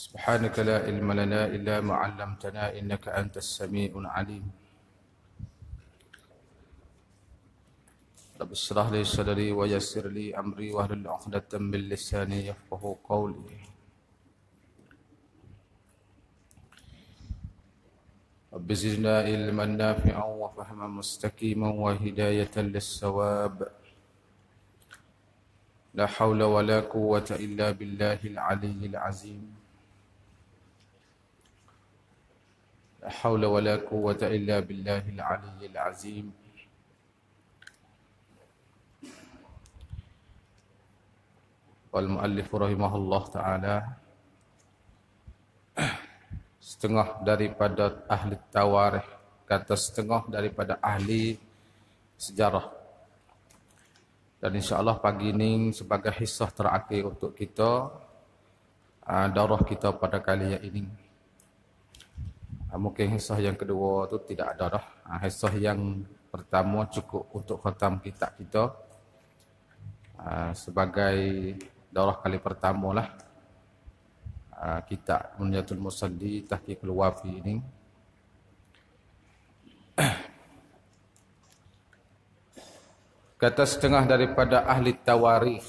سبحانك لا علم لنا إلا ما علمتنا إنك أنت السميع العليم رب اشرح لي صدري ويسر لي أمري واهلل عقدة من لساني يفقه قولي رب زدنا علما نافعا وفهما مستقيما وهداية للثواب لا حول ولا قوة إلا بالله العلي العظيم حول ولا قوة إلا بالله العلي العظيم والمؤلف رحمه الله تعالى setengah daripada ahli tawarikh kata setengah daripada ahli sejarah dan insyaAllah pagi ini sebagai hisah terakhir untuk kita uh, darah kita pada kali yang ini uh, mungkin hisah yang kedua tu tidak ada dah. Uh, hisah yang pertama cukup untuk khatam kitab kita. Uh, sebagai darah kali pertama lah. Kitab Munyatul Musalli Tahqiqul Wafi ini. Kata setengah daripada ahli tawarikh.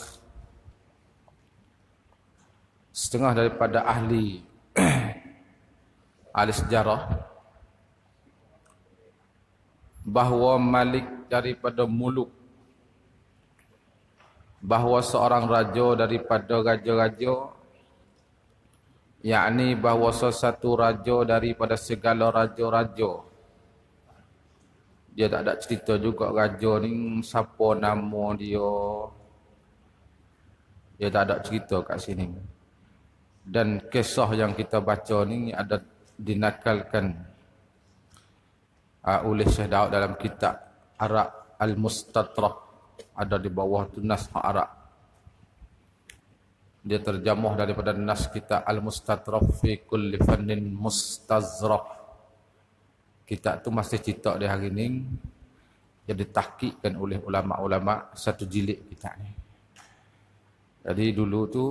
Setengah daripada ahli ahli sejarah bahawa Malik daripada muluk bahawa seorang raja daripada raja-raja yakni bahawa sesuatu raja daripada segala raja-raja. Dia tak ada cerita juga raja ni siapa nama dia. Dia tak ada cerita kat sini. Dan kisah yang kita baca ni ada dinakalkan uh, oleh Syekh Daud dalam kitab Arab Al-Mustatrah. Ada di bawah tu nas Arab dia terjemah daripada nas kitab Al-Mustatrah fi kulli fannin mustazrah. Kitab tu masih cerita di hari ini jadi tahkikkan oleh ulama-ulama satu jilid kitab ni. Jadi dulu tu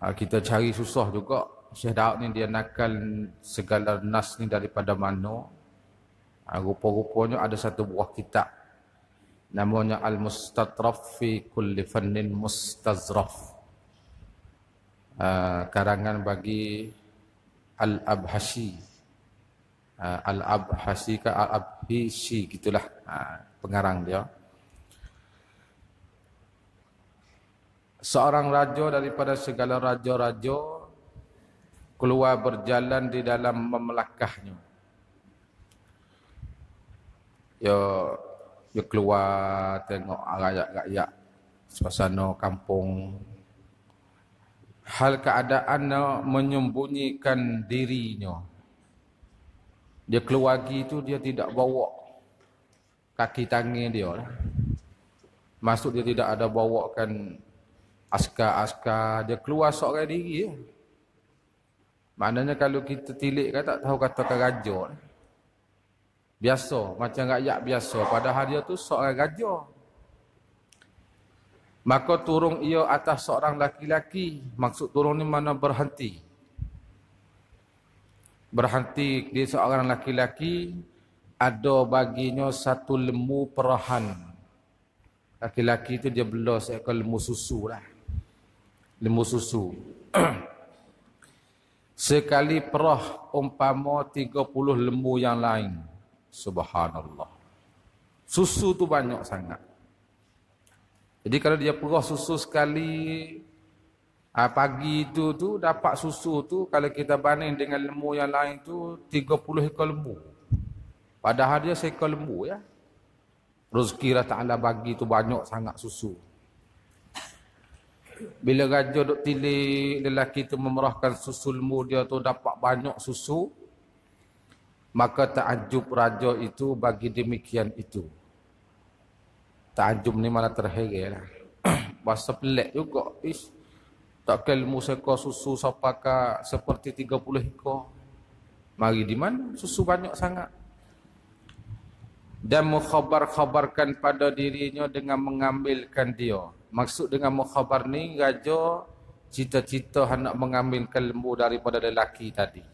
ah, kita cari susah juga Syekh Daud ni dia nakal segala nas ni daripada mana? Ah, rupa-rupanya ada satu buah kitab. Namanya Al-Mustatraf fi kulli fannin mustazraf. Uh, karangan bagi Al-Abhashi. Uh, Al-Abhasi ke Al-Abhisi gitulah uh, pengarang dia. Seorang raja daripada segala raja-raja keluar berjalan di dalam memelakahnya. Ya, dia keluar tengok rakyat-rakyat suasana kampung. Hal keadaan menyembunyikan dirinya dia keluar lagi tu dia tidak bawa kaki tangan dia lah. Maksud dia tidak ada bawakan askar-askar. Dia keluar seorang diri ya. Maknanya kalau kita tilik kan tak tahu katakan raja. Biasa, macam rakyat biasa. Padahal dia tu seorang raja. Maka turun ia atas seorang laki-laki. Maksud turun ni mana berhenti berhenti di seorang laki-laki ada baginya satu lembu perahan laki-laki itu dia bela seekor lembu susu lah lembu susu sekali perah umpama 30 lembu yang lain subhanallah susu tu banyak sangat jadi kalau dia perah susu sekali Ha, pagi itu tu dapat susu tu kalau kita banding dengan lembu yang lain tu 30 ekor lembu. Padahal dia seekor lembu ya. Rezeki Allah Ta'ala bagi tu banyak sangat susu. Bila raja duk tilik lelaki tu memerahkan susu lembu dia tu dapat banyak susu. Maka takjub raja itu bagi demikian itu. Takjub ni malah terheran lah. Bahasa pelik juga. Ish. Tak ilmu sekor susu sapaka seperti 30 ekor. Mari di mana? Susu banyak sangat. Dan mukhabar-khabarkan pada dirinya dengan mengambilkan dia. Maksud dengan mukhabar ni, raja cita-cita hendak mengambilkan lembu daripada lelaki tadi.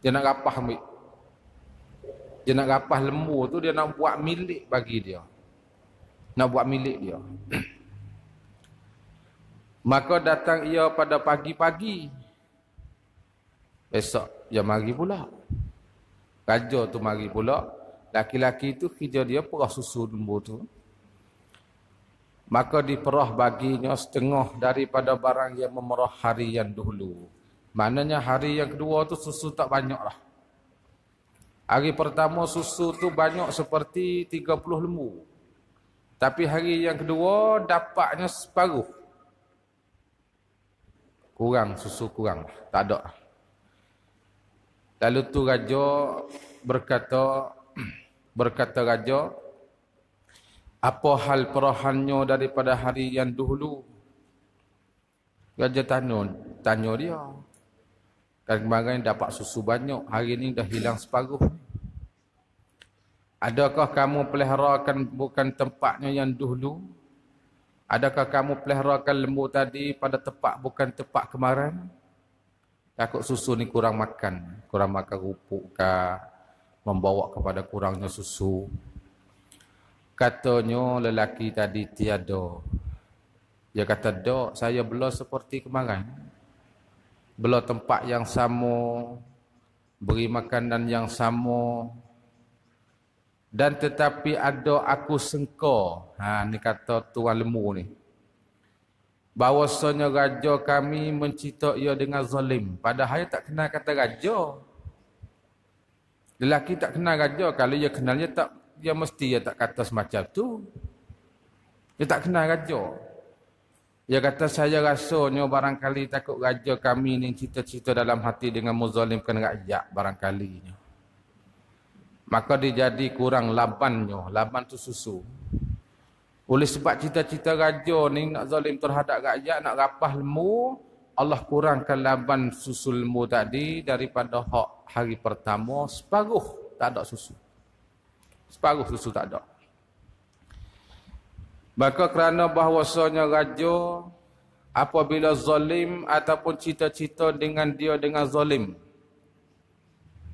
Dia nak rapah ambil. Dia nak rapah lembu tu dia nak buat milik bagi dia. Nak buat milik dia. Maka datang ia pada pagi-pagi. Besok dia mari pula. Raja tu mari pula. Laki-laki tu kerja dia perah susu lembu tu. Maka diperah baginya setengah daripada barang yang memerah hari yang dahulu. Maknanya hari yang kedua tu susu tak banyak lah. Hari pertama susu tu banyak seperti 30 lembu. Tapi hari yang kedua dapatnya separuh. Kurang susu kurang. Tak ada. Lalu tu raja berkata berkata raja apa hal perahannya daripada hari yang dahulu? Raja tanya, tanya dia. Kan kemarin dapat susu banyak, hari ini dah hilang separuh. Adakah kamu peliharakan bukan tempatnya yang dulu? Adakah kamu peliharakan lembu tadi pada tempat bukan tempat kemarin? Takut susu ni kurang makan. Kurang makan rupuk ke membawa kepada kurangnya susu. Katanya lelaki tadi tiada. Dia kata, dok saya belum seperti kemarin belah tempat yang sama, beri makanan yang sama, dan tetapi ada aku sengka, ha, ni kata tuan lembu ni, bahawasanya raja kami mencita ia dengan zalim. Padahal tak kenal kata raja. Lelaki tak kenal raja, kalau dia kenal dia tak, dia mesti dia tak kata semacam tu. Dia tak kenal raja. Dia kata saya rasanya barangkali takut raja kami ni cita-cita dalam hati dengan muzalimkan rakyat barangkali. Maka dia jadi kurang labannya. Laban tu susu. Oleh sebab cita-cita raja ni nak zalim terhadap rakyat, nak rapah lemu, Allah kurangkan laban susu lemu tadi daripada hak hari pertama, separuh tak ada susu. Separuh susu tak ada. Maka kerana bahawasanya raja apabila zalim ataupun cita-cita dengan dia dengan zalim.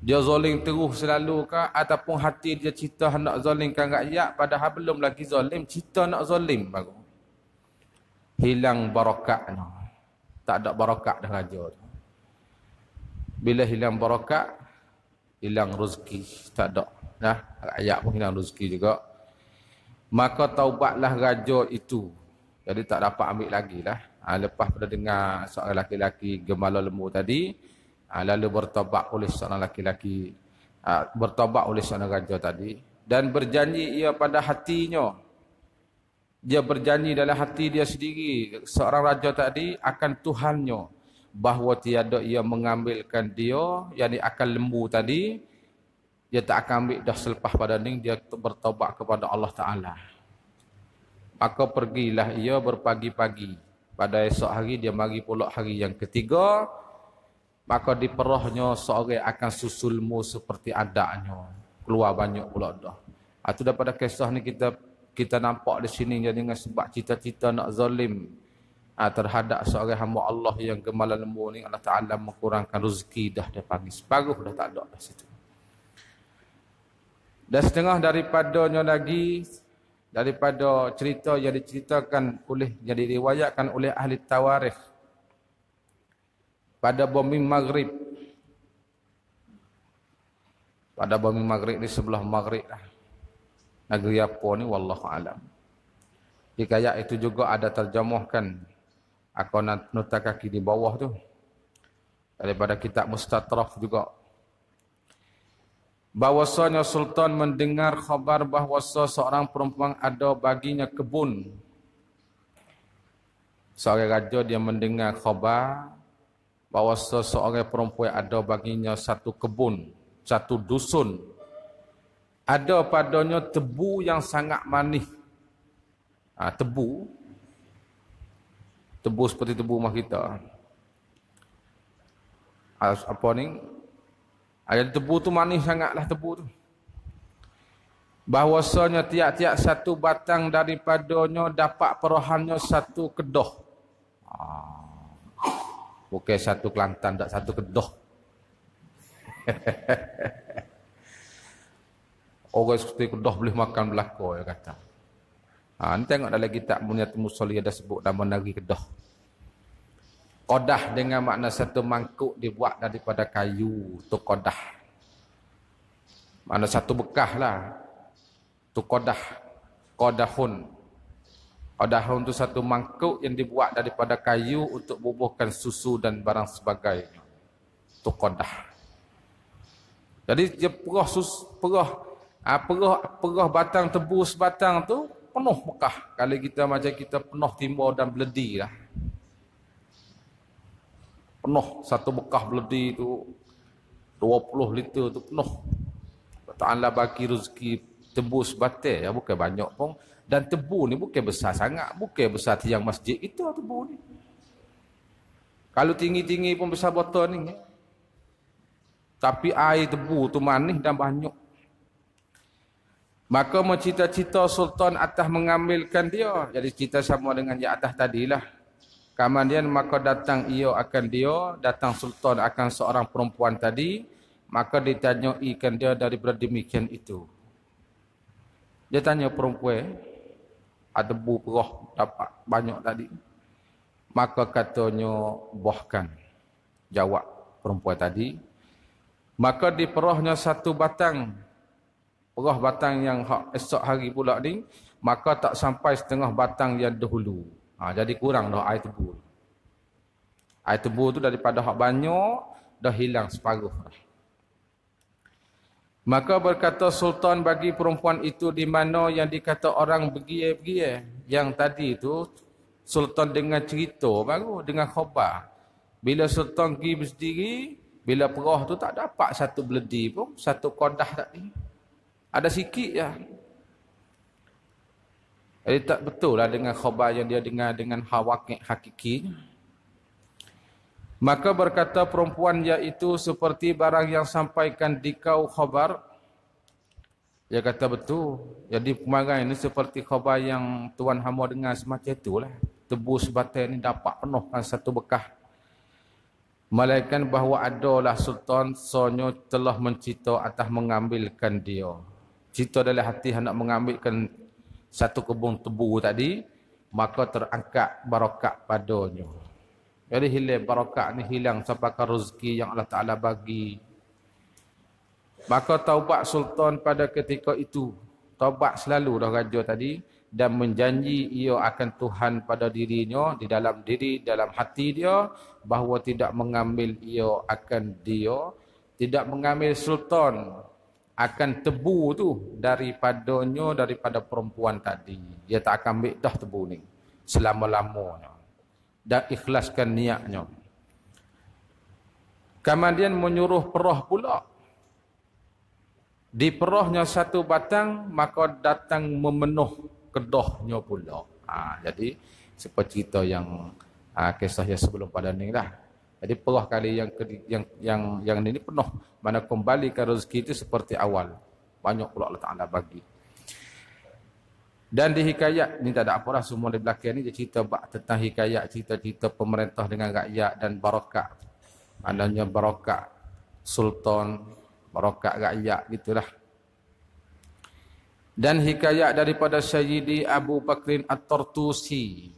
Dia zalim terus selalu ke ataupun hati dia cita nak zalimkan rakyat padahal belum lagi zalim, cita nak zalim baru. Hilang barakatnya. Tak ada barakat dah raja tu. Bila hilang barakat, hilang rezeki. Tak ada. Nah, rakyat pun hilang rezeki juga. Maka taubatlah raja itu. Jadi tak dapat ambil lagi lah. Ha, lepas pada dengar seorang laki-laki gembala lembu tadi ha, lalu bertobat oleh seorang laki-laki ha, bertobat oleh seorang raja tadi. Dan berjanji ia pada hatinya. Dia berjanji dalam hati dia sendiri seorang raja tadi akan Tuhannya. Bahawa tiada ia mengambilkan dia yang akan lembu tadi dia tak akan ambil dah selepas pada ni dia bertobat kepada Allah Taala. Maka pergilah ia berpagi-pagi. Pada esok hari dia mari pula hari yang ketiga. Maka diperahnya seorang akan susulmu seperti adanya keluar banyak pula dah. Itu ha, daripada kisah ni kita kita nampak di sini jadi dengan sebab cita-cita nak zalim. Ha, terhadap seorang hamba Allah yang gemalan lembu ni Allah Taala mengkurangkan rezeki dah dia panggil separuh dah tak ada dah situ dan setengah daripadanya lagi daripada cerita yang diceritakan oleh yang diriwayatkan oleh ahli tawarikh pada bumi maghrib. Pada bumi maghrib di sebelah maghrib lah negeri apa ni? Wallahu alam. Hikayat itu juga ada terjemahkan aku nak nota kaki di bawah tu. Daripada kitab mustatraf juga bahwasanya sultan mendengar khabar bahawa seorang perempuan ada baginya kebun. Seorang raja dia mendengar khabar bahawa seorang perempuan ada baginya satu kebun satu dusun. Ada padanya tebu yang sangat manis. Ha, tebu. Tebu seperti tebu rumah kita. Apa ni Ayat tebu tu manis sangatlah tebu tu. Bahwasanya tiap-tiap satu batang daripadanya dapat perahannya satu kedoh. Ah. Bukan satu Kelantan, tak satu Kedah. Orang seperti Kedah boleh makan belakang, ya kata. Ha, ni tengok dalam kitab Muniatul Musalli ada sebut nama negeri Kedah. Kodah dengan makna satu mangkuk dibuat daripada kayu. Tu kodah. Mana satu bekah lah. Tu kodah. Kodahun. Kodahun tu satu mangkuk yang dibuat daripada kayu untuk bubuhkan susu dan barang sebagainya. Tu kodah. Jadi dia perah sus, perah, ah, perah, perah batang tebu sebatang tu penuh Mekah. Kalau kita macam kita penuh timur dan beledi lah. Penuh satu Mekah beledi tu 20 liter tu penuh. Ta'ala bagi rezeki tebu sebatai ya bukan banyak pun dan tebu ni bukan besar sangat bukan besar tiang masjid itu tebu ni kalau tinggi-tinggi pun besar botol ni tapi air tebu tu manis dan banyak Maka mencita-cita sultan atas mengambilkan dia. Jadi cerita sama dengan yang atas tadilah. Kemudian maka datang ia akan dia, datang sultan akan seorang perempuan tadi, maka ditanya ikan dia daripada demikian itu. Dia tanya perempuan, ada bu perah dapat banyak tadi. Maka katanya buahkan. Jawab perempuan tadi. Maka diperahnya satu batang perah batang yang esok hari pula ni maka tak sampai setengah batang yang dahulu ha, jadi kurang dah air tebu. Air tebu tu daripada hak banyak dah hilang separuh. Maka berkata sultan bagi perempuan itu di mana yang dikata orang begie-begie yang tadi tu sultan dengan cerita baru dengan khabar. Bila sultan pergi berdiri bila perah tu tak dapat satu beledi pun satu kodah tadi. Ada sikit ya. Jadi tak betul lah dengan khabar yang dia dengar dengan hawakik hakiki. Maka berkata perempuan iaitu seperti barang yang sampaikan di kau khabar. Dia kata betul. Jadi kemarin ini seperti khabar yang Tuan Hamo dengar semacam itulah. Tebu sebatai ini dapat penuhkan satu bekah. Malaikan bahawa adalah sultan sonyo telah mencita atas mengambilkan dia cerita dalam hati hendak mengambilkan satu kebun tebu tadi maka terangkat barokat padanya. Jadi hilang barokat ni hilang ke rezeki yang Allah Ta'ala bagi. Maka taubat sultan pada ketika itu taubat selalu dah raja tadi dan menjanji ia akan Tuhan pada dirinya di dalam diri dalam hati dia bahawa tidak mengambil ia akan dia. Tidak mengambil sultan akan tebu tu daripadanya daripada perempuan tadi. Dia tak akan ambil dah tebu ni selama-lamanya. Dan ikhlaskan niatnya. Kemudian menyuruh perah pula. Di perahnya satu batang, maka datang memenuh kedahnya pula. Ha, jadi, seperti cerita yang ha, kisah yang sebelum pada ni lah. Jadi perah kali yang yang yang yang ini penuh. Mana kembali ke rezeki itu seperti awal. Banyak pula Allah Ta'ala bagi. Dan di hikayat, ni tak ada apa lah semua di belakang ni. Dia cerita tentang hikayat, cerita-cerita pemerintah dengan rakyat dan barokat. Adanya barokat sultan, barokat rakyat gitulah. Dan hikayat daripada Sayyidi Abu Bakrin At-Tartusi.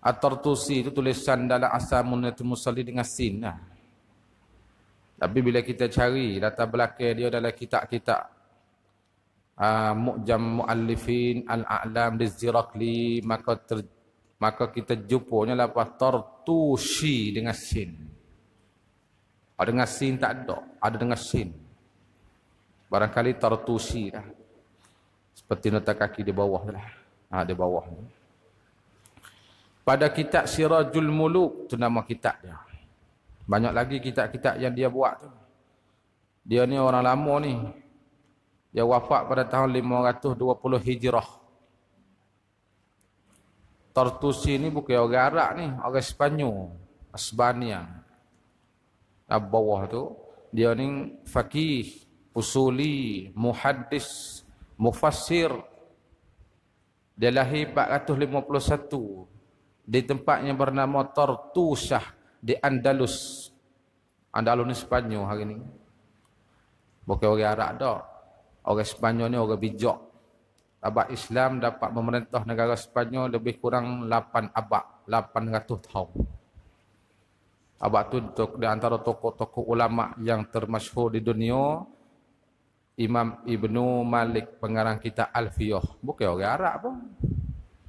At-Tartusi itu tulisan dalam asal munatul musalli dengan sin lah. Tapi bila kita cari data belakang dia dalam kitab-kitab uh, Mu'jam Mu'allifin Al-A'lam di Zirakli maka ter, maka kita jumpanya lapar Tartusi dengan sin. Ada dengan sin tak ada, ada dengan sin. Barangkali Tartusi lah. Seperti nota kaki di bawah lah. Ha, di bawah ni pada kitab Sirajul Muluk tu nama kitab dia. Banyak lagi kitab-kitab yang dia buat tu. Dia ni orang lama ni. Dia wafat pada tahun 520 Hijrah. Tartusi ni bukan orang Arab ni, orang Spanyol, Asbania. Di bawah tu, dia ni fakih, usuli, muhaddis, mufassir. Dia lahir 451 di tempat yang bernama Tortusah di Andalus. Andalus ni Spanyol hari ni. Bukan orang Arab dah. Orang Spanyol ni orang bijak. Abad Islam dapat memerintah negara Spanyol lebih kurang 8 abad. 800 tahun. Abad tu di antara tokoh-tokoh ulama yang termasyhur di dunia Imam Ibnu Malik pengarang kitab Alfiyah. Bukan orang Arab pun.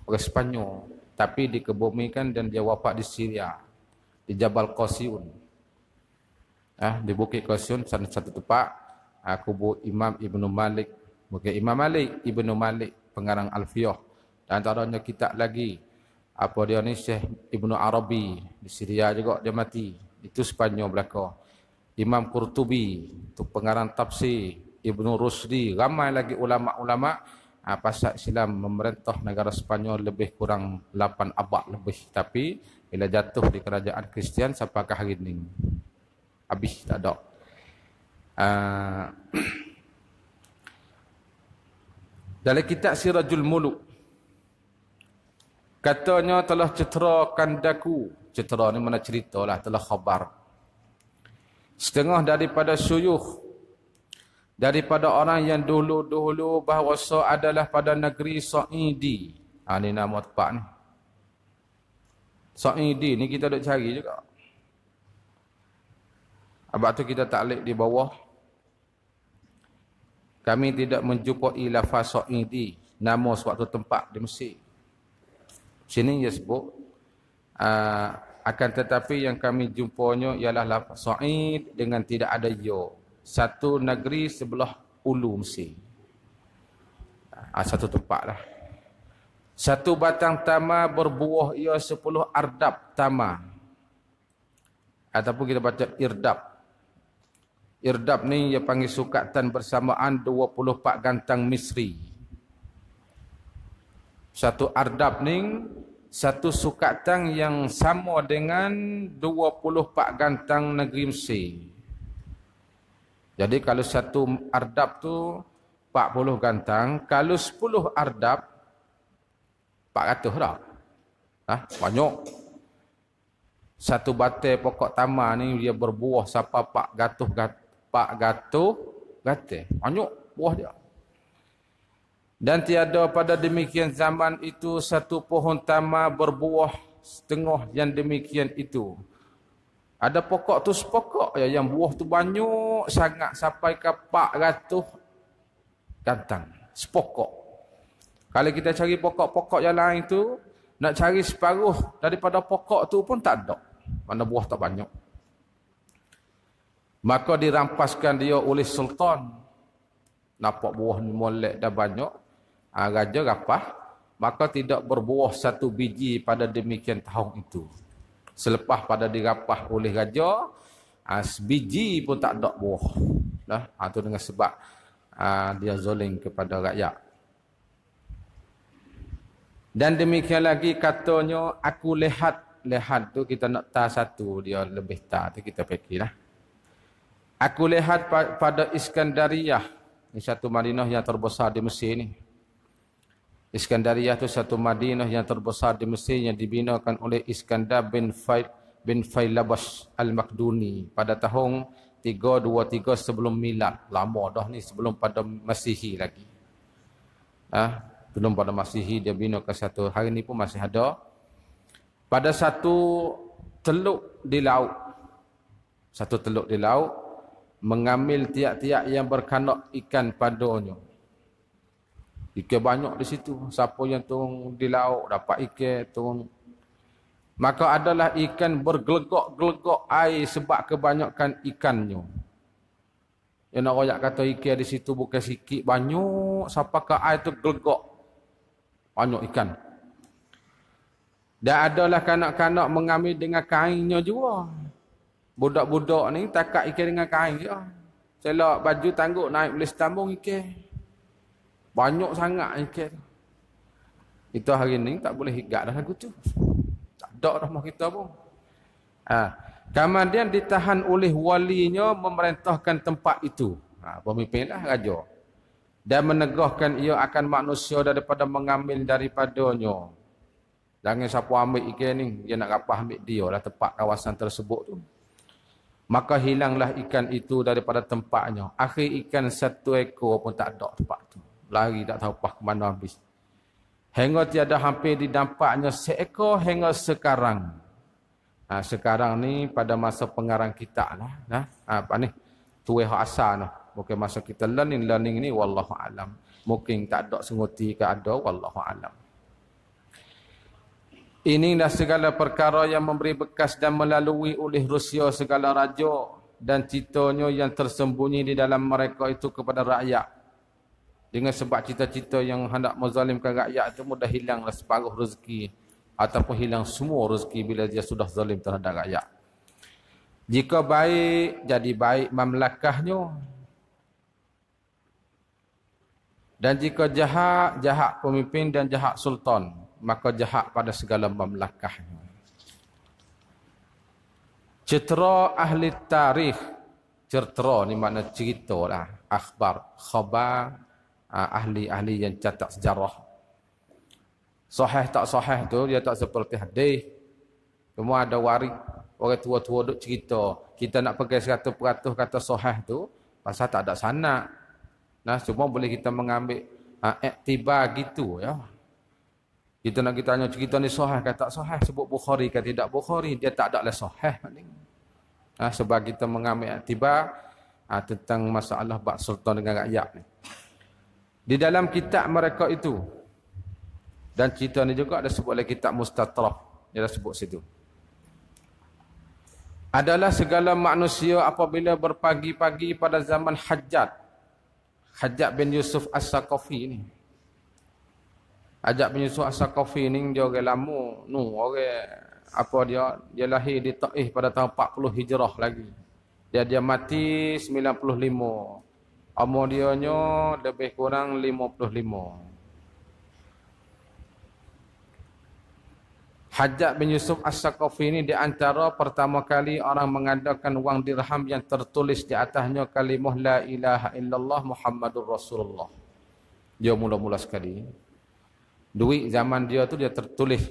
Orang Spanyol. Tapi dikebumikan dan dia wafat di Syria. Di Jabal Qasiun. Ah, di Bukit Qasiun satu, satu tempat. Ah, kubu Imam Ibnu Malik. Bukan Imam Malik. Ibnu Malik pengarang Alfiyah. Dan antaranya kitab lagi. Apa dia ni Syekh Ibnu Arabi. Di Syria juga dia mati. Itu Spanyol belakang. Imam Qurtubi. Itu pengarang tafsir. Ibnu Rusdi, ramai lagi ulama-ulama uh, pasal Islam memerintah negara Sepanyol lebih kurang 8 abad lebih. Tapi bila jatuh di kerajaan Kristian sampai ke hari ini. Habis tak ada. Uh, dalam kitab Sirajul Muluk katanya telah ceterakan daku. Cetera ni mana ceritalah telah khabar. Setengah daripada syuyuh daripada orang yang dulu-dulu bahawa adalah pada negeri Sa'idi. Ha, ni nama tempat ni. Sa'idi ni kita duk cari juga. Sebab tu kita taklid di bawah. Kami tidak menjumpai lafaz Sa'idi. Nama suatu tempat di Mesir. Sini dia sebut. Uh, akan tetapi yang kami jumpanya ialah lafaz Sa'id dengan tidak ada yo satu negeri sebelah ulu Mesir. Ha, satu tempat lah. Satu batang tama berbuah ia sepuluh ardab tama. Ataupun kita baca irdab. Irdab ni ia panggil sukatan bersamaan 24 gantang misri. Satu ardab ni satu sukatan yang sama dengan 24 gantang negeri Mesir. Jadi kalau satu ardab tu 40 gantang, kalau 10 ardab 400 dah. Ha? Banyak. Satu batai pokok taman ni dia berbuah sampai 4 gatuh pak gatuh gatai. Banyak buah dia. Dan tiada pada demikian zaman itu satu pohon taman berbuah setengah yang demikian itu. Ada pokok tu sepokok ya yang buah tu banyak sangat sampai ke 400 gantang. Sepokok. Kalau kita cari pokok-pokok yang lain tu, nak cari separuh daripada pokok tu pun tak ada. Mana buah tak banyak. Maka dirampaskan dia oleh sultan. Nampak buah ni molek dah banyak. Ha, raja rapah. Maka tidak berbuah satu biji pada demikian tahun itu selepas pada dirapah oleh raja uh, sebiji pun tak ada buah. Dah ha, itu dengan sebab uh, dia zoling kepada rakyat. Dan demikian lagi katanya aku lihat. Lihat tu kita nak tahu satu dia lebih tahu tu kita fikirlah. Aku lihat pada Iskandariah. Ini satu Madinah yang terbesar di Mesir ni. Iskandariah itu satu Madinah yang terbesar di Mesir yang dibinakan oleh Iskandar bin Faid bin Failabash al-Makduni pada tahun 323 sebelum milad. Lama dah ni sebelum pada Masihi lagi. Ah, belum pada Masihi dia binakan satu hari ni pun masih ada. Pada satu teluk di laut. Satu teluk di laut mengambil tiap-tiap yang berkanak ikan padanya. Ikan banyak di situ. Siapa yang turun di laut dapat ikan turun. Maka adalah ikan bergelegok-gelegok air sebab kebanyakan ikannya. Yang nak royak kata ikan di situ bukan sikit. Banyak sampai ke air tu gelegok. Banyak ikan. Dan adalah kanak-kanak mengambil dengan kainnya juga. Budak-budak ni takak ikan dengan kain je. Selak baju tangguk naik boleh setambung ikan. Banyak sangat ikan. Itu hari ni tak boleh higat dah lagu tu. Ada dah kita pun. Ha. Kemudian ditahan oleh walinya memerintahkan tempat itu. Ha, pemimpinlah raja. Dan menegahkan ia akan manusia daripada mengambil daripadanya. Jangan siapa ambil ikan ni, dia nak rapah ambil dia lah tempat kawasan tersebut tu. Maka hilanglah ikan itu daripada tempatnya. Akhir ikan satu ekor pun tak ada tempat tu. Lari tak tahu apa ke mana habis. Hingga tiada hampir didampaknya seekor hingga sekarang. Ha, sekarang ni pada masa pengarang kita lah. Ha, apa ni? Tuwe asal lah. Mungkin masa kita learning, learning ni wallahu alam. Mungkin tak ada senguti ke ada wallahu alam. Inilah segala perkara yang memberi bekas dan melalui oleh Rusia segala raja dan citanya yang tersembunyi di dalam mereka itu kepada rakyat. Dengan sebab cita-cita yang hendak menzalimkan rakyat itu mudah hilanglah separuh rezeki ataupun hilang semua rezeki bila dia sudah zalim terhadap rakyat. Jika baik, jadi baik mamlakahnya. Dan jika jahat, jahat pemimpin dan jahat sultan maka jahat pada segala mamlakahnya. Cetera ahli tarikh, cetera ni makna cerita lah, akhbar, khabar, ahli-ahli yang catat sejarah. Sahih tak sahih tu dia tak seperti hadis. Cuma ada waris orang tua-tua duk cerita. Kita nak pakai 100% kata sahih tu pasal tak ada sana. Nah, cuma boleh kita mengambil uh, iktibar gitu ya. Kita nak kita tanya cerita ni sahih ke tak sahih sebut Bukhari ke tidak Bukhari dia tak ada lah sahih ha, sebab kita mengambil tiba ha, tentang masalah bak sultan dengan rakyat ni. Di dalam kitab mereka itu dan cerita ni juga ada sebut oleh kitab Mustatraf dia dah sebut situ. Adalah segala manusia apabila berpagi-pagi pada zaman Hajjat. Hajjat bin Yusuf As-Saqafi ni. Ajak penyusup asal kopi ni dia orang lama. Nu, orang apa dia? Dia lahir di Taif pada tahun 40 Hijrah lagi. Dia dia mati 95. Umur dia lebih kurang 55. Hajat bin Yusuf As-Saqafi ini di antara pertama kali orang mengadakan wang dirham yang tertulis di atasnya kalimah La ilaha illallah Muhammadur Rasulullah. Dia mula-mula sekali. Duit zaman dia tu dia tertulis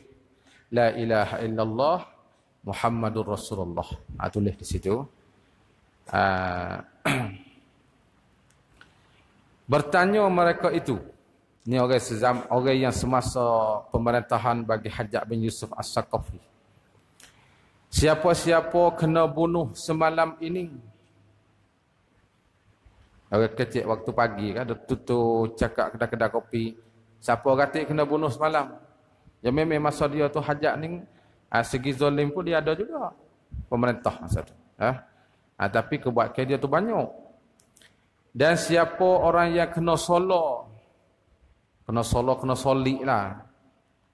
La ilaha illallah Muhammadur Rasulullah. Ha, tulis di situ. Uh, bertanya mereka itu. Ini orang sezam, orang yang semasa pemerintahan bagi Hajjaj bin Yusuf As-Saqafi. Siapa-siapa kena bunuh semalam ini? Orang kecil waktu pagi kan, dia tutup cakap kedai-kedai kopi. Siapa kata kena bunuh semalam? Ya memang masa dia tu hajat ni ha, segi zalim pun dia ada juga. Pemerintah masa tu. Ha? Ha, tapi kebaikan dia tu banyak. Dan siapa orang yang kena solo? Kena solo, kena solik lah.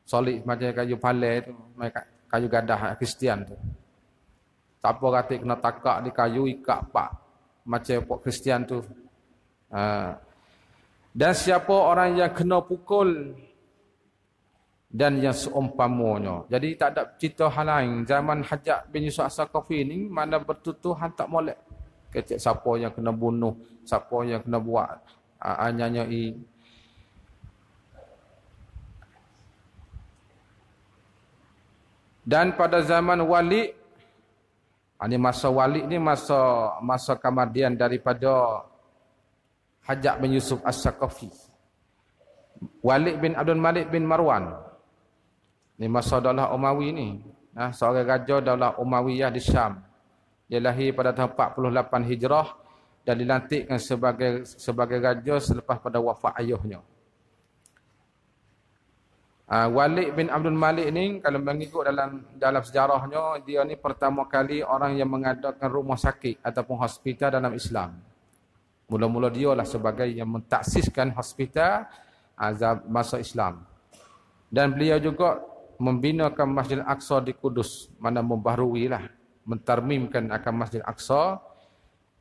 Solik macam kayu palai tu. Kayu gadah Kristian tu. Siapa kata kena takak di kayu ikat pak. Macam pok Kristian tu. Ha, dan siapa orang yang kena pukul dan yang seumpamanya. Jadi tak ada cerita hal lain. Zaman Hajjat bin Yusuf As-Sakafi ni mana bertutuhan tak molek. Kecik siapa yang kena bunuh, siapa yang kena buat uh, nyanyai. Dan pada zaman Wali, ini masa Wali ni masa masa kemudian daripada Hajjak bin Yusuf As-Sakafi. Walid bin Abdul Malik bin Marwan. Ini masa daulah Umawi ni. Nah, seorang raja daulah Umayyah di Syam. Dia lahir pada tahun 48 Hijrah dan dilantikkan sebagai sebagai raja selepas pada wafat ayahnya. Uh, Walid bin Abdul Malik ni kalau mengikut dalam dalam sejarahnya dia ni pertama kali orang yang mengadakan rumah sakit ataupun hospital dalam Islam. Mula-mula dia lah sebagai yang mentaksiskan hospital azab masa Islam. Dan beliau juga membinakan Masjid Al-Aqsa di Kudus. Mana membaharui lah. Mentarmimkan akan Masjid Al-Aqsa.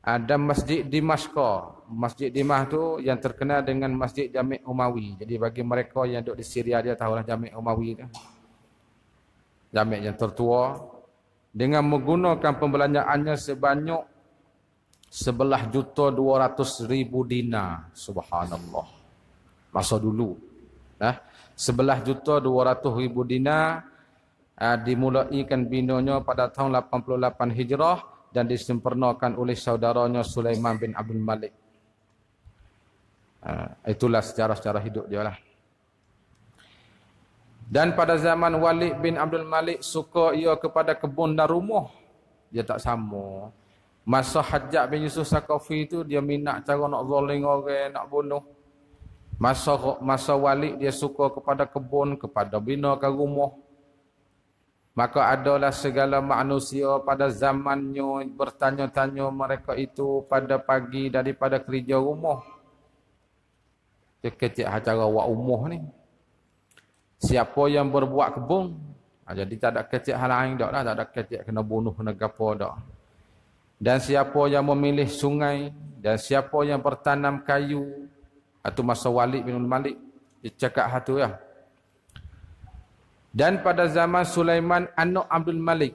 Dan Masjid Dimashqa. Masjid Dimah tu yang terkenal dengan Masjid Jami' Umawi. Jadi bagi mereka yang duduk di Syria dia tahulah Jami' Umawi tu. Jami' yang tertua. Dengan menggunakan pembelanjaannya sebanyak sebelah juta dua ratus ribu dinar. Subhanallah. Masa dulu. Nah, sebelah juta dua ratus ribu dinar uh, dimulaikan binonya pada tahun 88 Hijrah dan disempurnakan oleh saudaranya Sulaiman bin Abdul Malik. Uh, itulah sejarah-sejarah hidup dia lah. Dan pada zaman Walid bin Abdul Malik suka ia kepada kebun dan rumah. Dia tak sama. Masa Hajjaj bin Yusuf Sakafi itu dia minat cara nak zalim orang, nak bunuh. Masa masa Walid dia suka kepada kebun, kepada binakan rumah. Maka adalah segala manusia pada zamannya bertanya-tanya mereka itu pada pagi daripada kerja rumah. Dia kecil acara wak umum ni. Siapa yang berbuat kebun, ha, jadi tak ada kecil hal lain dak lah, tak ada kecil kena bunuh gapo dak dan siapa yang memilih sungai dan siapa yang bertanam kayu atau masa Walid bin Malik dia cakap hatu ya dan pada zaman Sulaiman anak Abdul Malik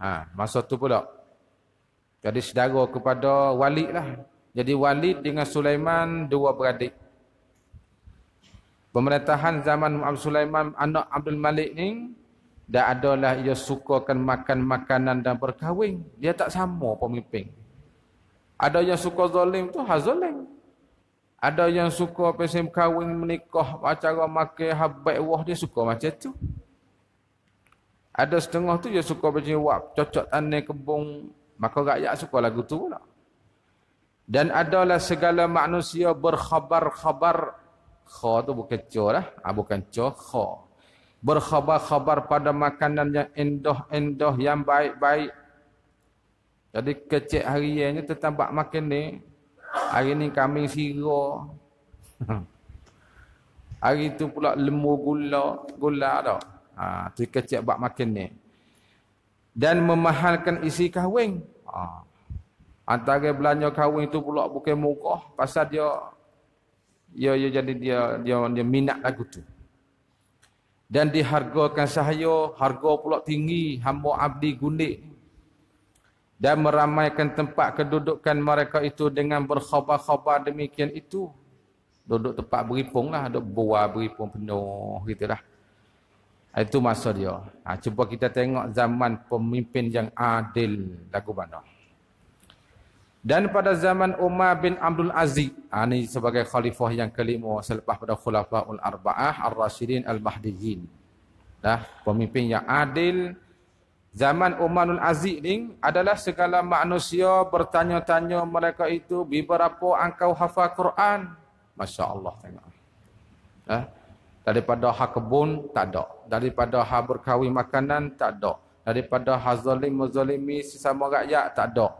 ha masa tu pula jadi saudara kepada Walid lah jadi Walid dengan Sulaiman dua beradik pemerintahan zaman Abdul Sulaiman anak Abdul Malik ni dan adalah ia sukakan makan makanan dan berkahwin. Dia tak sama pemimpin. Ada yang suka zalim tu hazalim. Ada yang suka pesim kahwin menikah acara makan habat wah dia suka macam tu. Ada setengah tu dia suka macam wak cocok tanah kebun maka rakyat suka lagu tu pula. Dan adalah segala manusia berkhabar-khabar kha tu bukan co lah, ah, bukan co kha berkhabar-khabar pada makanan yang endoh-endoh yang baik-baik. Jadi kecil hari ini tentang bak makan ni. Hari ni kambing sira. hari tu pula lembu gula, gula dah. Ha, tu kecil bak makan ni. Dan memahalkan isi kahwin. Ha. Antara belanja kahwin tu pula bukan murah pasal dia dia, dia jadi dia dia dia minat lagu tu dan dihargakan sahaya harga pula tinggi hamba abdi gundik dan meramaikan tempat kedudukan mereka itu dengan berkhabar-khabar demikian itu duduk tempat beripung lah duduk buah beripung penuh gitu lah itu masa dia ha, cuba kita tengok zaman pemimpin yang adil lagu mana dan pada zaman Umar bin Abdul Aziz, ini ha, sebagai khalifah yang kelima selepas pada khulafaul arba'ah ar-rasyidin al-mahdiyyin. Dah, pemimpin yang adil. Zaman bin Aziz ni adalah segala manusia bertanya-tanya mereka itu beberapa engkau hafal Quran. Masya Allah tengok. Dah, daripada hak kebun tak ada. Daripada hak berkahwin makanan tak ada. Daripada hak zalim muzalimi sesama rakyat tak ada.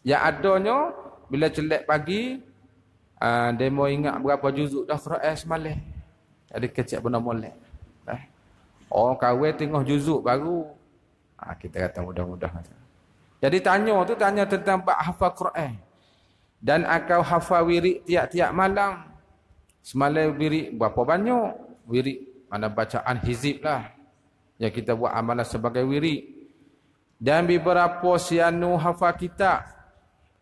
Yang adanya bila celek pagi uh, dia mau ingat berapa juzuk dah Quran semalam. Ada kecil pun molek. Eh. Orang kahwin tengok juzuk baru. Ha, kita kata mudah-mudah. Jadi tanya tu tanya tentang bab hafal Quran. Dan akau hafal wirid tiap-tiap malam. Semalam wirid berapa banyak? Wirid mana bacaan hizib lah. Yang kita buat amalan sebagai wirid. Dan beberapa sianu hafal kitab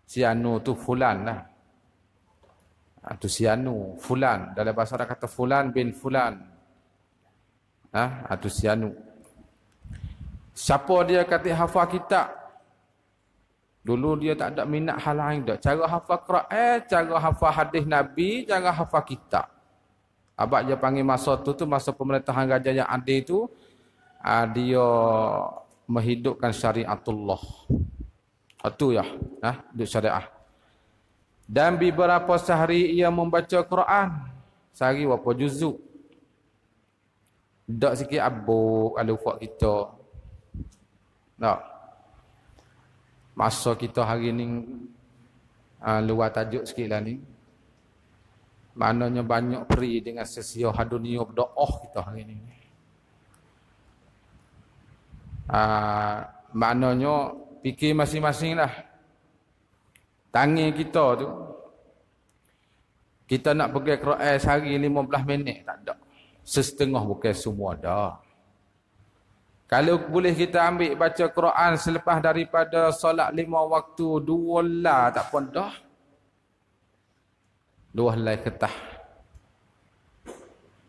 si anu tu fulan lah. Ha, tu si anu, fulan. Dalam bahasa Arab kata fulan bin fulan. Ha, ha tu si anu. Siapa dia kata hafal kitab? Dulu dia tak ada minat hal lain dah. Cara hafal Quran, cara hafal hadis Nabi, cara hafal kitab. Abang dia panggil masa tu tu masa pemerintahan raja yang adil tu uh, dia menghidupkan syariatullah. Itu ya, nah, di syariah. Dan beberapa sehari ia membaca Quran. Sehari berapa juzuk. Tak sikit abu kalau buat kita. Tak. Masa kita hari ni uh, luar tajuk sikit lah ni. Maknanya banyak peri dengan sesia dunia berdoa kita hari ni. Uh, maknanya fikir masing-masing lah. Tangi kita tu. Kita nak pergi Quran sehari 15 minit. Tak ada. Setengah bukan semua dah. Kalau boleh kita ambil baca Quran selepas daripada solat lima waktu dua lah tak pun dah. Dua helai ketah.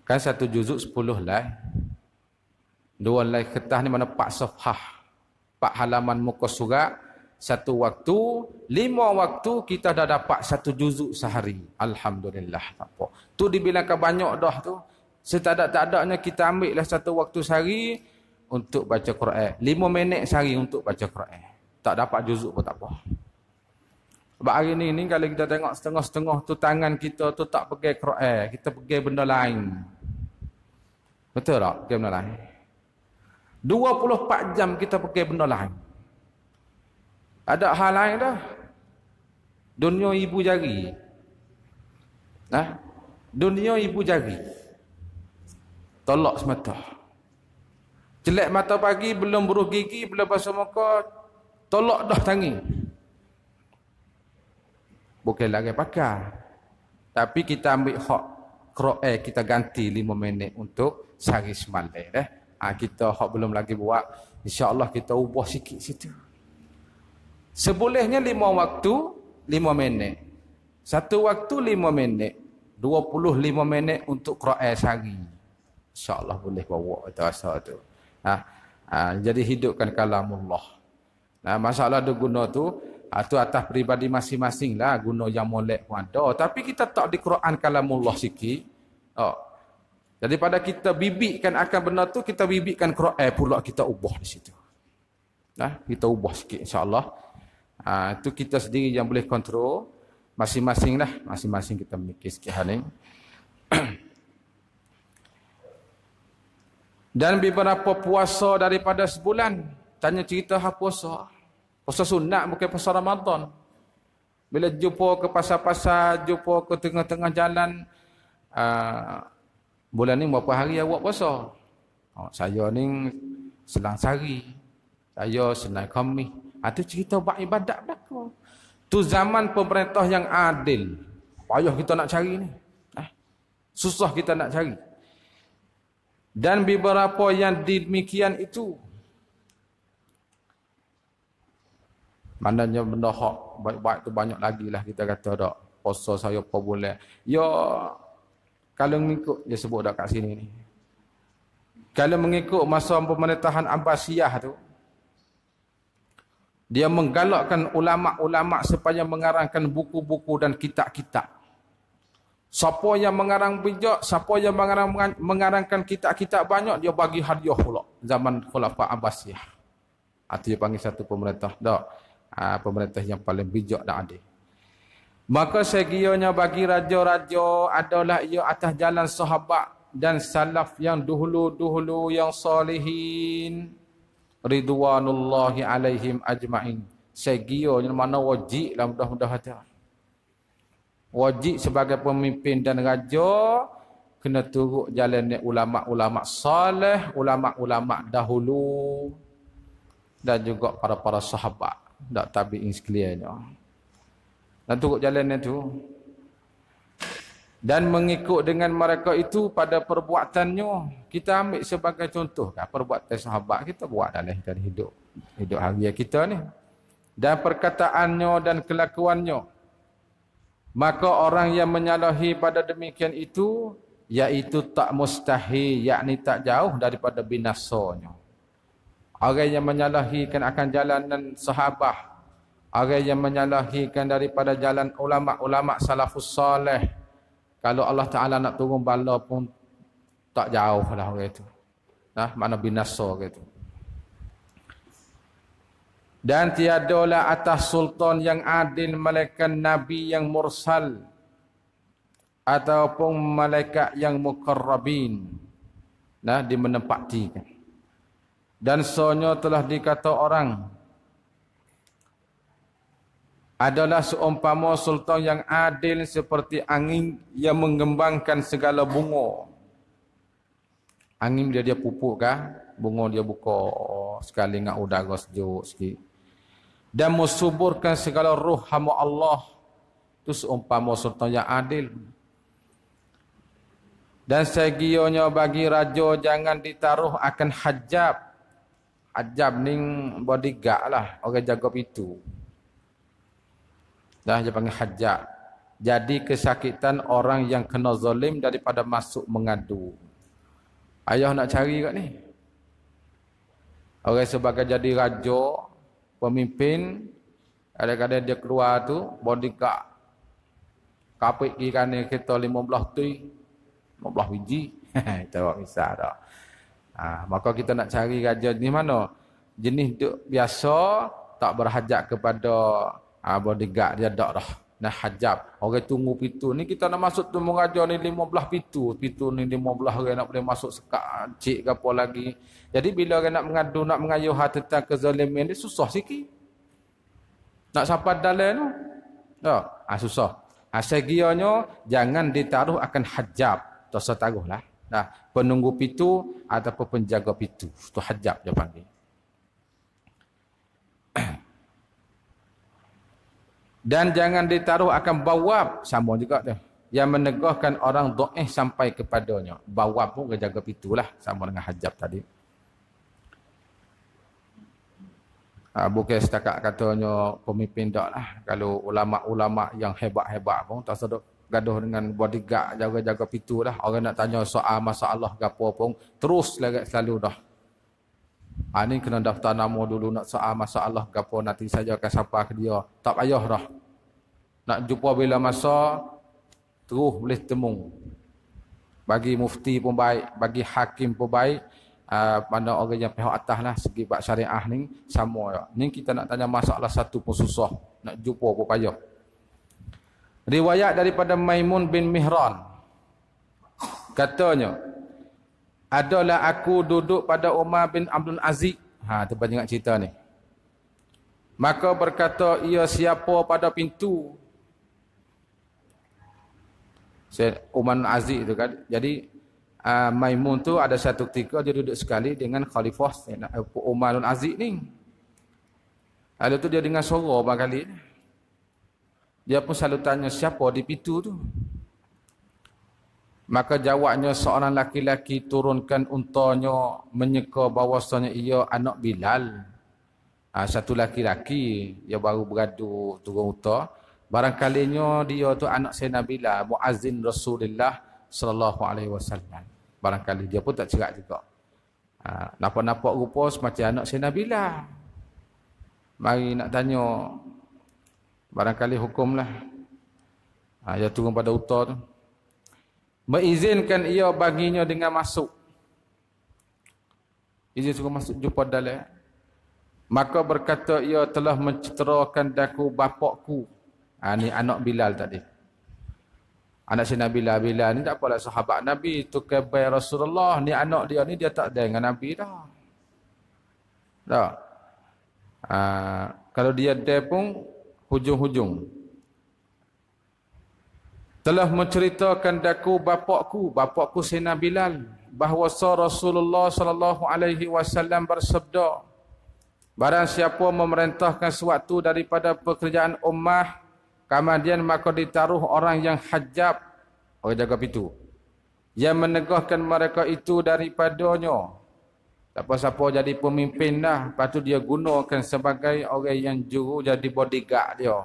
Kan satu juzuk sepuluh lai. Dua lai kertas ni mana pak safhah. Pak halaman muka surat. Satu waktu, lima waktu kita dah dapat satu juzuk sehari. Alhamdulillah. Tak apa. Tu dibilangkan banyak dah tu. Setadak-tadaknya kita ambil lah satu waktu sehari untuk baca Quran. Lima minit sehari untuk baca Quran. Tak dapat juzuk pun tak apa. Sebab hari ni, ni kalau kita tengok setengah-setengah tu tangan kita tu tak pergi Quran. Kita pergi benda lain. Betul tak? Pergi benda lain. 24 jam kita pergi benda lain. Ada hal lain dah. Dunia ibu jari. Nah, Dunia ibu jari. Tolak semata. Jelek mata pagi, belum buruh gigi, belum basuh muka. Tolak dah tangi. Bukan lagi pakai. Tapi kita ambil hak Kro'e kita ganti lima minit untuk sehari semalam. Eh? Ha, kita hak belum lagi buat. InsyaAllah kita ubah sikit situ. Sebolehnya lima waktu, lima minit. Satu waktu lima minit. Dua puluh lima minit untuk Kro'e sehari. InsyaAllah boleh bawa itu asal tu. Ha, ha, jadi hidupkan kalamullah. Nah, masalah ada guna tu, itu ha, atas peribadi masing-masing lah guna yang molek pun ada. Tapi kita tak di Quran kalamullah sikit. Oh. Jadi pada kita bibikkan akan benda tu, kita bibikkan Quran eh, pula kita ubah di situ. Nah, kita ubah sikit insyaAllah. Ha, itu kita sendiri yang boleh kontrol. Masing-masing lah. Masing-masing kita mikir sikit hal ni. Dan beberapa puasa daripada sebulan. Tanya cerita hak puasa. Puasa sunat bukan puasa Ramadan. Bila jumpa ke pasar-pasar, jumpa ke tengah-tengah jalan, uh, bulan ni berapa hari awak puasa? Oh, saya ni selang sari. Saya senai kami. Itu ah, cerita buat ibadat belakang. Tu zaman pemerintah yang adil. Payah kita nak cari ni. Eh? Susah kita nak cari. Dan beberapa yang demikian itu Maknanya benda hak baik-baik tu banyak lagi lah kita kata tak. Puasa saya apa boleh. Ya, kalau mengikut, dia sebut dah kat sini ni. Kalau mengikut masa pemerintahan Abbasiyah tu, dia menggalakkan ulama-ulama supaya mengarangkan buku-buku dan kitab-kitab. Siapa yang mengarang bijak, siapa yang mengarang, mengarangkan kitab-kitab banyak, dia bagi hadiah pula. Zaman Khulafah Abbasiyah. Itu dia panggil satu pemerintah. Tak ha, pemerintah yang paling bijak dan adil. Maka segianya bagi raja-raja adalah ia atas jalan sahabat dan salaf yang dahulu-dahulu yang salihin ridwanullahi alaihim ajma'in. Segianya mana wajib lah mudah-mudah hati. Wajib sebagai pemimpin dan raja kena turut jalan ulama-ulama salih, ulama-ulama dahulu dan juga para-para sahabat tak tabi'in sekaliannya. Dan turut jalan itu. Dan mengikut dengan mereka itu pada perbuatannya. Kita ambil sebagai contoh. Kan? Perbuatan sahabat kita buat dalam hidup. Hidup hari kita ni. Dan perkataannya dan kelakuannya. Maka orang yang menyalahi pada demikian itu. Iaitu tak mustahil. Yakni tak jauh daripada binasanya. Orang yang menyalahikan akan jalanan sahabat. Orang yang menyalahikan daripada jalan ulama-ulama salafus salih. Kalau Allah Ta'ala nak turun bala pun tak jauh lah orang itu. Nah, mana binasa orang itu. Dan tiadalah atas sultan yang adil malaikat nabi yang mursal ataupun malaikat yang mukarrabin. Nah, di menempatikan. Dan sonya telah dikata orang adalah seumpama sultan yang adil seperti angin yang mengembangkan segala bunga. Angin dia dia pupuk kan? Bunga dia buka sekali dengan udara sejuk sikit. Dan mensuburkan segala ruh hamba Allah. Itu seumpama sultan yang adil. Dan segionya bagi raja jangan ditaruh akan hajab Ajab ni bodyguard lah orang jaga pintu. Dah dia panggil hajab. jadi kesakitan orang yang kena zalim daripada masuk mengadu. Ayah nak cari kat ni. Orang sebagai jadi raja, pemimpin, kadang-kadang dia keluar tu, bodyguard. Kapit kiri kanan kita 15 tu, 15 biji. Itu misal tak. Ha, maka kita nak cari raja ni mana? Jenis duk biasa, tak berhajat kepada ha, bodyguard dia tak dah nak hajab. Orang tunggu pintu ni kita nak masuk tu mengajar ni 15 pintu. Pintu ni 15 orang nak boleh masuk sekat cik ke apa lagi. Jadi bila orang nak mengadu, nak mengayuh tentang kezaliman ni susah sikit. Nak sampai dalam tu. Tak, ha, susah. Ha, segianya jangan ditaruh akan hajab. Tak usah taruh lah. Nah, penunggu pintu ataupun penjaga pintu. Itu hajab dia panggil. Dan jangan ditaruh akan bawab. Sama juga tu. Yang menegahkan orang do'eh sampai kepadanya. Bawab pun jaga pintu lah. Sama dengan hajab tadi. Ha, bukan setakat katanya pemimpin tak lah. Kalau ulama-ulama yang hebat-hebat pun tak sedap gaduh dengan bodyguard jaga-jaga pintu lah. Orang nak tanya soal masalah ke apa pun. Terus lagi selalu dah. Ha, ni kena daftar nama dulu nak soal masalah ke apa. Nanti saja akan sampai ke dia. Tak payah dah. Nak jumpa bila masa, terus boleh temu. Bagi mufti pun baik, bagi hakim pun baik. Uh, mana orang yang pihak atas lah segi bak syariah ni sama ya. Ni kita nak tanya masalah satu pun susah. Nak jumpa pun payah. Riwayat daripada Maimun bin Mihran. Katanya, adalah aku duduk pada Umar bin Abdul Aziz. Ha, tu banyak cerita ni. Maka berkata ia siapa pada pintu Umar Aziz itu kan. Jadi uh, Maimun tu ada satu ketika dia duduk sekali dengan Khalifah Umar Aziz ni. Lalu tu dia dengar suara berapa kali. Dia pun selalu tanya siapa di pintu tu. Maka jawabnya seorang laki-laki turunkan untanya menyeka bahawasanya ia anak Bilal. Ha, satu laki-laki dia baru beradu turun unta. Barangkalinya dia tu anak Sayyidina Bilal, muazzin Rasulullah sallallahu alaihi wasallam. Barangkali dia pun tak cerak juga. Ha, nampak-nampak rupa semacam anak Sayyidina Bilal. Mari nak tanya barangkali hukumlah. Ha, dia turun pada utar tu. Mengizinkan ia baginya dengan masuk. Izin suruh masuk jumpa dalam. Maka berkata ia telah menceterakan daku bapakku Ha, ni anak Bilal tadi. Anak si Nabi Bilal. Bilal ni tak apalah sahabat Nabi. Itu kebai Rasulullah. Ni anak dia ni dia tak ada dengan Nabi dah. Tak. Ha, kalau dia ada pun hujung-hujung. Telah menceritakan daku bapakku, bapakku Sina Bilal, bahawa Rasulullah sallallahu alaihi wasallam bersabda, barang siapa memerintahkan sesuatu daripada pekerjaan ummah Kemudian maka ditaruh orang yang hajab. Orang jaga pintu. Yang menegahkan mereka itu daripadanya. Siapa-siapa jadi pemimpin dah. Lepas tu dia gunakan sebagai orang yang juru jadi bodyguard dia.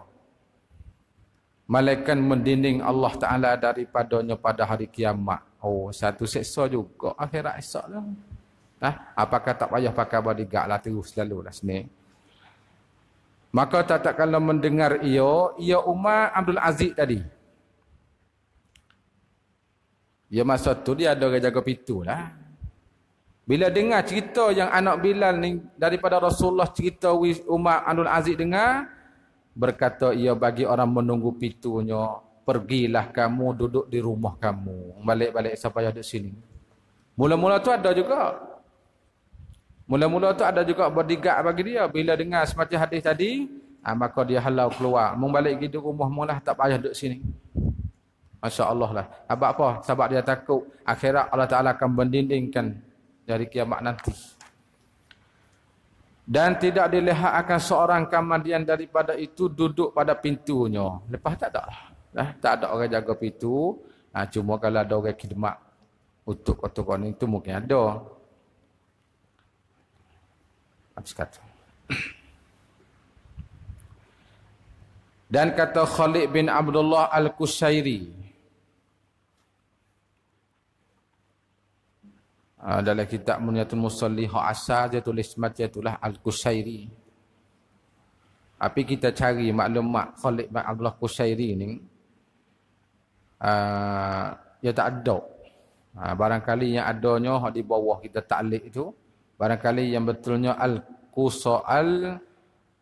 Malaikat mendinding Allah Ta'ala daripadanya pada hari kiamat. Oh, satu seksa juga. Akhirat esok lah. Nah, apakah tak payah pakai bodyguard lah terus selalu lah sini. Maka tak tak kalau mendengar ia, ia Umar Abdul Aziz tadi. Ya masa tu dia ada orang jaga pintu lah. Bila dengar cerita yang anak Bilal ni daripada Rasulullah cerita Umar Abdul Aziz dengar, berkata ia bagi orang menunggu pintunya, pergilah kamu duduk di rumah kamu. Balik-balik sampai ada sini. Mula-mula tu ada juga. Mula-mula tu ada juga bodyguard bagi dia. Bila dengar semacam hadis tadi, ha, maka dia halau keluar. Membalik gitu rumah mulah tak payah duduk sini. Masya Allah lah. Sebab apa? Sebab dia takut akhirat Allah Ta'ala akan mendindingkan dari kiamat nanti. Dan tidak dilihat akan seorang kemudian daripada itu duduk pada pintunya. Lepas tak ada lah. Tak ada orang jaga pintu. Ha, cuma kalau ada orang khidmat untuk kotor itu mungkin ada. Habis kata. Dan kata Khalid bin Abdullah Al-Kushairi. Uh, dalam kitab Muniatul Musalli Ha'asa dia tulis macam itulah Al-Kushairi. Tapi kita cari maklumat Khalid bin Abdullah Kushairi ni. Uh, dia tak ada. Uh, barangkali yang adanya di bawah kita taklik itu. Barangkali yang betulnya Al-Kusa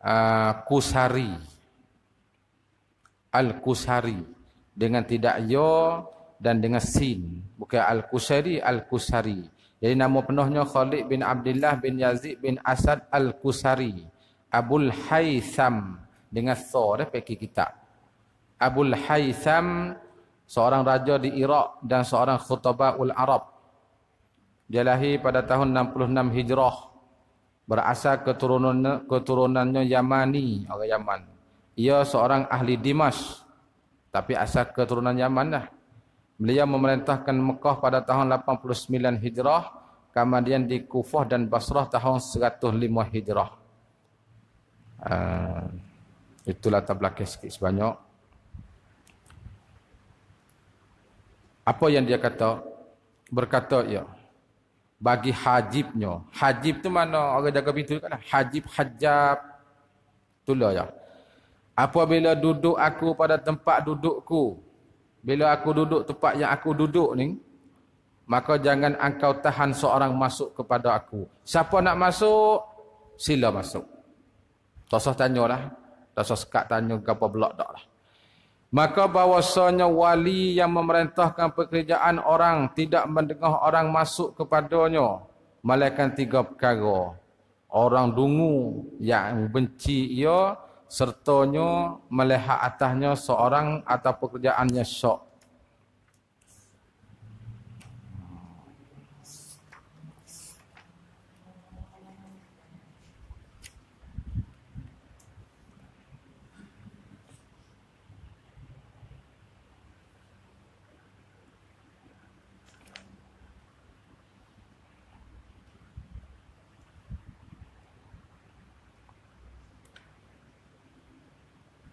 Al-Kusari. Uh, Al-Kusari. Dengan tidak yo dan dengan sin. Bukan Al-Kusari, Al-Kusari. Jadi nama penuhnya Khalid bin Abdullah bin Yazid bin Asad Al-Kusari. Abul Haytham dengan tha dah pakai kitab. Abul Haytham seorang raja di Iraq dan seorang khutabaul Arab. Dia lahir pada tahun 66 Hijrah. Berasal keturunan keturunannya Yamani, orang Yaman. Ia seorang ahli Dimas. Tapi asal keturunan Yaman dah. Beliau memerintahkan Mekah pada tahun 89 Hijrah, kemudian di Kufah dan Basrah tahun 105 Hijrah. Uh, itulah belakang sikit sebanyak. Apa yang dia kata? Berkata ya. Bagi hajibnya. Hajib tu mana orang jaga pintu kan? Hajib hajab. Itulah ya. Apabila duduk aku pada tempat dudukku, bila aku duduk tempat yang aku duduk ni, maka jangan engkau tahan seorang masuk kepada aku. Siapa nak masuk, sila masuk. Tak usah tanyalah. Tak usah sekat tanya ke apa belak tak lah. Maka bahawasanya wali yang memerintahkan pekerjaan orang tidak mendengar orang masuk kepadanya. Malaikat tiga perkara. Orang dungu yang benci ia sertanya melihat atasnya seorang atau pekerjaannya syok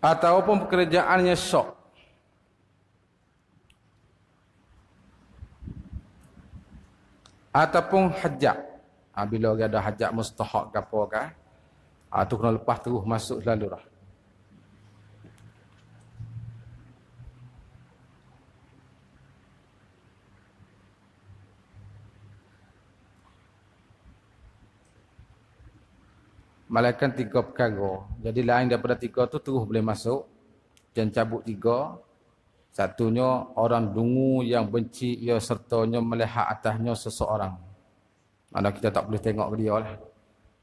ataupun pekerjaannya syok. Ataupun hajat. Ha, bila orang ada hajat mustahak ke apa kan. Ha, tu kena lepas terus masuk selalu lah. Malaikat tiga perkara. Jadi lain daripada tiga tu terus boleh masuk. Dan cabut tiga. Satunya orang dungu yang benci ia sertanya melihat atasnya seseorang. Mana kita tak boleh tengok dia lah.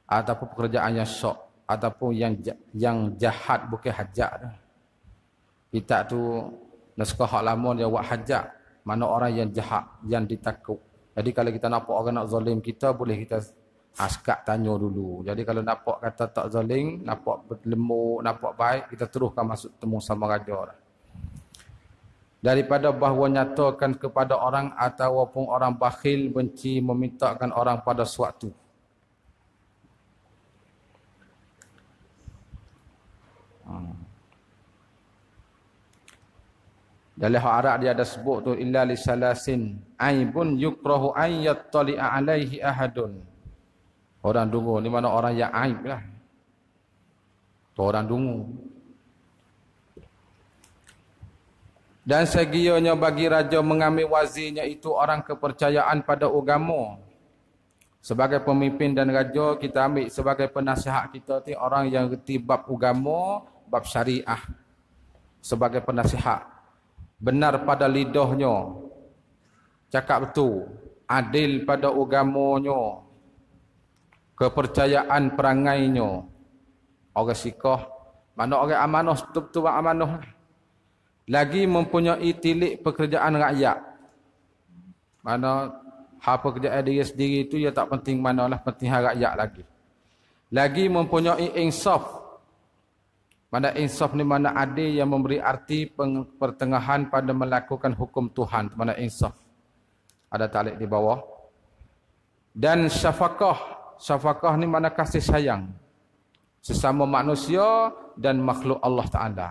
Ataupun pekerjaan yang syok. Ataupun yang yang jahat bukan hajat. Kita tu naskah hak lama dia buat hajat. Mana orang yang jahat, yang ditakut. Jadi kalau kita nampak orang nak zalim kita, boleh kita Askat tanya dulu. Jadi kalau nampak kata tak zalim, nampak berlembut, nampak baik, kita teruskan masuk temu sama raja. Daripada bahawa nyatakan kepada orang ataupun orang bakhil benci memintakan orang pada suatu. Hmm. Dalam hak Arab dia ada sebut tu illa li salasin aibun yukrahu yattali'a alaihi ahadun. Orang dungu ni mana orang yang aib lah. Tu orang dungu. Dan segianya bagi raja mengambil wazirnya itu orang kepercayaan pada agama. Sebagai pemimpin dan raja kita ambil sebagai penasihat kita tu orang yang reti bab agama, bab syariah. Sebagai penasihat. Benar pada lidahnya. Cakap betul. Adil pada agamanya kepercayaan perangainya. Orang sikah mana orang amanah betul-betul amanah. Lagi mempunyai tilik pekerjaan rakyat. Mana hal pekerjaan diri sendiri itu ya tak penting mana lah penting rakyat lagi. Lagi mempunyai insaf. Mana insaf ni mana ada yang memberi arti pertengahan pada melakukan hukum Tuhan mana insaf. Ada talik di bawah. Dan syafaqah syafaqah ni mana kasih sayang sesama manusia dan makhluk Allah Taala.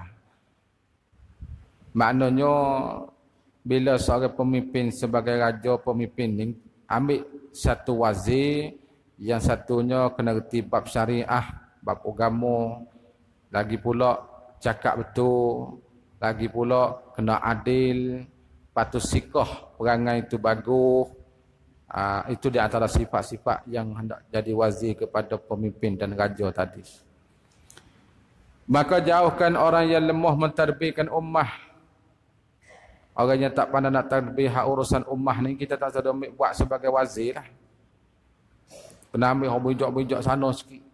Maknanya bila seorang pemimpin sebagai raja pemimpin ni ambil satu wazir yang satunya kena reti bab syariah, bab agama, lagi pula cakap betul, lagi pula kena adil, patut sikoh perangai itu bagus. Uh, itu di antara sifat-sifat yang hendak jadi wazir kepada pemimpin dan raja tadi. Maka jauhkan orang yang lemah mentarbihkan ummah Orang yang tak pandai nak terbih hak urusan ummah ni kita tak sedar buat sebagai wazir lah. Kena ambil orang bijak-bijak sana sikit.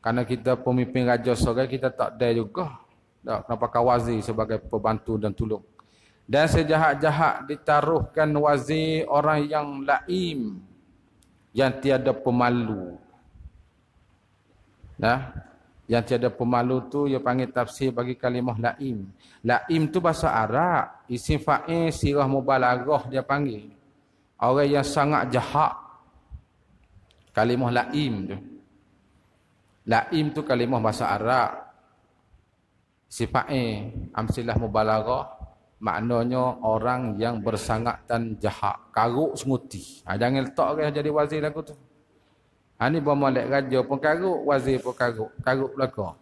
Karena kita pemimpin raja seorang kita tak ada juga. Tak kena pakai wazir sebagai pembantu dan tolong. Dan sejahat-jahat ditaruhkan wazir orang yang laim. Yang tiada pemalu. Nah, yang tiada pemalu tu dia panggil tafsir bagi kalimah laim. Laim tu bahasa Arab. Isim fa'il sirah mubalaghah dia panggil. Orang yang sangat jahat. Kalimah laim tu. Laim tu kalimah bahasa Arab. Sifatnya amsilah mubalaghah maknanya orang yang bersangat dan jahat, karuk semuti. Ha, jangan letak orang jadi wazir lagu tu. Ha ni bawa molek raja pun karuk, wazir pun karuk, karuk belaka.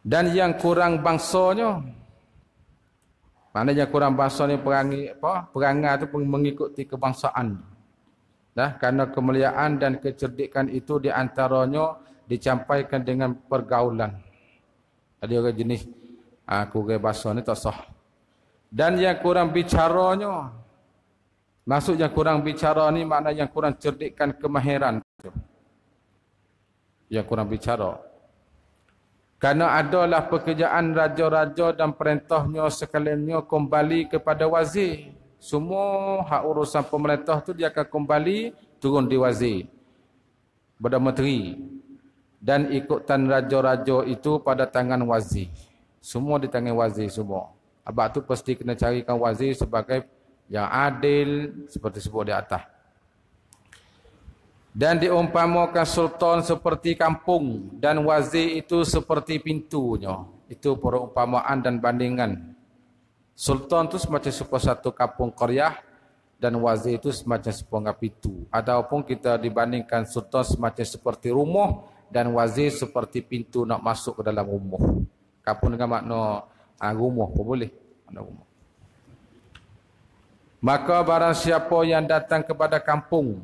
Dan yang kurang bangsanya maknanya kurang bangsa ni perangi apa? Perangai tu pun mengikuti kebangsaan. Dah kerana kemuliaan dan kecerdikan itu di antaranya dicampaikan dengan pergaulan. Ada orang jenis aku ha, bahasa ni tak sah. Dan yang kurang bicaranya Maksud yang kurang bicara ni makna yang kurang cerdikkan kemahiran. Yang kurang bicara. Karena adalah pekerjaan raja-raja dan perintahnya sekaliannya kembali kepada wazir. Semua hak urusan pemerintah tu dia akan kembali turun di wazir. Pada menteri. Dan ikutan raja-raja itu pada tangan wazir. Semua di tangan wazir semua. Abang tu pasti kena carikan wazir sebagai yang adil seperti sebut di atas. Dan diumpamakan sultan seperti kampung dan wazir itu seperti pintunya. Itu perumpamaan dan bandingan. Sultan itu semacam sebuah satu kampung koryah dan wazir itu semacam sebuah pintu. Adapun kita dibandingkan sultan semacam seperti rumah dan wazir seperti pintu nak masuk ke dalam rumah. Kampung dengan makna uh, rumah pun boleh. Mana rumah. Maka barang siapa yang datang kepada kampung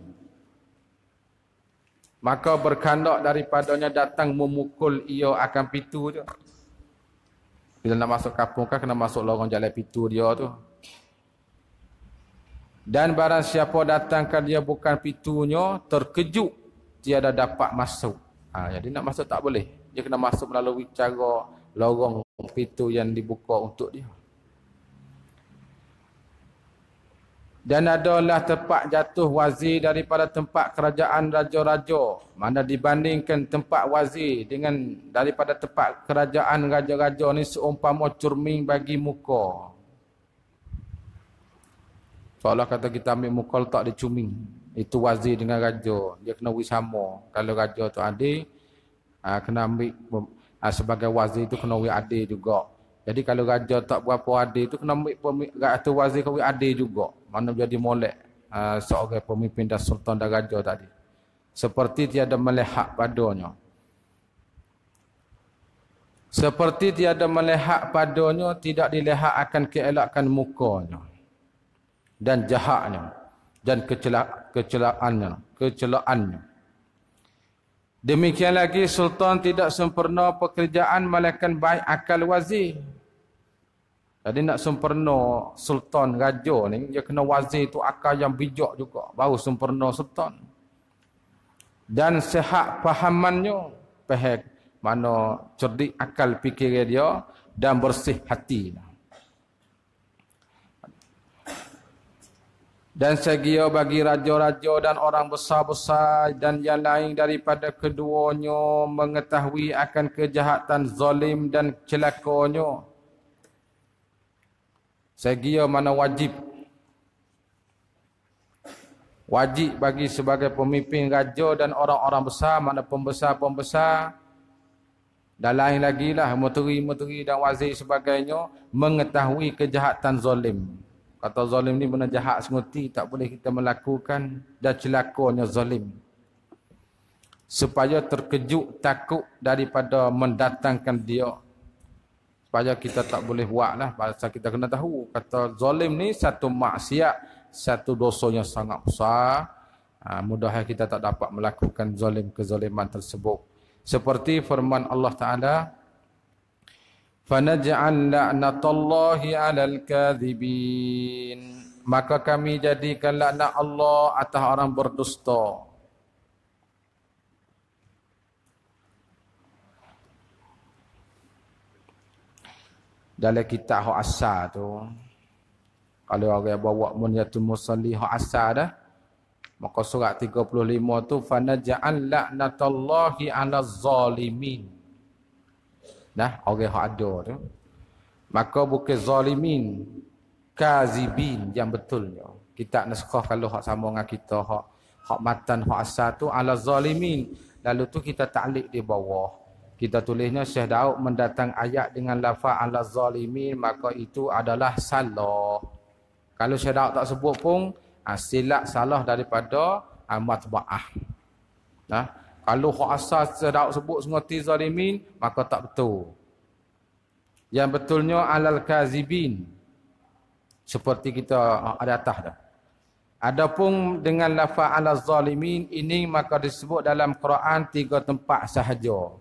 Maka berkandak daripadanya datang memukul ia akan pintu tu Bila nak masuk kampung kan kena masuk lorong jalan pintu dia tu Dan barang siapa datangkan dia bukan pintunya Terkejut tiada dapat masuk ha, Jadi nak masuk tak boleh Dia kena masuk melalui cara lorong pintu yang dibuka untuk dia. Dan adalah tempat jatuh wazir daripada tempat kerajaan raja-raja. Mana dibandingkan tempat wazir dengan daripada tempat kerajaan raja-raja ni seumpama curming bagi muka. Seolah kata kita ambil muka letak di cuming itu wazir dengan raja. Dia kena wis sama kalau raja tu adik ah, kena ambil ah, sebagai wazir tu kena wis adik juga jadi kalau raja tak berapa adil tu kena ambil atau wazir kau adil juga. Mana jadi molek uh, seorang pemimpin dan sultan dan raja tadi. Seperti tiada melihat padanya. Seperti tiada melihat padanya tidak dilihat akan keelakan mukanya dan jahatnya dan kecelak kecelaannya, kecelaannya. Demikian lagi sultan tidak sempurna pekerjaan melainkan baik akal wazir. Jadi nak sempurna sultan raja ni dia kena wazir tu akal yang bijak juga baru sempurna sultan. Dan sehat fahamannya pehek mana cerdik akal fikir dia dan bersih hati. Dan segia bagi raja-raja dan orang besar-besar dan yang lain daripada keduanya mengetahui akan kejahatan zalim dan celakanya segia mana wajib? Wajib bagi sebagai pemimpin raja dan orang-orang besar mana pembesar-pembesar. Dan lain lagi lah menteri-menteri dan wazir sebagainya mengetahui kejahatan zalim. Kata zalim ni benar jahat senguti tak boleh kita melakukan dan celakonya zalim. Supaya terkejut takut daripada mendatangkan dia. Supaya kita tak boleh buat lah. Pasal kita kena tahu. Kata zalim ni satu maksiat. Satu dosa yang sangat besar. Ha, mudah kita tak dapat melakukan zalim kezaliman tersebut. Seperti firman Allah Ta'ala fanaj'al لعنة 'alal على maka kami jadikan laknat Allah atas orang berdusta. Dalam kitab hak asal tu kalau orang yang bawa munyatu musalli hak asal dah maka surat 35 tu fanaj'al la'natallahi 'ala zalimin Nah, orang yang ada tu. Maka bukan zalimin, kazibin yang betulnya. Kita naskah kalau hak sama dengan kita hak hak matan hak asal tu ala zalimin. Lalu tu kita taklik di bawah. Kita tulisnya Syekh Daud mendatang ayat dengan lafaz ala zalimin maka itu adalah salah. Kalau Syekh Daud tak sebut pun ha, silap salah daripada ha, matba'ah. Nah, kalau asal sedap sebut sengerti zalimin, maka tak betul. Yang betulnya alal kazibin. Seperti kita ada atas dah. Adapun dengan lafaz alal zalimin ini maka disebut dalam Quran tiga tempat sahaja.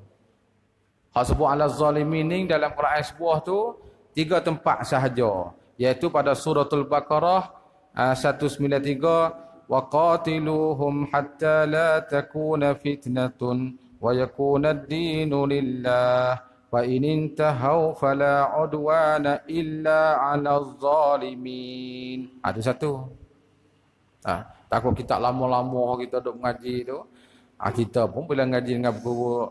Hak sebut alal zalimin ini dalam Quran sebuah tu tiga tempat sahaja. Iaitu pada suratul Baqarah 193 وقاتلوهم حتى لا تكون فتنة ويكون الدين لله فإن انتهوا فلا عدوان إلا على الظالمين ada satu ah takut kita lama-lama kita duk mengaji tu ah kita pun bila ngaji dengan guru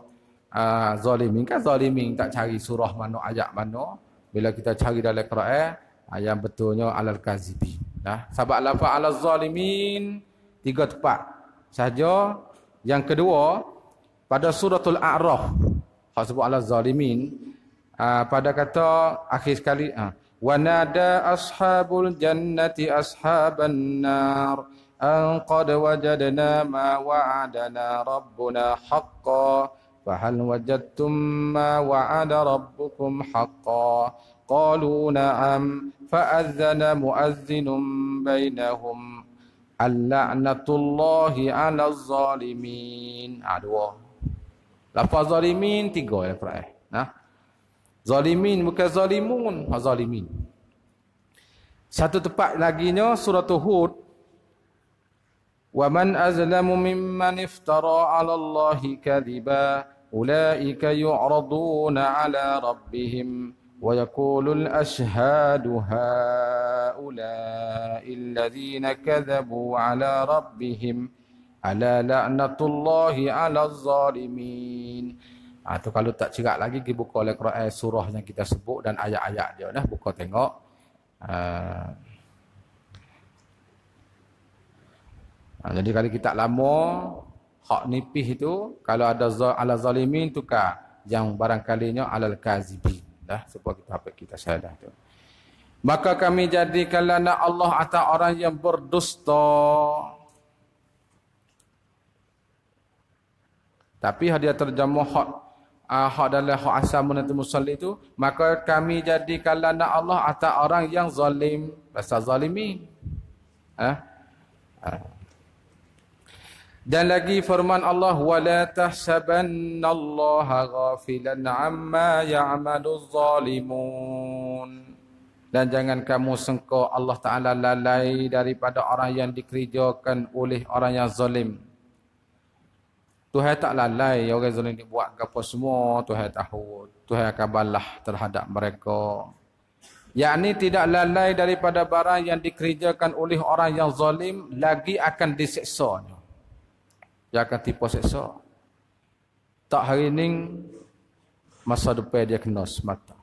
ah zalimin kan zalimin tak cari surah mana ayat mana bila kita cari dalam Quran ayat betulnya alal kazibin Nah, sebab lafaz ala zalimin. Tiga tepat. Saja. Yang kedua pada suratul A'raf. Hak sebut ala zalimin uh, pada kata akhir sekali uh, wa nada ashabul jannati ashaban nar an qad wajadna ma wa'adana rabbuna haqqan fahal wajadtum ma wa'ada rabbukum haqqan qalu na'am فأذن مؤذن بينهم Al-la'natullahi ala zalimin. Ha, dua. Lafaz zalimin, tiga yang terakhir. Ha? Zalimin bukan zalimun. Ha, zalimin. Satu tempat lagi nya surah Hud. Wa man azlamu mimman iftara ala Allahi kadhiba. Ulaika yu'raduna ala rabbihim. ويقول الأشهاد هؤلاء الذين كذبوا على ربهم ألا لعنة الله على الظالمين Ah tu kalau tak cerak lagi kita buka oleh Quran surah yang kita sebut dan ayat-ayat dia dah buka tengok. Uh, ah, jadi kalau kita lama hak nipih itu kalau ada ala zalimin tukar yang barangkalinya alal kazibin dah kita apa kita sadar tu maka kami jadikan lana Allah atas orang yang berdusta tapi dia terjemah hak uh, hak dalam hak asal menentu musalli itu maka kami jadikan lana Allah atas orang yang zalim bahasa zalimi ha? ha? Dan lagi firman Allah wala tahsabannallaha ghafilan amma ya'malu zalimun. Dan jangan kamu sengko Allah Taala lalai daripada orang yang dikerjakan oleh orang yang zalim. Tuhan tak lalai orang zalim dibuat apa semua Tuhan tahu. Tuhan akan balah terhadap mereka. Yakni tidak lalai daripada barang yang dikerjakan oleh orang yang zalim lagi akan diseksanya. Dia akan tipu seksa. Tak hari ini, masa depan dia kena semata.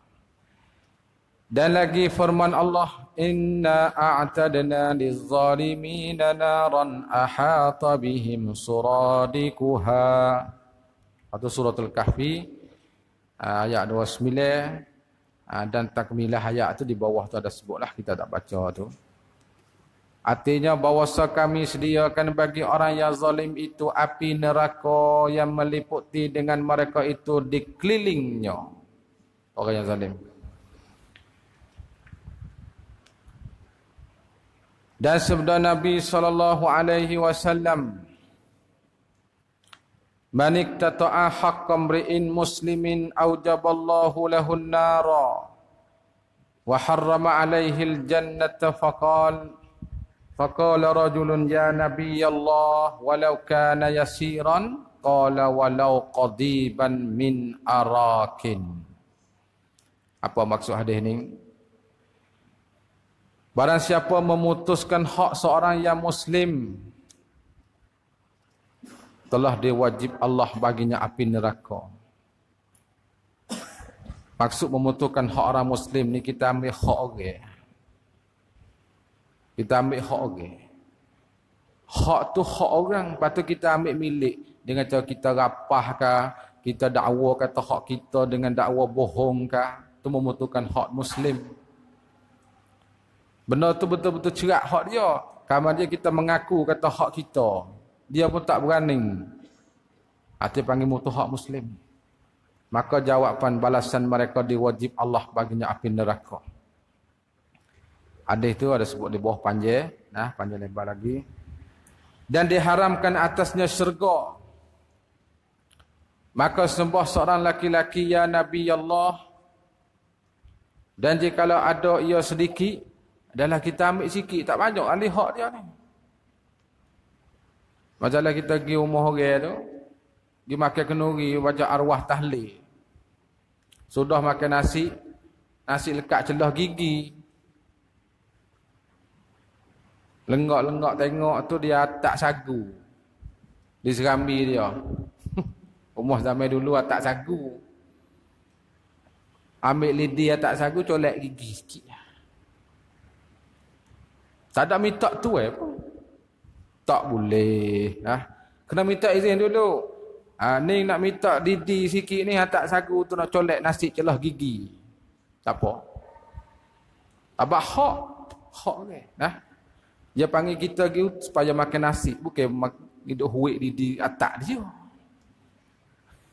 Dan lagi firman Allah, Inna a'tadna lizzalimina naran ahata bihim suradikuha. Atau suratul kahfi. uh, ayat 29 uh, dan takmilah ayat tu di bawah tu ada sebutlah kita tak baca tu. Artinya bahawa kami sediakan bagi orang yang zalim itu api neraka yang meliputi dengan mereka itu di kelilingnya. Orang yang zalim. Dan sabda Nabi sallallahu alaihi wasallam Man iktata'a haqqam ri'in muslimin aujaballahu lahu an-nara wa harrama alaihi al-jannata faqala فقال رجل يا نبي الله ولو كان يسيرا قال ولو قضيبا من أراك apa maksud hadis ini Barang siapa memutuskan hak seorang yang muslim telah diwajib Allah baginya api neraka. Maksud memutuskan hak orang muslim ni kita ambil hak orang. Okay. Kita ambil hak orang. Hak tu hak orang, patut kita ambil milik dengan cara kita rapah kita dakwa kata hak kita dengan dakwa bohong ke, tu memutuskan hak muslim. Benda tu betul-betul cerak hak dia. Kamu dia kita mengaku kata hak kita. Dia pun tak berani. Hati panggil mutu hak muslim. Maka jawapan balasan mereka diwajib Allah baginya api neraka. Hadis itu ada sebut di bawah panjang, nah panjang lebar lagi. Dan diharamkan atasnya syurga. Maka sembah seorang laki-laki ya Nabi Allah. Dan jika ada ia sedikit, adalah kita ambil sikit, tak banyak ahli hak dia ni. Masalah kita pergi rumah orang tu, pergi makan kenuri, baca arwah tahlil. Sudah makan nasi, nasi lekat celah gigi, Lenggak-lenggak tengok tu dia tak sagu. Di serambi dia. Umur zaman dulu tak sagu. Ambil lidi tak sagu colek gigi sikit. Tak ada minta tu eh pun. Tak boleh. Ha? Kena minta izin dulu. Ha, ni nak minta lidi sikit ni tak sagu tu nak colek nasi celah gigi. Tak apa. Abah hak. Hak ni. Nah. Dia panggil kita pergi supaya makan nasi. Bukan hidup huik di, di atak dia.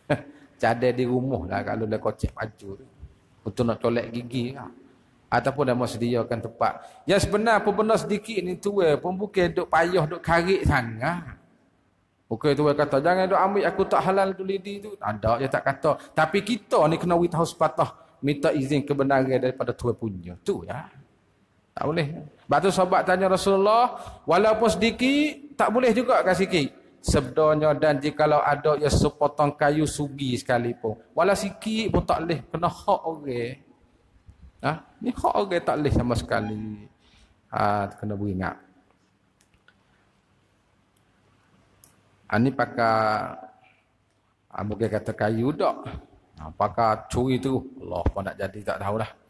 Cadai di rumah lah kalau dia kocek baju tu. Untuk nak colek gigi lah. Ataupun dia mau sediakan tempat. Yang sebenar pun benda sedikit ni tu eh. Pun bukan duk payah, duk karik sangat. Bukan tu kata, jangan duk ambil aku tak halal tu lidi tu. Ada, dia tak kata. Tapi kita ni kena tahu sepatah. Minta izin kebenaran daripada Tuhan punya. Tu ya. Tak boleh. Sebab tu sahabat tanya Rasulullah, walaupun sedikit, tak boleh juga kasih sikit. Sebdanya dan jikalau ada ya sepotong kayu sugi sekalipun. Walau sikit pun tak boleh. Kena hak orang. Ha? Ni hak orang tak boleh sama sekali. Ha, kena beringat. Ha, ni pakai ha, mungkin kata kayu tak. Ha, pakai curi tu. Allah pun nak jadi tak tahulah.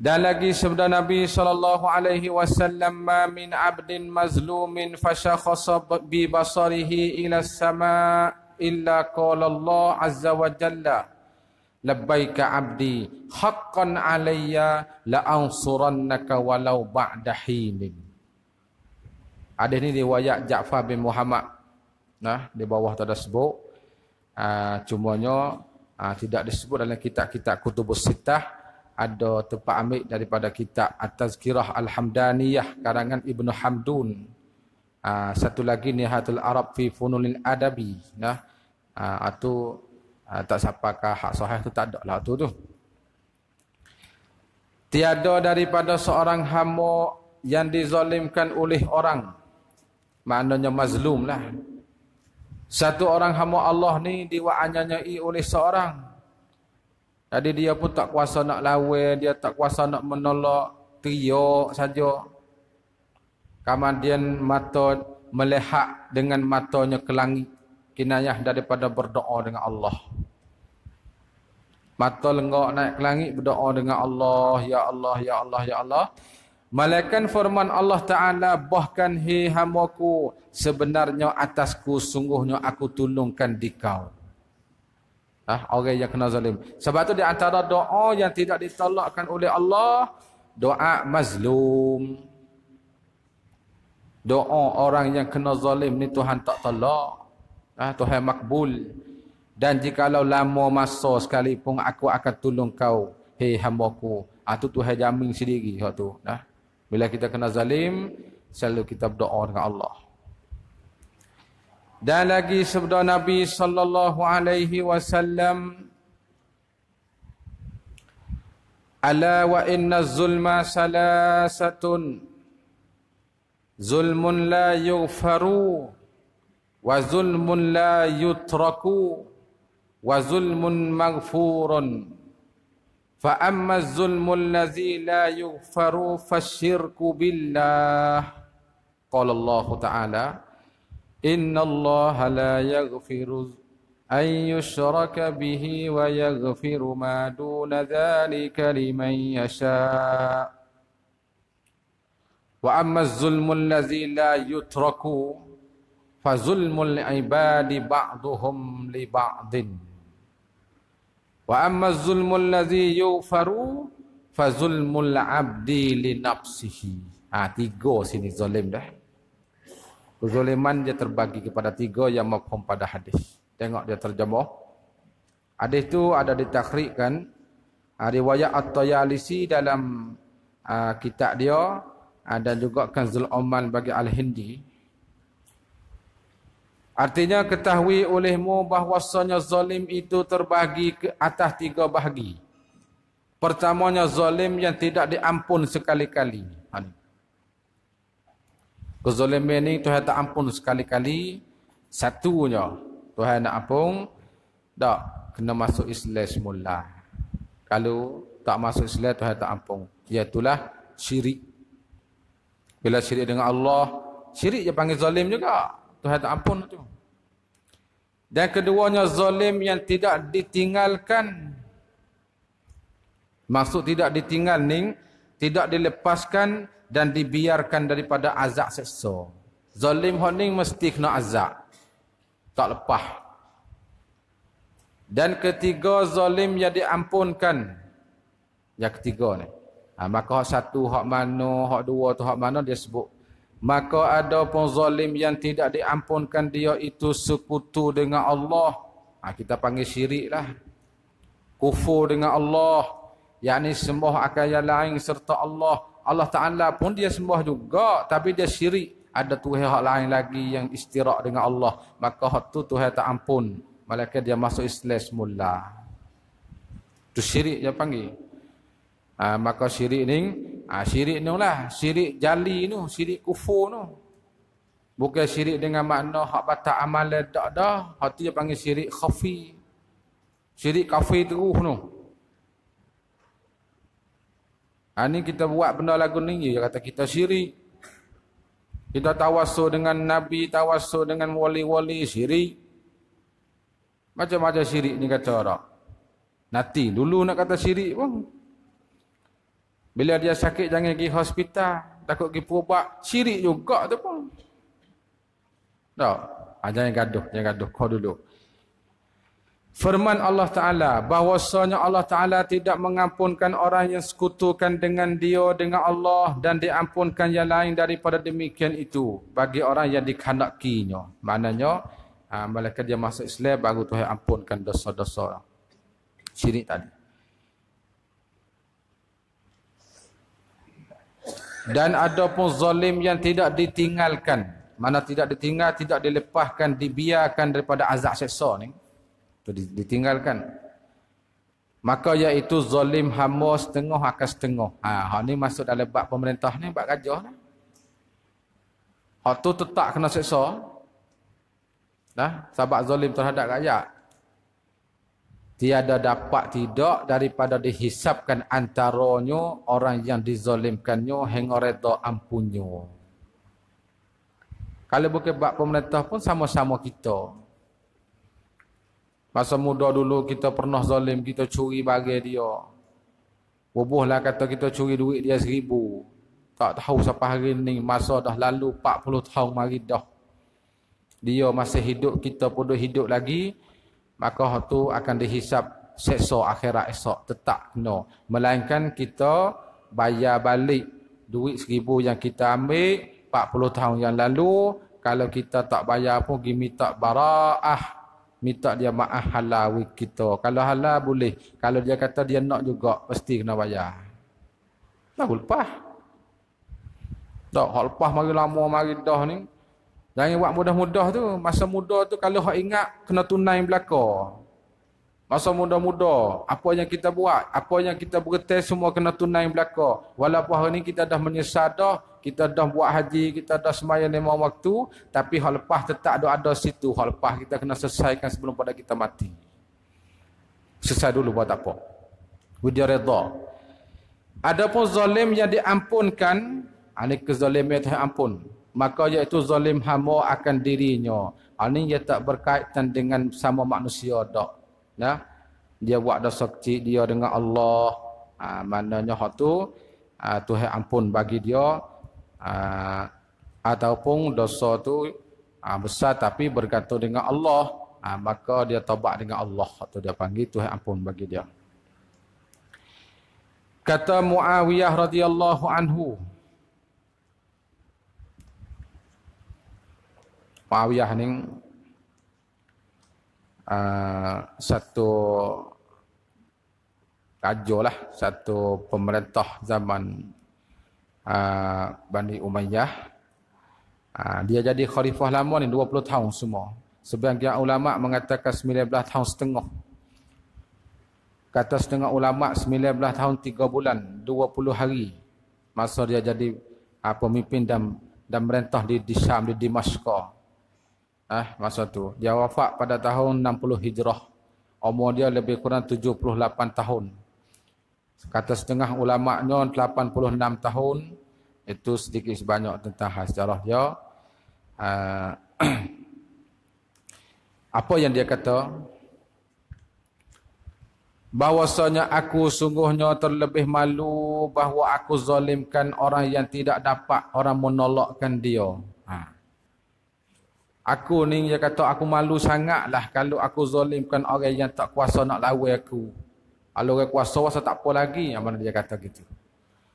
Dan lagi sabda Nabi sallallahu alaihi wasallam ma min 'abdin mazlumin fashakhasa bi basarihi ila sama illa qala Allah azza wa jalla labbaika 'abdi haqqan 'alayya la ansurannaka walau ba'da hinin. Ada ini riwayat Ja'far bin Muhammad. Nah di bawah tu ada sebut. Uh, cumanya uh, tidak disebut dalam kitab-kitab kutubus sittah ada tempat ambil daripada kitab At-Tazkirah Al-Hamdaniyah karangan Ibnu Hamdun. Uh, satu lagi Nihatul Arab fi Fununil Adabi. Nah, uh, itu uh, tak siapakah hak sahih tu tak ada lah tu tu. Tiada daripada seorang hamba yang dizalimkan oleh orang. Maknanya mazlum lah. Satu orang hamba Allah ni diwaanyanyai oleh seorang. Jadi dia pun tak kuasa nak lawan, dia tak kuasa nak menolak, teriak saja. Kemudian mata melihat dengan matanya ke langit. Kinayah daripada berdoa dengan Allah. Mata lenggak naik ke langit berdoa dengan Allah. Ya Allah, Ya Allah, Ya Allah. Malaikat firman Allah Ta'ala bahkan hi hamaku sebenarnya atasku sungguhnya aku tolongkan di Ah, orang yang kena zalim. Sebab tu di antara doa yang tidak ditolakkan oleh Allah, doa mazlum. Doa orang yang kena zalim ni Tuhan tak tolak. Ah, Tuhan makbul. Dan jikalau lama masa sekalipun aku akan tolong kau, hei hamba-Ku. Ah tu Tuhan jamin sendiri tu, nah. Bila kita kena zalim, selalu kita berdoa dengan Allah. Dan lagi sabda Nabi sallallahu alaihi wasallam Ala wa inna zulma salasatun Zulmun la yughfaru wa zulmun la yutraku wa zulmun maghfurun. Fa amma zulmu allazi la yughfaru fasyirku billah. Qala Allah ta'ala إن الله لا يغفر أن يشرك به ويغفر ما دون ذلك لمن يشاء وأما الظلم الذي لا يترك فظلم العباد بعضهم لبعض وأما الظلم الذي يغفر فظلم العبد لنفسه Ah, tiga sini zalim dah. Kezaliman dia terbagi kepada tiga yang mafhum pada hadis. Tengok dia terjemah. Hadis tu ada ditakrikkan uh, riwayat At-Tayalisi dalam uh, kitab dia uh, dan juga Kanzul Oman bagi Al-Hindi. Artinya ketahui olehmu bahwasanya zalim itu terbagi ke atas tiga bahagi. Pertamanya zalim yang tidak diampun sekali-kali. Ha, Kezaliman ni Tuhan tak ampun sekali-kali. Satunya Tuhan nak ampun. Tak. Kena masuk Islam semula. Kalau tak masuk Islam Tuhan tak ampun. Iaitulah syirik. Bila syirik dengan Allah. Syirik je panggil zalim juga. Tuhan tak ampun tu. Dan keduanya zalim yang tidak ditinggalkan. Maksud tidak ditinggal ni. Tidak dilepaskan dan dibiarkan daripada azab seksa. Zalim honing mesti kena azab. Tak lepas. Dan ketiga zalim yang diampunkan. Yang ketiga ni. Ha, maka hak satu, hak mana, hak dua tu hak mana dia sebut. Maka ada pun zalim yang tidak diampunkan dia itu sekutu dengan Allah. Ha, kita panggil syirik lah. Kufur dengan Allah. Yang ni sembah akan yang lain serta Allah. Allah Ta'ala pun dia sembah juga. Tapi dia syirik. Ada Tuhan hak lain lagi yang istirak dengan Allah. Maka hak tu Tuhan tak ampun. Malaikat dia masuk Islam semula. Itu syirik dia panggil. Ha, maka syirik ni. Ha, syirik ni lah. Syirik jali ni. Syirik kufur ni. Bukan syirik dengan makna hak batak amalan tak dah. Hak tu dia panggil syirik khafi. Syirik khafi terus ni. Ha, ni kita buat benda lagu ni, dia kata kita syirik. Kita tawasul dengan Nabi, tawasul dengan wali-wali, syirik. Macam-macam syirik ni kata orang. Nanti dulu nak kata syirik pun. Bila dia sakit jangan pergi hospital. Takut pergi perubat. Syirik juga tu pun. Tak. Ha, jangan gaduh. Jangan gaduh. Kau dulu firman Allah Ta'ala bahwasanya Allah Ta'ala tidak mengampunkan orang yang sekutukan dengan dia dengan Allah dan diampunkan yang lain daripada demikian itu bagi orang yang dikhandakinya maknanya ha, malaikat dia masuk Islam baru Tuhan ampunkan dosa-dosa. Syirik tadi. Dan ada pun zalim yang tidak ditinggalkan. Mana tidak ditinggal tidak dilepaskan dibiarkan daripada azab seksa ni ditinggalkan. Maka iaitu zalim hamba setengah akan setengah. Ha, hak ni masuk dalam bab pemerintah ni, bab gajah ni. Hak tu tetap kena seksa. Dah, sebab zalim terhadap rakyat. Tiada dapat tidak daripada dihisapkan antaranya orang yang dizalimkannya hingga reda ampunnya. Kalau bukan bab pemerintah pun sama-sama kita. Masa muda dulu kita pernah zalim, kita curi bagi dia. Bubuhlah kata kita curi duit dia seribu. Tak tahu siapa hari ni, masa dah lalu 40 tahun mari dah. Dia masih hidup, kita pun dah hidup lagi. maka tu akan dihisap seksa akhirat esok tetap kena melainkan kita bayar balik duit seribu yang kita ambil 40 tahun yang lalu kalau kita tak bayar pun pergi minta bara'ah minta dia maaf halal kita. Kalau halal boleh. Kalau dia kata dia nak juga pasti kena bayar. Tak lepas tak hak lepas mari lama mari dah ni. Jangan buat mudah-mudah tu. Masa muda tu kalau hak ingat kena tunai belaka. Masa muda-muda, apa yang kita buat, apa yang kita bertes semua kena tunai belaka. Walaupun hari ni kita dah menyesal dah, kita dah buat haji, kita dah semaya lima waktu, tapi hal lepas tetap ada ada situ. Hal lepas kita kena selesaikan sebelum pada kita mati. Selesai dulu buat apa. Widya redha. Adapun zalim yang diampunkan, ini kezaliman yang ampun maka iaitu zalim hamba akan dirinya. Ini dia tak berkaitan dengan sama manusia dak. Ya. Dia buat dosa kecil dia dengan Allah. Ha, maknanya hak tu ha, Tuhan ampun bagi dia ha, ataupun dosa tu ha, besar tapi bergantung dengan Allah. Ha, maka dia taubat dengan Allah. Tu dia panggil Tuhan ampun bagi dia. Kata Muawiyah radhiyallahu anhu, Muawiyah ni uh, satu raja lah, satu pemerintah zaman uh, Bani Umayyah. Uh, dia jadi khalifah lama ni 20 tahun semua. Sebagian ulama mengatakan 19 tahun setengah. Kata setengah ulama 19 tahun 3 bulan, 20 hari. Masa dia jadi uh, pemimpin dan dan merintah di, di Syam, di Damaskus eh, masa tu. Dia wafat pada tahun 60 Hijrah. Umur dia lebih kurang 78 tahun. Kata setengah ulama-nya 86 tahun. Itu sedikit sebanyak tentang sejarah dia. Uh, apa yang dia kata? Bahwasanya aku sungguhnya terlebih malu bahawa aku zalimkan orang yang tidak dapat orang menolakkan dia. Aku ni dia kata aku malu sangat lah kalau aku zalimkan orang yang tak kuasa nak lawan aku. Kalau orang kuasa rasa tak apa lagi. Yang mana dia kata gitu.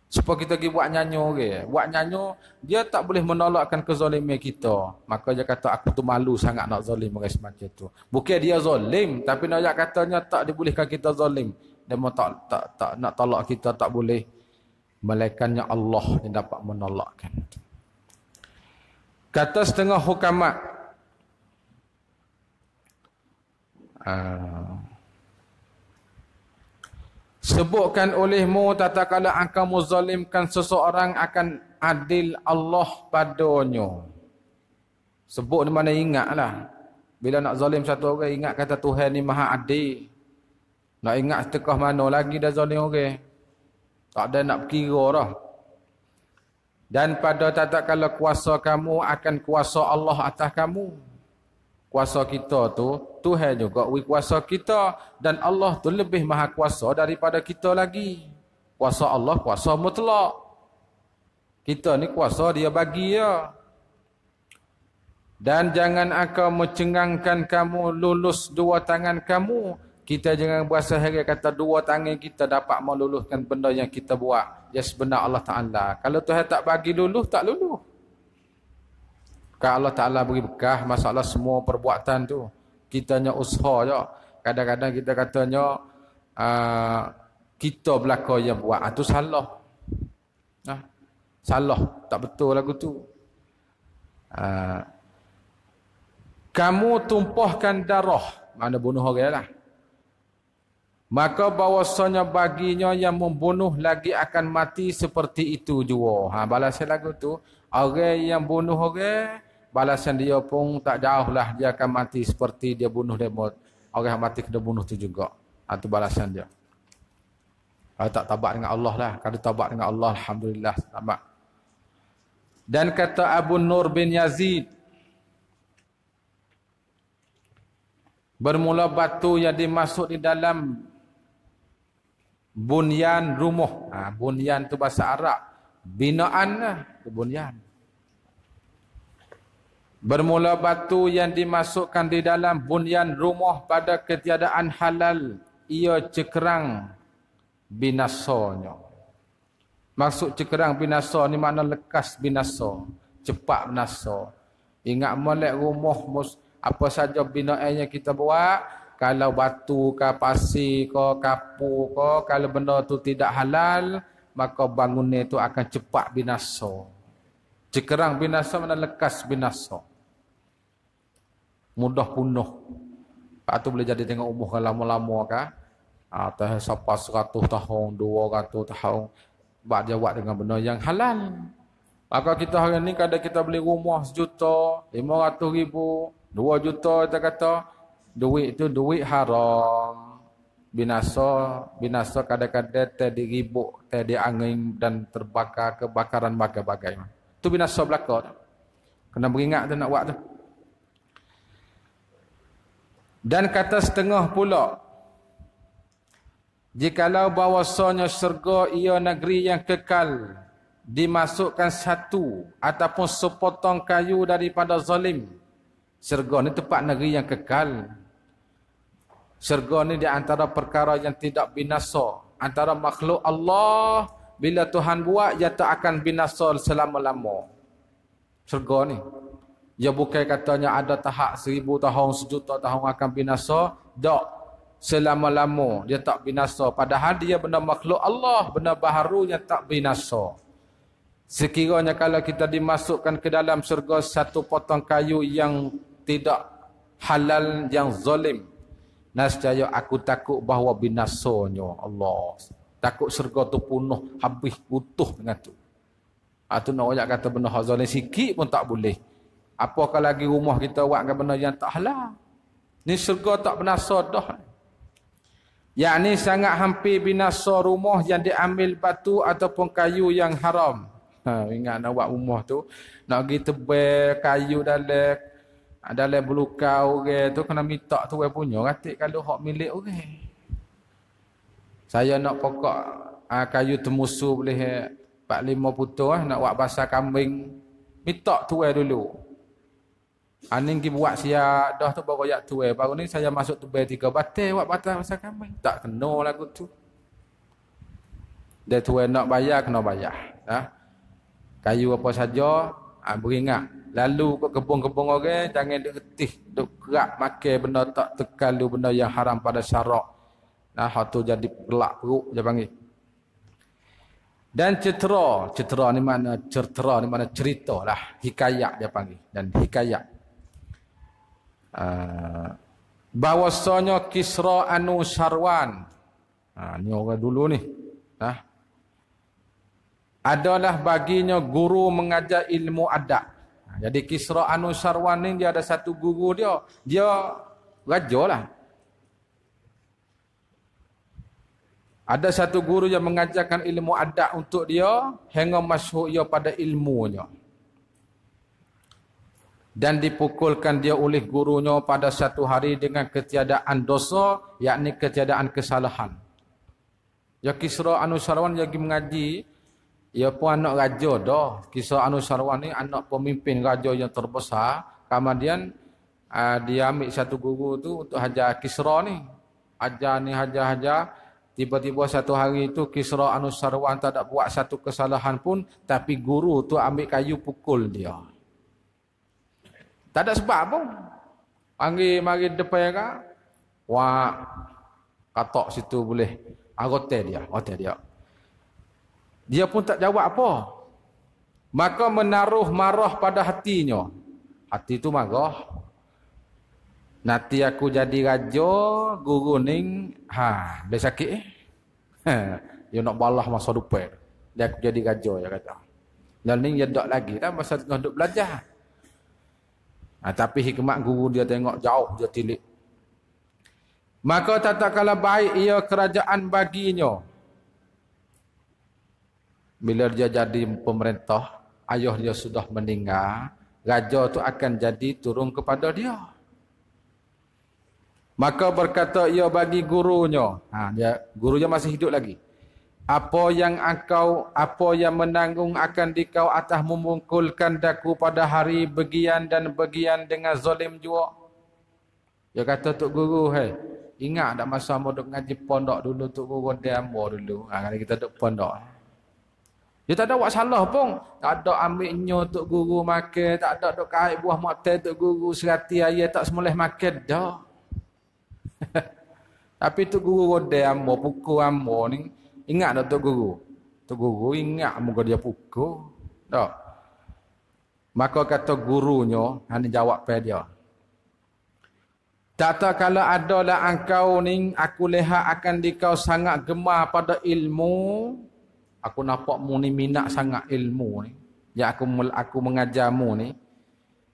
Supaya kita pergi buat nyanyo okay. Buat nyanyo, dia tak boleh menolakkan kezaliman kita. Maka dia kata aku tu malu sangat nak zalim orang semacam tu. Bukan dia zalim. Tapi nak katanya tak dibolehkan kita zalim. Dia mau tak, tak, tak, nak tolak kita tak boleh. Malaikannya Allah yang dapat menolakkan. Kata setengah hukamat. Ah. Sebutkan olehmu tatkala engkau muzalimkan seseorang akan adil Allah padanya. Sebut di mana ingatlah. Bila nak zalim satu orang ingat kata Tuhan ni maha adil. Nak ingat setekah mana lagi dah zalim orang. Tak ada nak kira dah. Dan pada tatkala kuasa kamu akan kuasa Allah atas kamu kuasa kita tu Tuhan juga wi kuasa kita dan Allah tu lebih maha kuasa daripada kita lagi. Kuasa Allah kuasa mutlak. Kita ni kuasa dia bagi ya. Dan jangan akan mencengangkan kamu lulus dua tangan kamu. Kita jangan berasa heran kata dua tangan kita dapat meluluskan benda yang kita buat. Ya sebenar Allah Ta'ala. Kalau Tuhan tak bagi lulus tak lulus kalau Allah Ta'ala beri bekah masalah semua perbuatan tu. Kitanya usaha je. Kadang-kadang kita katanya uh, kita belakang yang buat. Itu ah, salah. Nah, salah. Tak betul lagu tu. Uh, kamu tumpahkan darah. Mana bunuh orang lah. Maka bahawasanya baginya yang membunuh lagi akan mati seperti itu juga. Ha, balasnya lagu tu. Orang yang bunuh orang balasan dia pun tak jauh lah dia akan mati seperti dia bunuh demot orang mati kena bunuh tu juga. Itu ha, balasan dia. Kalau tak tabat dengan Allah lah. Kalau tabat dengan Allah Alhamdulillah selamat. Dan kata Abu Nur bin Yazid bermula batu yang dimasuk di dalam bunyan rumah. Ha, bunyan tu bahasa Arab. Binaan lah bunyan Bermula batu yang dimasukkan di dalam bunyan rumah pada ketiadaan halal. Ia cekerang binasanya. Maksud cekerang binasa ni makna lekas binasa. Cepat binasa. Ingat molek rumah apa saja binaannya kita buat. Kalau batu ke pasir ke kapur ke. Kalau benda tu tidak halal. Maka bangunan itu akan cepat binasa. Cekerang binasa mana lekas binasa. Mudah punuh. Lepas tu boleh jadi tengok umur lama-lama kan. Atau ah, siapa seratus tahun, dua ratus tahun buat dia buat dengan benda yang halal. Maka kita hari ni kadang kita beli rumah sejuta, lima ratus ribu, dua juta kita kata, duit itu duit haram. Binasa, binasa kadang-kadang tadi ribut, tadi angin dan terbakar kebakaran bagai-bagai. Itu binasa belakang. Kena beringat tu nak buat tu. Dan kata setengah pula, Jikalau bahawasanya syurga ia negeri yang kekal dimasukkan satu ataupun sepotong kayu daripada zalim. Syurga ni tempat negeri yang kekal. Syurga ni di antara perkara yang tidak binasa. Antara makhluk Allah bila Tuhan buat ia tak akan binasa selama-lama. Syurga ni. Ya bukan katanya ada tahap seribu tahun, sejuta tahun akan binasa. Tak selama-lama dia tak binasa padahal dia benda makhluk Allah benda baharu yang tak binasa sekiranya kalau kita dimasukkan ke dalam syurga satu potong kayu yang tidak halal yang zalim nascaya aku takut bahawa binasanya Allah takut syurga tu penuh habis utuh dengan tu. Itu nak banyak kata benda zalim sikit pun tak boleh. Apakah lagi rumah kita buat benda yang tak halal? Ni syurga tak binasa dah. Yakni sangat hampir binasa rumah yang diambil batu ataupun kayu yang haram. Ha, ingat nak buat rumah tu, nak pergi tebal kayu dalam dalam belukau orang tu kena minta tu orang punya. Katik kalau hak milik orang. Saya nak pokok uh, kayu temusu boleh 4 5 putus uh, nak buat basah kambing minta tu dulu. Aning ki buat sia dah tu baru yak tuai. Baru ni saya masuk tu tiga batal buat batal masa kami. Tak kena lagu tu. Dia tuai nak bayar kena bayar. Ha? Kayu apa saja ha, beringat. Lalu ke kebun-kebun orang jangan duk getih, duk kerak makan benda tak tekalu benda yang haram pada syarak. Nah, hak tu jadi gelak perut dia panggil. Dan cetera, cetera ni mana cetera ni mana cerita lah, hikayat dia panggil. Dan hikayat. Ah, bahwasanya Kisra Anu Sarwan ha, ni orang dulu ni. Ha, adalah baginya guru mengajar ilmu adab. Jadi Kisra Anu Sarwan ni dia ada satu guru dia. Dia raja lah ada satu guru yang mengajarkan ilmu adab untuk dia hingga masyhur ia pada ilmunya. Dan dipukulkan dia oleh gurunya pada satu hari dengan ketiadaan dosa yakni ketiadaan kesalahan. Ya Kisra Anusarwan yang mengaji ia pun anak raja dah. Kisra Anusarwan ni anak pemimpin raja yang terbesar. Kemudian uh, dia ambil satu guru tu untuk hajar Kisra ni. Ajar ni hajar-hajar tiba-tiba satu hari itu Kisra Anusarwan tak ada buat satu kesalahan pun tapi guru tu ambil kayu pukul dia tak ada sebab pun. Panggil mari depan ka. Wah. Katok situ boleh. Agote dia. Agote dia. Dia pun tak jawab apa. Maka menaruh marah pada hatinya. Hati tu marah. Nanti aku jadi raja, guru ning, ha, boleh sakit eh? Ha, dia nak balah masa dupai. Dia aku jadi raja, dia kata. Dan ni dia tak lagi dah masa tengah duduk belajar. Ha, tapi hikmat guru dia tengok jauh dia tilik. Maka tak kala baik ia kerajaan baginya. Bila dia jadi pemerintah, ayah dia sudah meninggal, raja tu akan jadi turun kepada dia. Maka berkata ia bagi gurunya, ha, dia gurunya masih hidup lagi. apa yang engkau apa yang menanggung akan dikau atas memungkulkan daku pada hari begian dan begian dengan zalim jua? Dia kata tok guru hai ingat tak masa mau duk ngaji pondok dulu tok guru dia ambo dulu? Ha kita duk pondok. Dia tak ada buat salah pun. Tak ada ambilnya tok guru makan tak ada duk kait buah motel tok guru serati ayat tak semoleh makan. Dah tapi tok guru dia ambo pukul ambo ni Ingat tak Tok Guru? Tok Guru ingat muka dia pukul. Tak. Maka kata gurunya, hanya jawab pada dia. Tak tahu kalau adalah engkau ni, aku lihat akan dikau sangat gemar pada ilmu. Aku nampak mu ni minat sangat ilmu ni. Ya aku aku mengajarmu ni.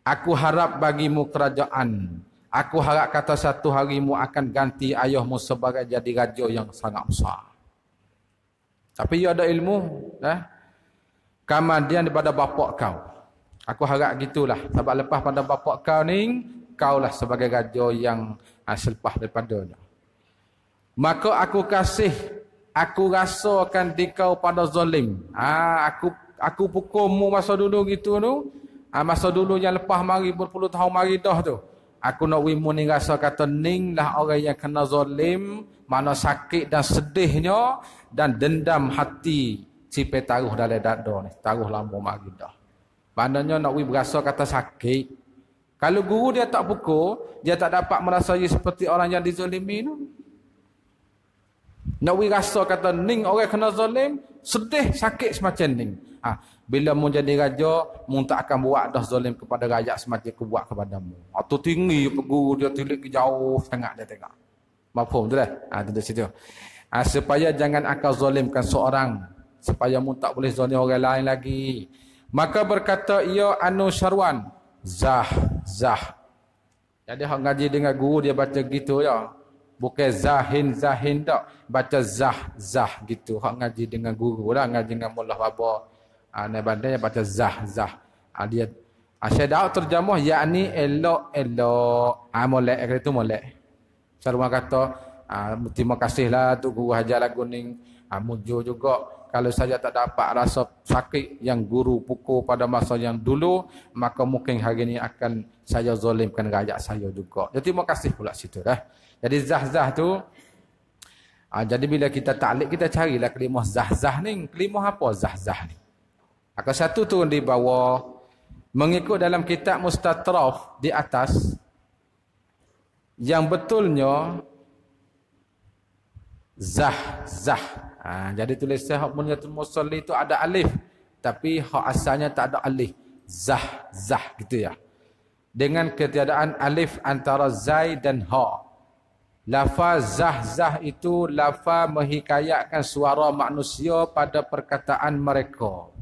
Aku harap bagimu kerajaan. Aku harap kata satu hari mu akan ganti ayahmu sebagai jadi raja yang sangat besar. Tapi ia ada ilmu. Eh? Kemudian daripada bapak kau. Aku harap gitulah. Sebab lepas pada bapak kau ni, kaulah sebagai raja yang uh, selepas daripadanya. Maka aku kasih, aku rasakan di kau pada zalim. Ha, aku aku pukulmu masa dulu gitu tu. Ha, masa dulu yang lepas mari berpuluh tahun mari dah tu. Aku nak wimu ni rasa kata ning lah orang yang kena zalim. Mana sakit dan sedihnya dan dendam hati cipe taruh dalam dada ni. Taruh lama mari dah. Maknanya nak we berasa kata sakit. Kalau guru dia tak pukul dia tak dapat merasai seperti orang yang dizalimi tu. Nak we rasa kata ning orang kena zalim sedih sakit semacam ning. Ha, bila mu jadi raja mu tak akan buat dah zalim kepada rakyat semacam aku buat kepadamu atau tinggi guru dia tilik ke jauh sangat dia tengok Mafhum tu lah. Ha, tu situ. Ha, supaya jangan akal zalimkan seorang. Supaya mu tak boleh zalim orang lain lagi. Maka berkata ia anu syarwan. Zah, zah. Jadi hak ngaji dengan guru dia baca gitu ya. Bukan zahin, zahin tak. Baca zah, zah gitu. Hak ngaji dengan guru lah. Ngaji dengan mullah baba. Ha, ni bandai baca zah, zah. Ha, dia saya dah terjemuh yakni elok, elok. Ha, molek, itu molek. Syarwan kata, Ha, terima kasihlah tu guru hajar lagu ni. Ha, mujur juga kalau saja tak dapat rasa sakit yang guru pukul pada masa yang dulu, maka mungkin hari ini akan saya zalimkan rakyat saya juga. Jadi terima kasih pula situ dah. Jadi zah-zah tu ha, jadi bila kita taklik kita carilah kelimah zah-zah ni. Kelimah apa zah-zah ni? Maka satu turun di bawah mengikut dalam kitab Mustatraf di atas yang betulnya zah zah. Ha, jadi tulisan hak bunyatul musalli itu ada alif tapi hak asalnya tak ada alif. Zah zah gitu ya. Dengan ketiadaan alif antara zai dan ha. Lafaz zah zah itu lafaz menghikayatkan suara manusia pada perkataan mereka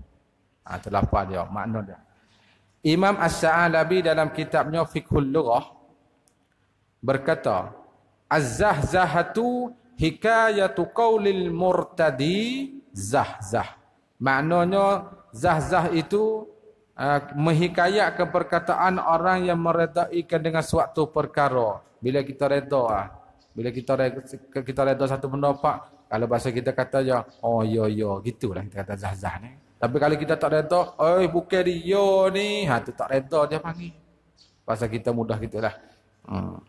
ha, lafaz dia makna dia Imam As-Sa'alabi dalam kitabnya Fiqhul Lughah berkata Az-zahzahatu hikayatu qaulil murtadi zah-zah. Maknanya zah-zah itu uh, menghikayatkan perkataan orang yang meredaikan dengan suatu perkara. Bila kita reda ah. Bila kita reda, kita reda satu pendapat, kalau bahasa kita kata je, oh yo yo, gitulah kita kata zah-zah ni. Tapi kalau kita tak reda, oi bukan dia ni, ha tu tak reda dia panggil. Bahasa kita mudah gitulah. Hmm.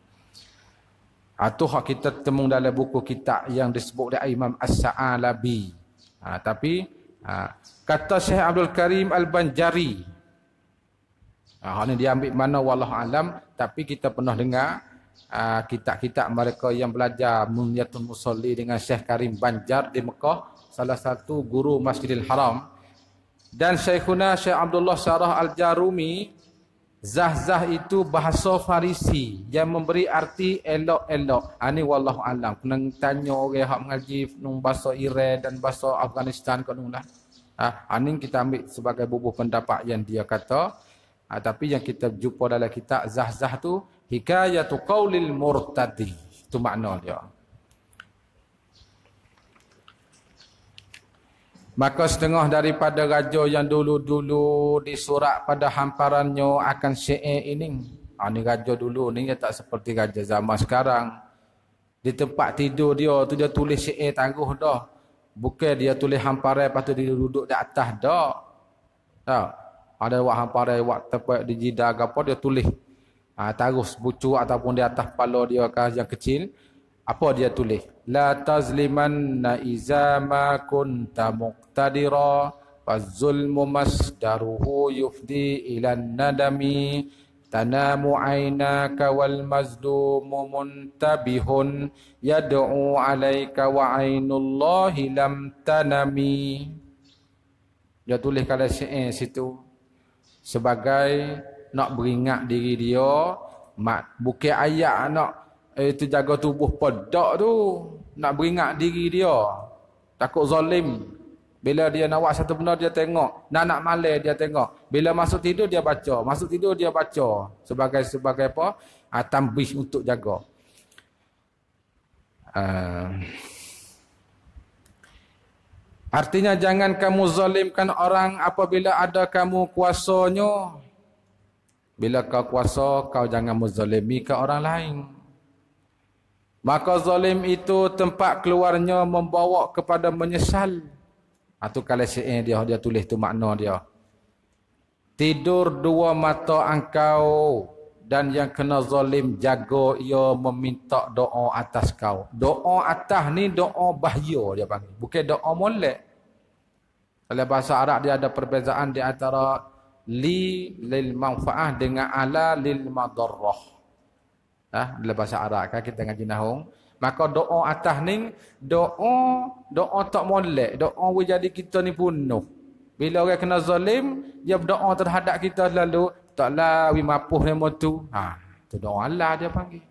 Ha, hak kita temu dalam buku kitab yang disebut oleh Imam As-Sa'alabi. Ha, tapi ha, kata Syekh Abdul Karim Al-Banjari. Ha, ini dia ambil mana wallah alam. Tapi kita pernah dengar ha, kitab-kitab mereka yang belajar Munyatul Musalli dengan Syekh Karim Banjar di Mekah. Salah satu guru Masjidil Haram. Dan Syekhuna Syekh Abdullah Syarah Al-Jarumi Zah-zah itu bahasa Farisi yang memberi arti elok-elok. Ini ha, wallahu alam. Kena tanya orang yang mengaji nung bahasa Iran dan bahasa Afghanistan kau nung lah. Ha, ini kita ambil sebagai bubuh pendapat yang dia kata. Ha, tapi yang kita jumpa dalam kitab zah-zah tu hikayatu qaulil murtadi. Itu makna dia. Maka setengah daripada raja yang dulu-dulu disurat pada hamparannya akan syair ini. Ha, ni raja dulu ni dia tak seperti raja zaman sekarang. Di tempat tidur dia tu dia tulis syair tangguh dah. Bukan dia tulis hamparan lepas tu dia duduk di atas dak. Tak. Ada wak hamparan wak tepat di jidah apa dia tulis. Ha, taruh bucu ataupun di atas kepala dia yang kecil. Apa dia tulis? La tazlimanna iza ma kunta muqtadira fazulmu masdaruhu yufdi ilan nadami tanamu aynaka wal mazlumu muntabihun yad'u alayka wa aynullahi lam tanami. Dia tulis kalau syair situ sebagai nak beringat diri dia bukan ayat nak itu jaga tubuh pedak tu nak beringat diri dia takut zalim bila dia nak buat satu benda dia tengok. Nak nak malam dia tengok. Bila masuk tidur dia baca. Masuk tidur dia baca. Sebagai sebagai apa? Ha, tambih untuk jaga. Uh, artinya jangan kamu zalimkan orang apabila ada kamu kuasanya. Bila kau kuasa kau jangan menzalimi ke orang lain. Maka zalim itu tempat keluarnya membawa kepada menyesal. Itu ha, kalau syair dia, dia tulis tu makna dia. Tidur dua mata engkau dan yang kena zalim jaga ia meminta doa atas kau. Doa atas ni doa bahaya dia panggil. Bukan doa molek. Dalam bahasa Arab dia ada perbezaan di antara li lil manfaah dengan ala lil madarrah. Ah, dalam bahasa Arab kan kita ngaji nahwu. Maka doa atas ni doa doa tak molek, doa we jadi kita ni penuh. Bila orang kena zalim, dia berdoa terhadap kita lalu taklah wi mapuh ni tu. Ha, tu doa Allah dia panggil.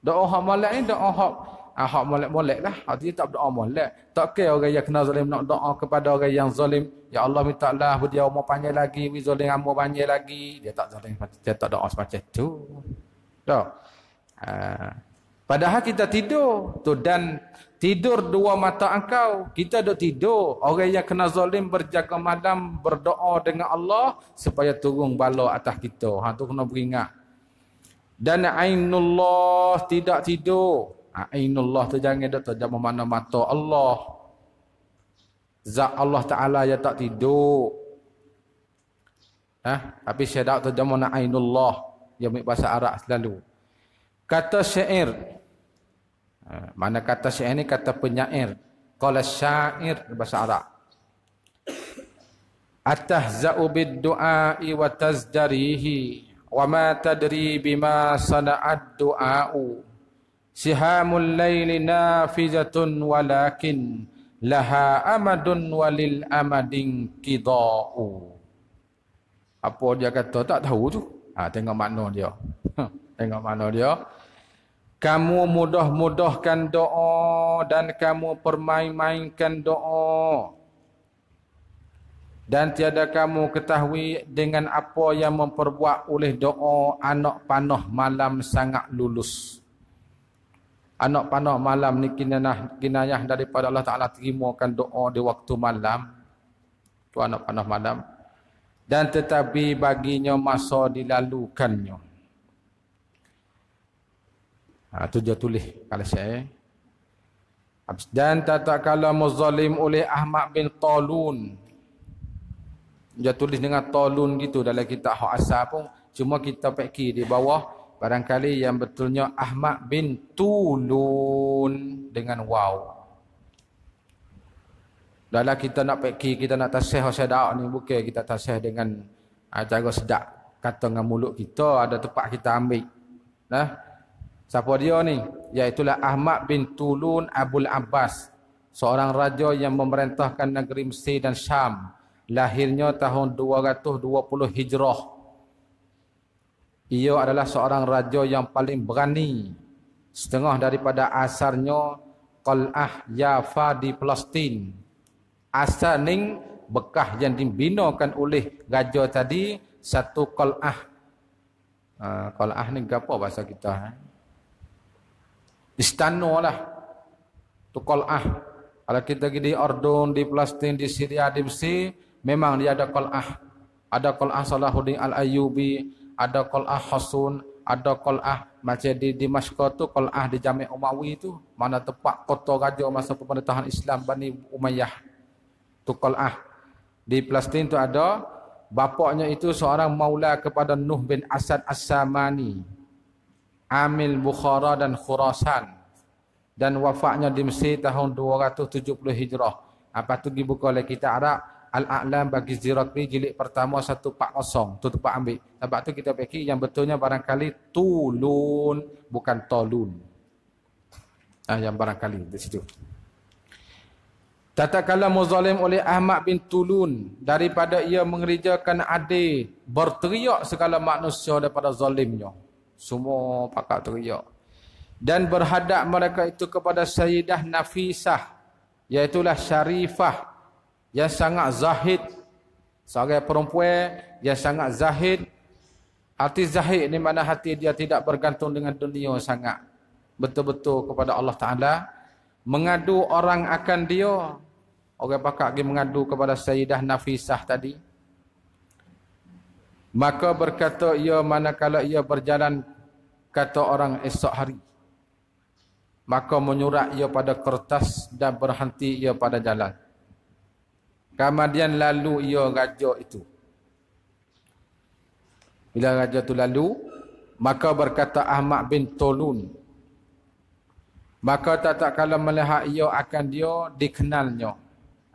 Doa hak molek ni doa hak ah, hak molek-molek lah. Hak dia tak berdoa molek. Tak ke orang yang kena zalim nak doa kepada orang yang zalim. Ya Allah minta lah dia umur panjang lagi, wi zalim umur panjang lagi. Dia tak zalim, dia tak doa semacam tu. Tak. Ha. Padahal kita tidur tu dan tidur dua mata engkau. Kita duduk tidur. Orang yang kena zalim berjaga malam berdoa dengan Allah supaya turun bala atas kita. Ha tu kena beringat. Dan ainullah tidak tidur. Ha, ainullah tu jangan duk terjemah mana mata Allah. Zat Allah Taala yang tak tidur. Ha? Tapi saya tak terjemah ainullah yang bahasa Arab selalu. Kata syair Ha, mana kata syair ni kata penyair. Qala syair bahasa Arab. Atahza'u bid-du'a'i wa tazdarihi wa ma tadri bima sana'ad du'a'u. Sihamul layli nafizatun walakin laha amadun walil amadin qida'u. Apa dia kata tak tahu tu. Ha, tengok makna dia. tengok makna dia. Kamu mudah-mudahkan doa dan kamu permain-mainkan doa. Dan tiada kamu ketahui dengan apa yang memperbuat oleh doa anak panah malam sangat lulus. Anak panah malam ni kinayah, kinayah daripada Allah Ta'ala terimakan doa di waktu malam. Tu anak panah malam dan tetapi baginya masa dilalukannya Ha, tu dia tulis kalau saya. Dan tata kala muzalim oleh Ahmad bin Talun. Dia tulis dengan Talun gitu dalam kitab Hak Asal pun. Cuma kita peki di bawah. Barangkali yang betulnya Ahmad bin Tulun dengan waw. Dalam kita nak peki, kita nak tasih sedap ni. Bukan kita tasih dengan uh, cara sedap. Kata dengan mulut kita, ada tempat kita ambil. Nah, Siapa dia ni? Iaitulah Ahmad bin Tulun Abul Abbas. Seorang raja yang memerintahkan negeri Mesir dan Syam. Lahirnya tahun 220 Hijrah. Ia adalah seorang raja yang paling berani. Setengah daripada asarnya Qal'ah Yafa di Palestin. Asal ni bekah yang dibinakan oleh raja tadi satu Qal'ah. Uh, Qal'ah ni apa bahasa kita? Eh? Istana lah. Tu kol'ah. Kalau kita pergi di Ordon, di Palestin, di Syria, di Mesir, memang dia ada kol'ah. Ada kol'ah Salahuddin Al-Ayyubi, ada kol'ah Hasun, ada qal'ah macam di di Dimashq tu qal'ah di Jami' Umawi tu mana tempat kota raja masa pemerintahan Islam Bani Umayyah tu qal'ah di Palestin tu ada bapaknya itu seorang maula kepada Nuh bin Asad As-Samani Amil Bukhara dan Khurasan. Dan wafatnya di Mesir tahun 270 Hijrah. Apa tu pergi buka oleh kita Arab Al-A'lam bagi Zirakri jilid pertama 140 tu tempat ambil. Sebab tu kita fikir yang betulnya barangkali tulun bukan tolun. Ah yang barangkali di situ Tatkala muzalim oleh Ahmad bin Tulun daripada ia mengerjakan adil berteriak segala manusia daripada zalimnya. Semua pakak teriak. Dan berhadap mereka itu kepada Sayyidah Nafisah. Iaitulah Syarifah. Yang sangat zahid. Seorang perempuan yang sangat zahid. Hati zahid ni mana hati dia tidak bergantung dengan dunia sangat. Betul-betul kepada Allah Ta'ala. Mengadu orang akan dia. Orang pakak pergi mengadu kepada Sayyidah Nafisah tadi. Maka berkata ia manakala ia berjalan kata orang esok hari. Maka menyurat ia pada kertas dan berhenti ia pada jalan. Kemudian lalu ia raja itu. Bila raja itu lalu, maka berkata Ahmad bin Tolun. Maka tak tak kalau melihat ia akan dia dikenalnya.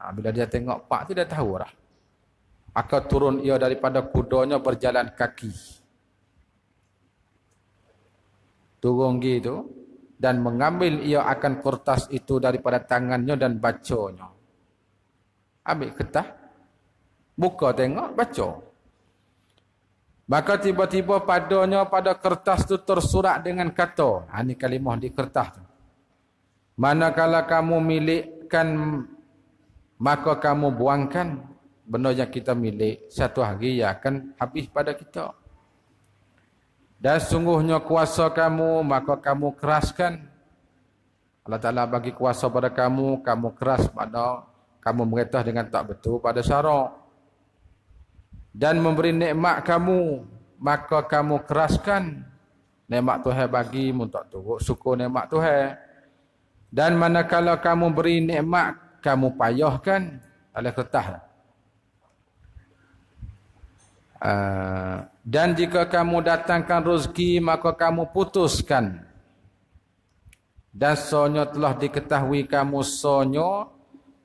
Ha, bila dia tengok pak tu dia tahu lah. Maka turun ia daripada kudanya berjalan kaki. Turun gitu. Dan mengambil ia akan kertas itu daripada tangannya dan bacanya. Ambil kertas. Buka tengok, baca. Maka tiba-tiba padanya pada kertas itu tersurat dengan kata. Ha, ini kalimah di kertas tu. Manakala kamu milikkan maka kamu buangkan benda yang kita milik. Satu hari ia akan habis pada kita. Dan sungguhnya kuasa kamu maka kamu keraskan. Allah Ta'ala bagi kuasa pada kamu kamu keras pada kamu meretah dengan tak betul pada syarak dan memberi nikmat kamu maka kamu keraskan. Nikmat Tuhan bagi untuk turut syukur nikmat Tuhan. Dan manakala kamu beri nikmat kamu payahkan oleh kertas. Uh, dan jika kamu datangkan rezeki maka kamu putuskan. Dan sonyo telah diketahui kamu sonyo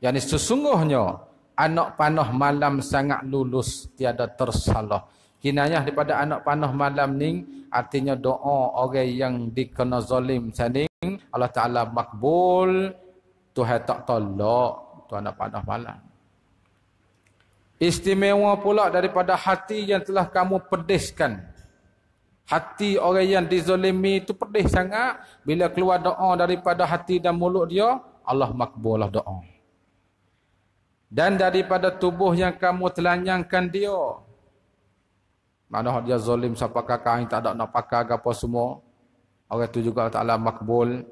yang sesungguhnya anak panah malam sangat lulus tiada tersalah. Kinayah daripada anak panah malam ni artinya doa orang yang dikena zalim sanding Allah Taala makbul Tuhan tak tolak Tuhan nak panah malam. Istimewa pula daripada hati yang telah kamu pediskan. Hati orang yang dizolimi itu pedih sangat. Bila keluar doa daripada hati dan mulut dia, Allah makbulah doa. Dan daripada tubuh yang kamu telanjangkan dia. Mana dia zolim siapa kakak yang tak ada nak pakai apa semua. Orang itu juga Allah makbul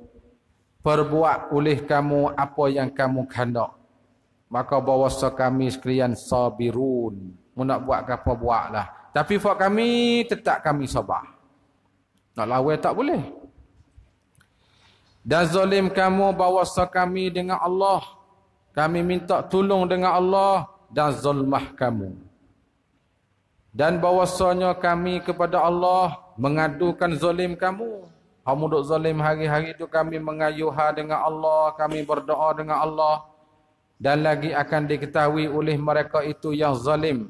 perbuat oleh kamu apa yang kamu kena maka bawasa kami sekalian sabirun. Mu nak buat apa buatlah. Tapi buat kami tetap kami sabar. Nak lawan tak boleh. Dan zalim kamu bawasa kami dengan Allah. Kami minta tolong dengan Allah dan zulmah kamu. Dan bawasanya kami kepada Allah mengadukan zalim kamu kamu duk zalim hari-hari itu kami mengayuha dengan Allah, kami berdoa dengan Allah. Dan lagi akan diketahui oleh mereka itu yang zalim.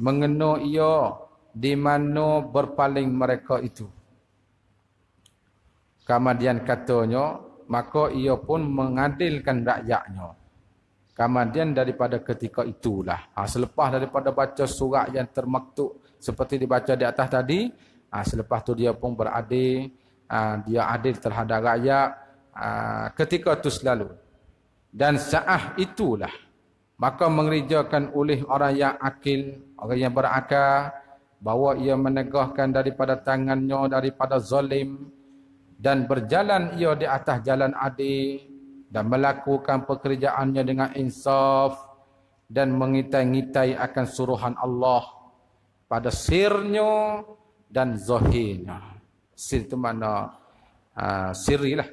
Mengenu ia di mana berpaling mereka itu. Kemudian katanya, maka ia pun mengadilkan rakyatnya. Kemudian daripada ketika itulah. Ha, selepas daripada baca surat yang termaktub seperti dibaca di atas tadi. Ha, selepas tu dia pun beradil Ah, dia adil terhadap rakyat ah, ketika itu selalu. Dan sa'ah itulah maka mengerjakan oleh orang yang akil, orang yang berakal bahawa ia menegahkan daripada tangannya daripada zalim dan berjalan ia di atas jalan adil dan melakukan pekerjaannya dengan insaf dan mengitai-ngitai akan suruhan Allah pada sirnya dan zahirnya. Sir itu mana uh, siri lah.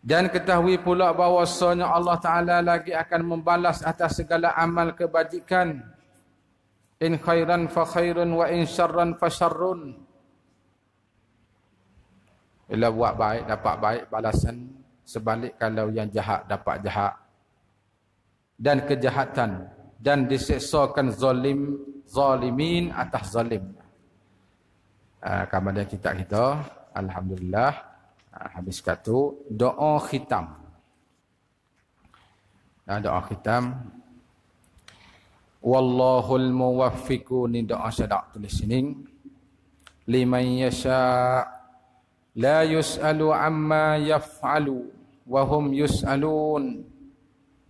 Dan ketahui pula bahawasanya Allah Ta'ala lagi akan membalas atas segala amal kebajikan. In khairan fa khairun wa in syarran fa syarrun. Bila buat baik, dapat baik balasan. Sebalik kalau yang jahat, dapat jahat. Dan kejahatan. Dan diseksakan zalim, zalimin atas zalim. Uh, kemudian kita kita, Alhamdulillah. Ha, habis kata doa khitam. Ha, doa khitam. Wallahul muwaffiqu ni doa syadak tulis sini. Liman yasha la yus'alu amma yaf'alu wa hum yus'alun.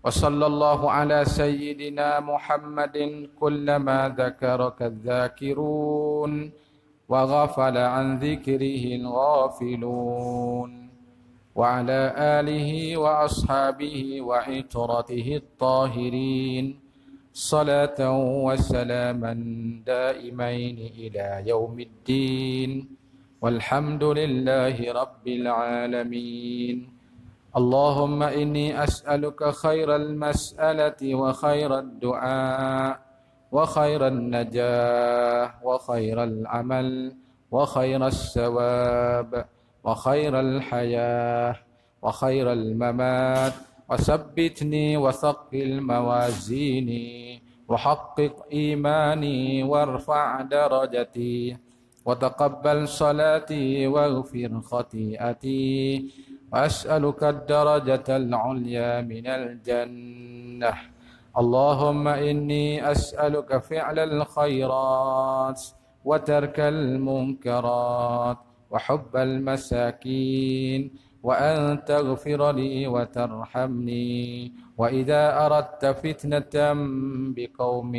Wa sallallahu ala sayyidina Muhammadin kullama dhakaraka dhakirun. وغفل عن ذكره الغافلون وعلى آله وأصحابه وعترته الطاهرين صلاة وسلاما دائمين إلى يوم الدين والحمد لله رب العالمين. اللهم إني أسألك خير المسألة وخير الدعاء وخير النجاة وخير العمل وخير الثواب وخير الحياة وخير الممات. وثبتني وثقل موازيني وحقق إيماني وارفع درجتي وتقبل صلاتي واغفر خطيئتي. وأسألك الدرجة العليا من الجنة. اللهم إني أسألك فعل الخيرات وترك المنكرات وحب المساكين وأن تغفر لي وترحمني. وإذا أردت فتنة بقوم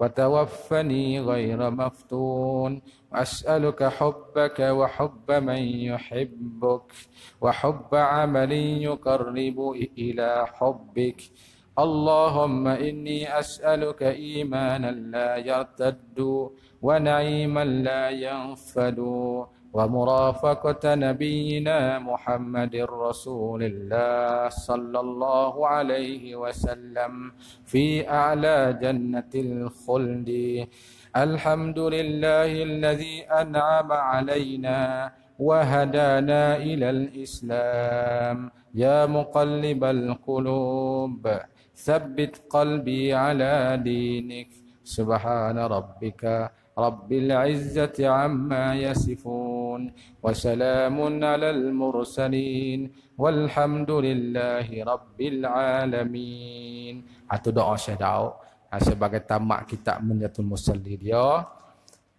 وتوفني غير مفتون وأسألك حبك وحب من يحبك وحب عمل يقرب إلى حبك. اللهم إني أسألك إيمانا لا يرتد ونعيما لا ينفد ومرافقة نبينا محمد رسول الله صلى الله عليه وسلم في أعلى جنة الخلد الحمد لله الذي أنعم علينا وهدانا إلى الإسلام يا مقلب القلوب ثبت قلبي على دينك سبحان ربك رب العزة عما يصفون وسلام على المرسلين والحمد لله رب العالمين Itu doa saya sebagai tamak kitab Menyatul Musalli dia.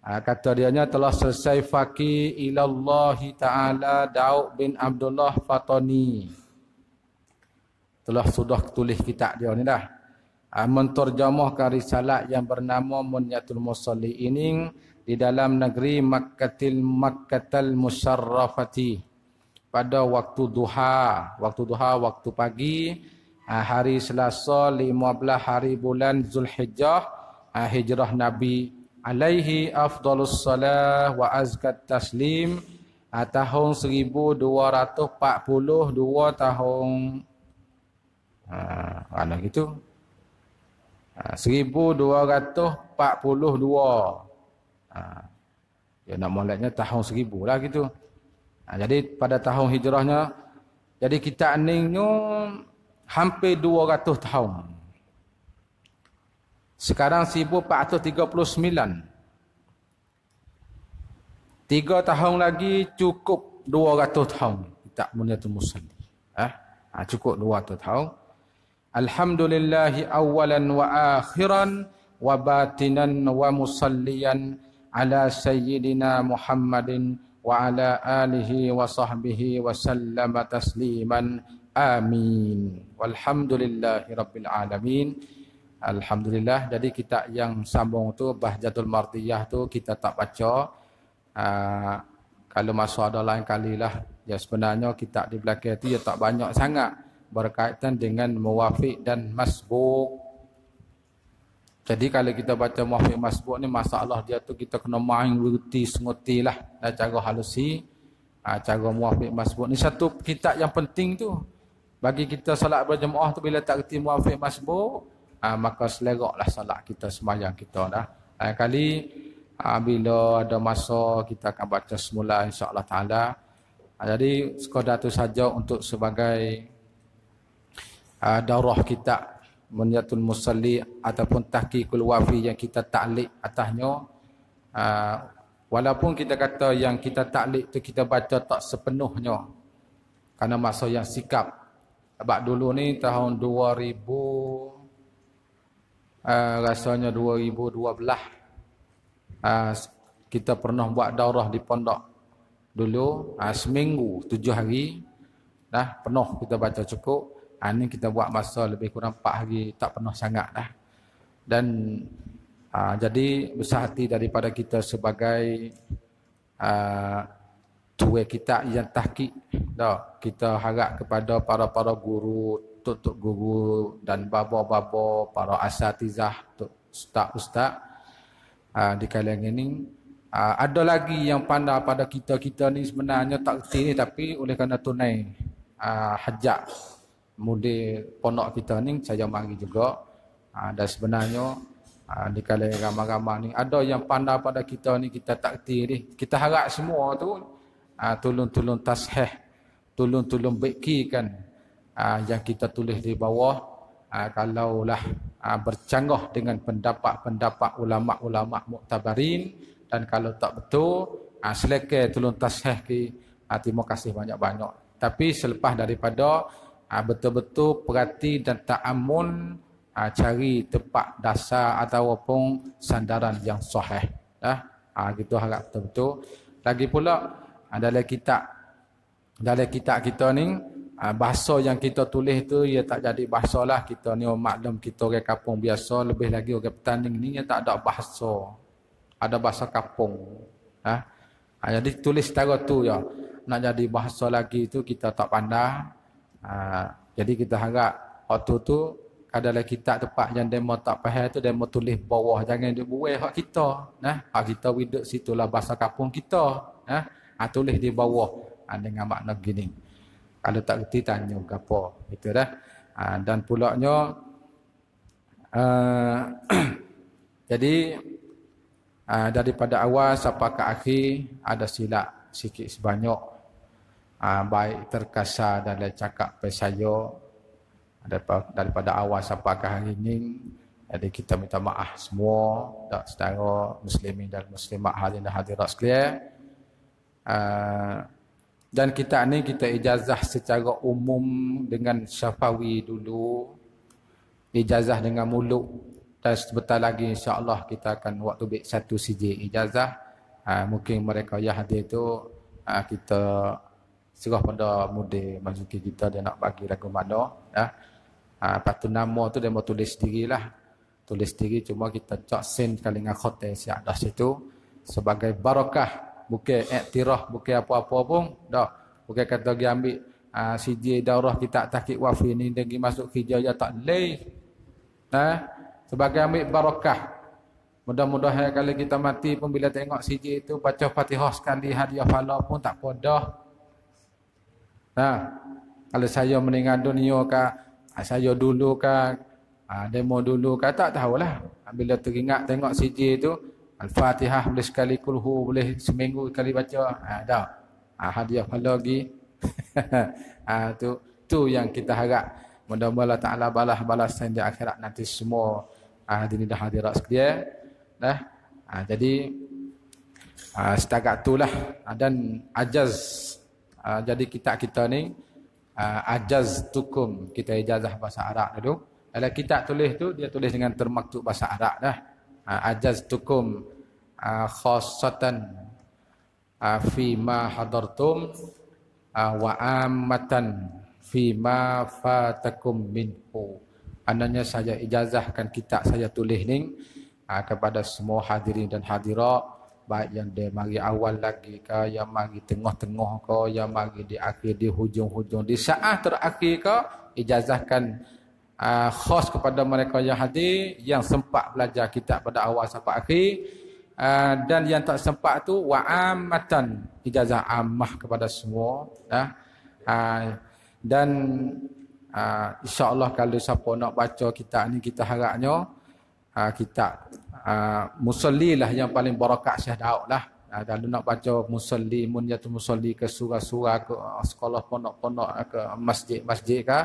Kata dia telah selesai faqih ilallahi ta'ala Daud bin Abdullah Fatani telah sudah tulis kitab dia ni dah. Uh, menterjemahkan risalah yang bernama Munyatul Musalli ini di dalam negeri Makkatil Makkatal Musarrafati pada waktu duha, waktu duha, waktu pagi, uh, hari Selasa 15 hari bulan Zulhijjah, uh, hijrah Nabi alaihi afdalus salah wa azkat taslim tahun 1242 tahun Ha, mana gitu? Ha, 1242. Ha, ya nak mulainya tahun 1000 lah gitu. Ha, jadi pada tahun hijrahnya, jadi kita ni hampir 200 tahun. Sekarang 1439. Tiga tahun lagi cukup 200 tahun. Kita punya tu musalli. Eh? Ha, cukup 200 tahun. Alhamdulillah awalan wa akhiran wa batinan wa musalliyan ala sayyidina Muhammadin wa ala alihi wa sahbihi wa sallama tasliman. Amin. Walhamdulillahi rabbil alamin. Alhamdulillah. Jadi kita yang sambung tu bahjatul martiyah tu kita tak baca. Uh, kalau masa ada lain kali lah ya sebenarnya kita di belakang tu ya tak banyak sangat berkaitan dengan muwafiq dan masbuk. Jadi kalau kita baca muafiq masbuk ni masalah dia tu kita kena main berhenti senguti lah. Dan cara halusi. Ha, cara muafiq masbuk ni. Satu kitab yang penting tu bagi kita salat berjemaah tu bila tak kerti muafiq masbuk ha, maka seleroklah salat kita semayang kita dah. Lain kali ha, bila ada masa kita akan baca semula insyaAllah ta'ala. Jadi sekadar tu saja untuk sebagai uh, daurah kita Munyatul Musalli ataupun Tahqiqul Wafi yang kita taklik atasnya. Uh, walaupun kita kata yang kita taklik tu kita baca tak sepenuhnya. Kerana masa yang sikap. Sebab dulu ni tahun 2000 uh, rasanya 2012 uh, kita pernah buat daurah di pondok dulu. Uh, seminggu tujuh hari dah penuh kita baca cukup Ha, ini kita buat masa lebih kurang 4 hari tak penuh sangat dah. Dan ha, jadi besar hati daripada kita sebagai ha, tuai kita yang tahkik. Dah, kita harap kepada para-para guru, tuk-tuk guru dan babo-babo, para asatizah, ustaz-ustaz ha, di kalangan ini. Ha, ada lagi yang pandai pada kita-kita ni sebenarnya tak kerti ni tapi oleh kerana tunai ha, hajat mudi pondok kita ni saya mari juga. Ha, dan sebenarnya ha, di kalangan ramai-ramai ni ada yang pandai pada kita ni kita tak ni. Kita harap semua tu ha, tolong-tolong tasheh tolong-tolong baikkan ha, yang kita tulis di bawah. Ha, kalaulah ha, bercanggah dengan pendapat-pendapat ulama-ulama muktabarin dan kalau tak betul ha, selekai tolong tasheh ki. Ha, terima kasih banyak-banyak. Tapi selepas daripada ha, betul-betul perhati dan ta'amun ha, cari tempat dasar ataupun sandaran yang sahih. Dah? Ha, gitu harap betul-betul. Lagi pula ha, dalam kitab dalam kitab kita ni ha, bahasa yang kita tulis tu ia tak jadi bahasa lah. Kita ni maklum kita orang kampung biasa lebih lagi orang petanding ni ia tak ada bahasa. Ada bahasa kampung. Ha? Ha, jadi tulis cara tu ya. Nak jadi bahasa lagi tu kita tak pandai Ha, jadi kita harap waktu tu adalah kitab tempat yang demo tak faham tu demo tulis bawah jangan dia buai hak kita nah. Hak kita hidup situlah bahasa kampung kita nah. Ha, tulis di bawah. Ha, dengan makna gini. Kalau tak reti tanya apa itu dah. Ha, dan pulaknya uh, jadi uh, daripada awal sampai ke akhir ada silap sikit sebanyak uh, baik terkasar dalam cakap saya daripada awal sampai ke hari ini jadi kita minta maaf semua tak saudara muslimin dan muslimat hadirin dan hadirat sekalian. Uh, dan kita ni kita ijazah secara umum dengan syafawi dulu ijazah dengan mulut. Dan sebentar lagi insya-Allah kita akan waktu bik satu CJ ijazah. Uh, mungkin mereka yang hadir itu uh, kita serah pada mudi mazuki kita dia nak bagi lagu mana ya. Ha, lepas tu nama tu dia mau tulis sendiri lah. Tulis sendiri cuma kita cak sen kali dengan khotel siap dah situ. Sebagai barakah. Bukan iktirah, bukan apa-apa pun. Dah. Bukan kata dia ambil ha, CJ daurah kita takik wafi ni. Dia pergi masuk kerja ya tak leh. Ha? Sebagai ambil barakah. Mudah-mudahan kalau kita mati pun bila tengok CJ itu baca fatihah sekali hadiah fala pun tak podah. Ha, kalau saya meninggal dunia ke, ha, saya dulu ke, ha, demo dulu ke, tak tahulah. Bila teringat tengok CJ tu, Al-Fatihah boleh sekali kulhu, boleh seminggu kali baca. Ha, dah. Ha, hadiah lagi. ha, tu, tu yang kita harap. Mudah-mudahan Ta'ala balas balasan di akhirat nanti semua ha, hadirin dah hadirat sekalian. Dah. Ha, jadi, ha, setakat itulah. Ha, dan ajaz Uh, jadi kitab kita ni uh, ajaz tukum kita ijazah bahasa Arab dulu. Dalam kitab tulis tu dia tulis dengan termaktub bahasa Arab dah. Uh, ajaz tukum uh, khassatan uh, fi ma hadartum uh, wa ammatan fi ma fatakum minhu. Ananya saya ijazahkan kitab saya tulis ni uh, kepada semua hadirin dan hadirat baik yang dia mari awal lagi ke yang mari tengah-tengah ke yang mari di akhir di hujung-hujung di saat terakhir ke ijazahkan uh, khas kepada mereka yang hadir yang sempat belajar kitab pada awal sampai akhir. Uh, dan yang tak sempat tu wa amatan ijazah ammah kepada semua uh, uh, dan uh, insyaallah kalau siapa nak baca kitab ni kita harapnya uh, kitab uh, musalli lah yang paling barakat Syekh Daud lah. Uh, kalau nak baca musalli munyatul musalli ke surah-surah ke sekolah pondok-pondok ke masjid-masjid ke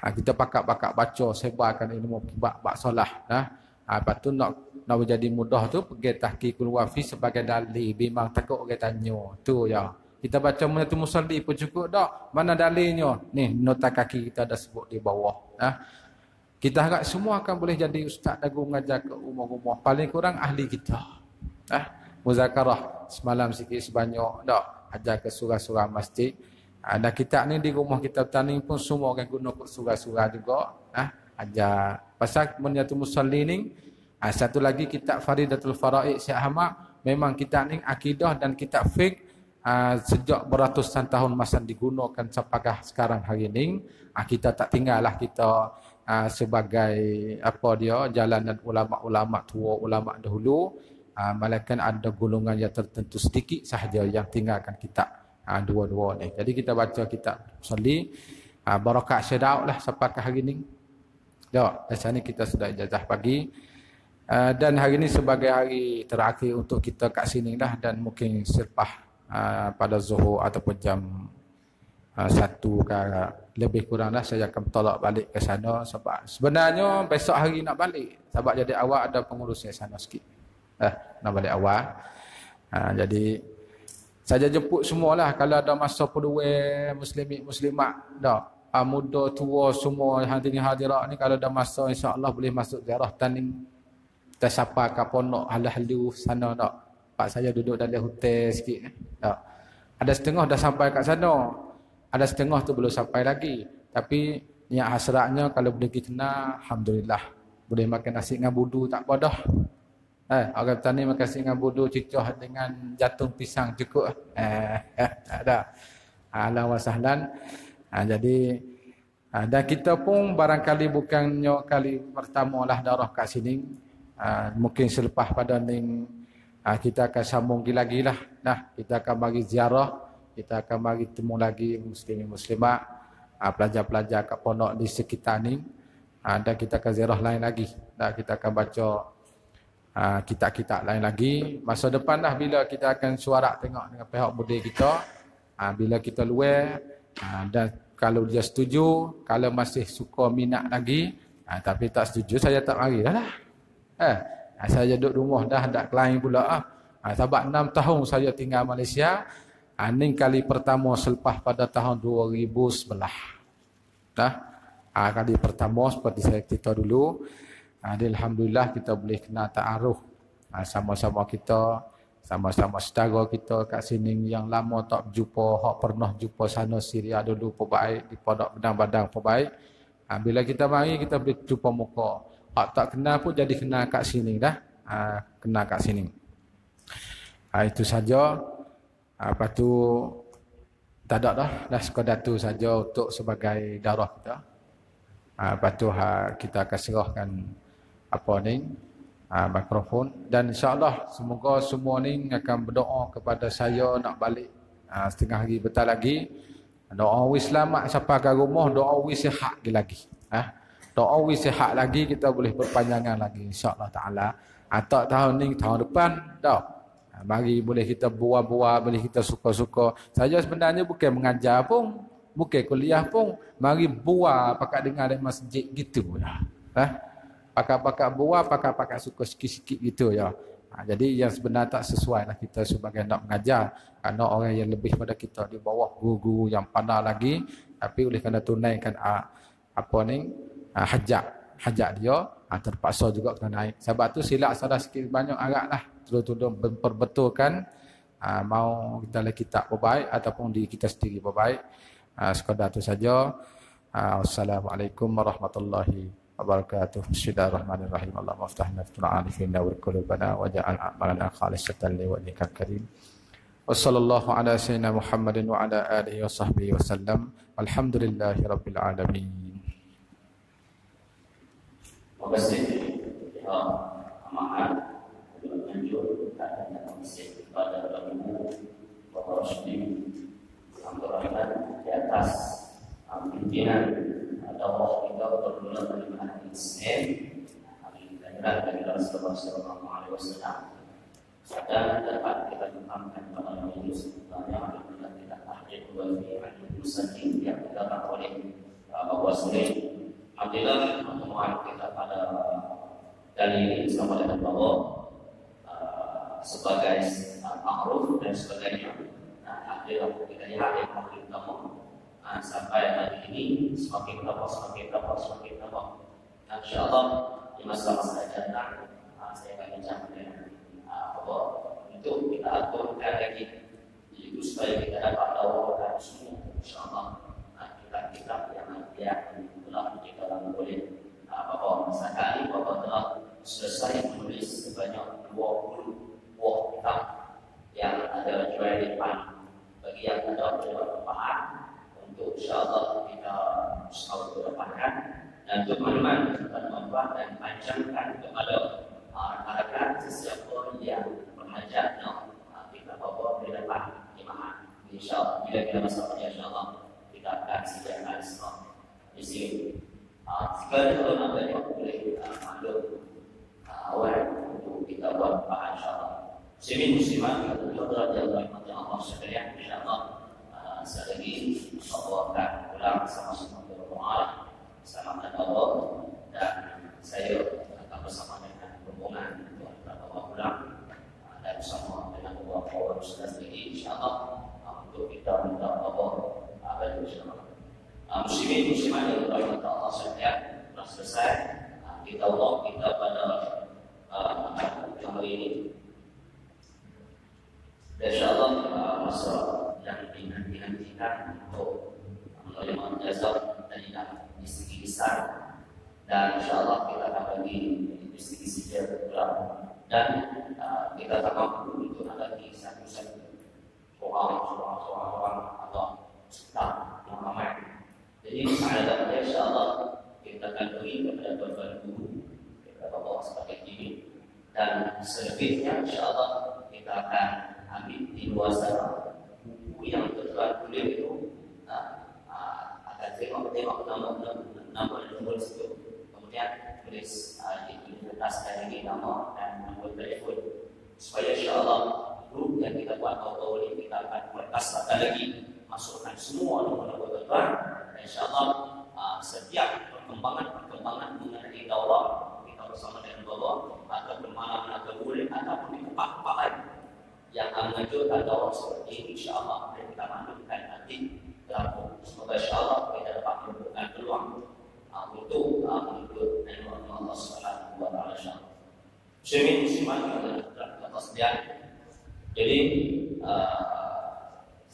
Ha, kita pakak-pakak baca sebarkan ilmu bak bak solah nah ha, lepas tu nak nak menjadi mudah tu pergi tahqiqul wafi sebagai dalil memang takut orang tanya tu ya. Kita baca tu musalli pun cukup tak? Mana dalilnya? Ni nota kaki kita ada sebut di bawah nah kita harap semua akan boleh jadi ustaz dagu mengajar ke rumah-rumah paling kurang ahli kita nah muzakarah semalam sikit sebanyak tak ajar ke surah-surah masjid Ha, dan kita ni di rumah kita petani pun semua orang guna surah-surah juga. Ha, ajar. Pasal menyatu musalli ni, ha, satu lagi kitab Faridatul Faraid Syekh Ahmad, memang kita ni akidah dan kitab fiqh ha, sejak beratusan tahun masa digunakan sampai sekarang hari ini. Ha, kita tak tinggallah kita ha, sebagai apa dia jalanan ulama-ulama tua, ulama dahulu. Ha, Malaikat ada golongan yang tertentu sedikit sahaja yang tinggalkan kitab ha, dua-dua ni. Jadi kita baca kitab Salli ha, Barakat Syedaud lah ke hari ni. Ya, macam ni kita sudah ijazah pagi. Uh, dan hari ini sebagai hari terakhir untuk kita kat sini lah dan mungkin selepas uh, pada zuhur ataupun jam uh, satu ke lebih kurang lah saya akan tolak balik ke sana sebab sebenarnya besok hari nak balik sebab jadi awal ada pengurusnya sana sikit eh, nak balik awal uh, jadi saya jemput semualah kalau ada masa peluang muslimin muslimat dah. Ah, muda tua semua hadirin hadirat ni kalau ada masa insya-Allah boleh masuk ziarah taning kita sapa ke pondok halu-halu sana tak. Pak saya duduk dalam hotel sikit tak. Ada setengah dah sampai kat sana. Ada setengah tu belum sampai lagi. Tapi niat hasratnya kalau boleh kita kenal alhamdulillah. Boleh makan nasi dengan budu tak apa dah. Eh, orang petani makan singa bodoh cicoh dengan jatung pisang cukup. Eh, eh tak ada. Alam wasahlan. Ha, jadi ha, dan kita pun barangkali bukannya kali pertama lah darah kat sini. Ha, mungkin selepas pada ni ha, kita akan sambung lagi lah. Nah, kita akan bagi ziarah. Kita akan bagi temu lagi muslimin muslimat. Ha, pelajar-pelajar kat pondok di sekitar ni. Ha, dan kita akan ziarah lain lagi. Dan kita akan baca Ah, kitab-kitab lain lagi. Masa depan dah bila kita akan suara tengok dengan pihak budi kita. Ah, bila kita luar ah, dan kalau dia setuju, kalau masih suka minat lagi, tapi tak setuju saya tak mari dah lah. Eh, saya duduk rumah dah tak lain pula ah. sebab enam tahun saya tinggal Malaysia. Ini kali pertama selepas pada tahun 2011. Dah. kali pertama seperti saya cerita dulu. Alhamdulillah kita boleh kena ta'aruf ha, sama-sama kita sama-sama setara kita kat sini yang lama tak jumpa hak pernah jumpa sana Syria dulu pun baik di pondok bedang-badang pun baik ha, bila kita mari kita boleh jumpa muka hak tak kenal pun jadi kenal kat sini dah ha, kenal kat sini ha, itu saja ha, lepas tu tak ada dah. Dah sekadar tu saja untuk sebagai darah kita. Ha, lepas tu ha, kita akan serahkan apa ni uh, mikrofon. Dan insyaallah semoga semua ni akan berdoa kepada saya nak balik uh, setengah hari betul lagi. Doa wis selamat sampai ke rumah doa wis sihat lagi ah. Uh, doa wis sihat lagi kita boleh berpanjangan lagi insyaallah taala. Atau tahun ni tahun depan dah mari boleh kita buat-buat boleh kita suka-suka saja sebenarnya bukan mengajar pun bukan kuliah pun mari buat pakai dengar di masjid gitu ya eh? pakar-pakar buah, pakar-pakar suka sikit-sikit gitu ya. Ha, jadi yang sebenarnya tak sesuai lah kita sebagai nak mengajar. Kerana orang yang lebih pada kita di bawah guru-guru yang pandai lagi. Tapi oleh kerana tunaikan ha, apa ni, ha, hajat Hajat dia ha, terpaksa juga kena naik. Sebab tu silap salah sikit banyak agak lah. Terus-terus memperbetulkan ha, mau kita lagi kitab berbaik ataupun di kita sendiri berbaik. Ha, sekadar tu saja. Ha, Wassalamualaikum warahmatullahi وبركاته بسم الله الرحمن الرحيم اللهم افتح نفتح عارفين نور قلوبنا واجعل اعمالنا خالصة لوجهك الكريم وصلى الله على سيدنا محمد وعلى اله وصحبه وسلم الحمد لله رب العالمين Kasih Ya Amahan Menunjuk Dan Komisi Kepada Ibu Bapak Rashidi Alhamdulillah Di atas Pimpinan Allah kita bermula dari mana Islam Alhamdulillah dari Rasulullah Sallallahu Alaihi Wasallam dan dapat kita jumpakan pada Nabi sebenarnya Alhamdulillah kita tahdir dua fi Al-Musadim yang didapat oleh Bapak Suri Alhamdulillah pertemuan kita pada kali ini sama dengan Bapak uh, sebagai uh, ma'ruf dan sebagainya. Nah, Alhamdulillah kita lihat yang makin utama. Uh, sampai hari ini semakin berapa semakin berapa semakin berapa. Nah, insyaAllah di masa-masa datang uh, saya akan bincang dengan apa untuk kita aturkan lagi itu supaya kita dapat tahu dan semua insyaallah. Nah, kita kita yang dia telah kita boleh apa misalkan ini bapak telah selesai menulis sebanyak 20 buah kitab yang ada jual di depan. Bagi yang ada bermanfaat untuk insyaallah kita selalu berdepankan dan untuk teman-teman bermanfaat dan panjangkan kepada rekan-rekan sesiapa yang berhajat nak kita bawa di depan. Imaman. InsyaAllah, bila kita masuk pada insyaAllah, kita akan sediakan semua di sini. Sekali kalau nak banyak boleh maklum awal untuk kita buat bahan insyaAllah. Muslimin muslimat, kita berdoa di Allah Rahmatnya Allah sekalian, insyaAllah. Sekali lagi, Allah akan pulang sama-sama berdoa. Selamat Allah dan saya akan bersama dengan rombongan untuk kita bawa pulang dan bersama dengan bawa kawan sudah sendiri insyaAllah untuk kita minta bawa baju insyaAllah muslimin muslimat yang berdoa Allah sekalian telah selesai. Kita Allah kita pada yang hari ini. Dan insyaAllah masa yang dinantikan untuk menerima jazah dan di segi besar. Dan insyaAllah kita akan bagi investigasi dia pula. Dan uh, kita tak mampu untuk ada di satu-satu. Soal soal soal soal atau staff yang ramai jadi dia insyaAllah kita akan beri kepada tuan-tuan guru kita bawa sebagai ini dan selebihnya insyaAllah kita akan ambil di luar sana. Buku yang tuan-tuan tulis itu uh, akan tengok-tengok nama dan nombor situ. Kemudian tulis uh, di kali ini nama dan nombor telefon. Supaya insyaAllah grup yang kita buat tahu-tahu ini kita akan berkasahkan lagi masukkan semua nombor-nombor tuan dan insyaAllah uh, setiap perkembangan-perkembangan mengenai dakwah kita bersama dengan Allah atau bermalam atau boleh ataupun di tempat-tempat yang akan mengejutkan dakwah seperti ini insyaAllah dan kita maklumkan nanti dalam semoga insyaAllah kita dapat membuka peluang untuk mengikut ilmu Allah Subhanahu wa taala insyaallah. Muslimin yang telah atas dia. Jadi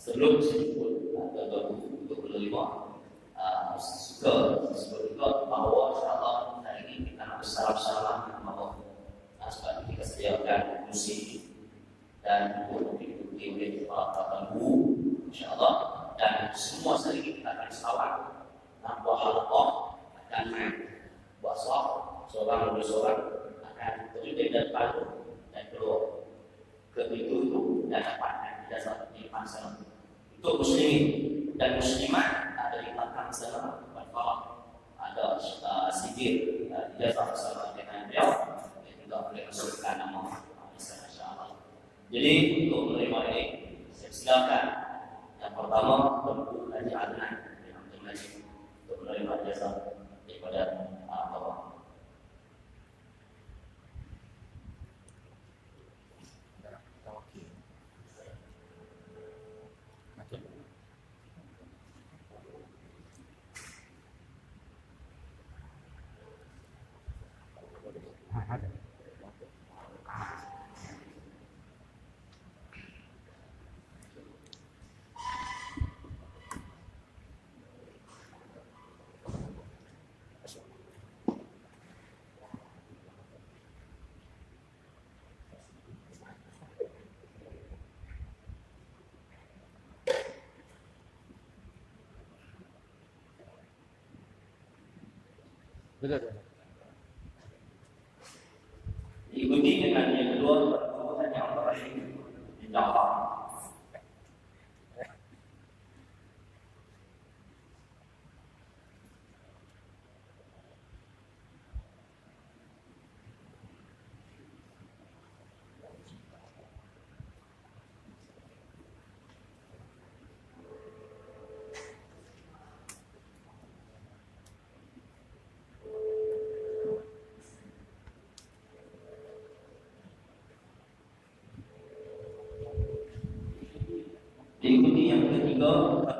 sebelum sebut atau untuk menerima suka sebut juga bahawa insyaallah hari ini kita nak bersalam-salam dengan Allah. Sebab kita sediakan musik dan untuk diikuti oleh para guru insyaallah dan semua sekali kita akan sawat tanpa halaqah akan main soal seorang demi seorang akan terjun dan palu dan keluar ke itu dan dapatkan tidak salah di untuk muslimin dan muslimat ada di belakang sana berfarah ada uh, sijil uh, salah salah dengan beliau. Dan juga boleh masukkan nama jadi untuk menerima ini saya silakan. Yang pertama Tuan Haji Adnan yang untuk menerima jasa daripada uh, Betul. Ikuti dengan yang kedua, perbuatan yang terakhir. Jangan Jafar. Diikuti yang ketiga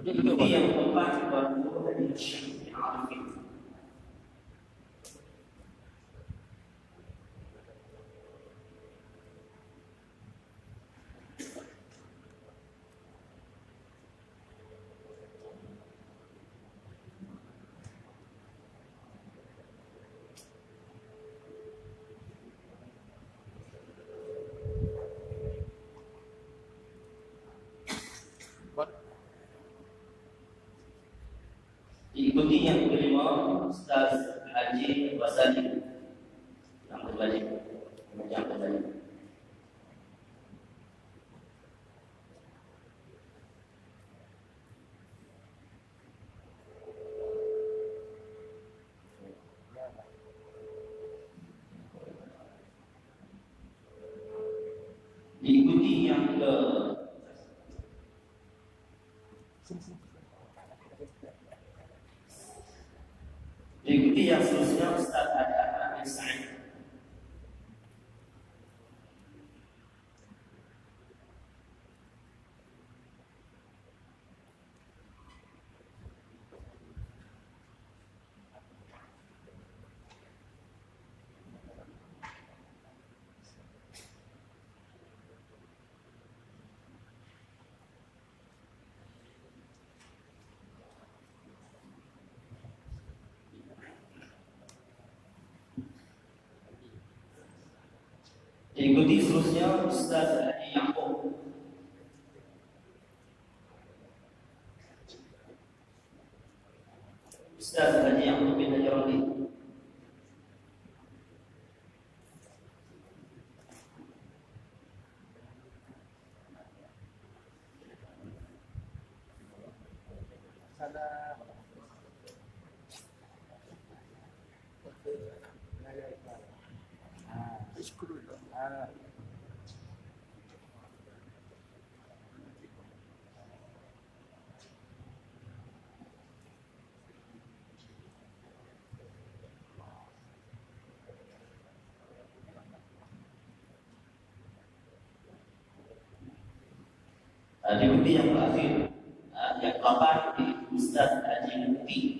Diputiu dianggotan. Diikuti yang kelima Ustaz Haji Basali Diikuti seterusnya Ustaz Adi Yaakob Ustaz Haji Yaakob bin Haji Rodi Uh, diikuti yang terakhir uh, yang ke-8 di Ustaz Haji Mukti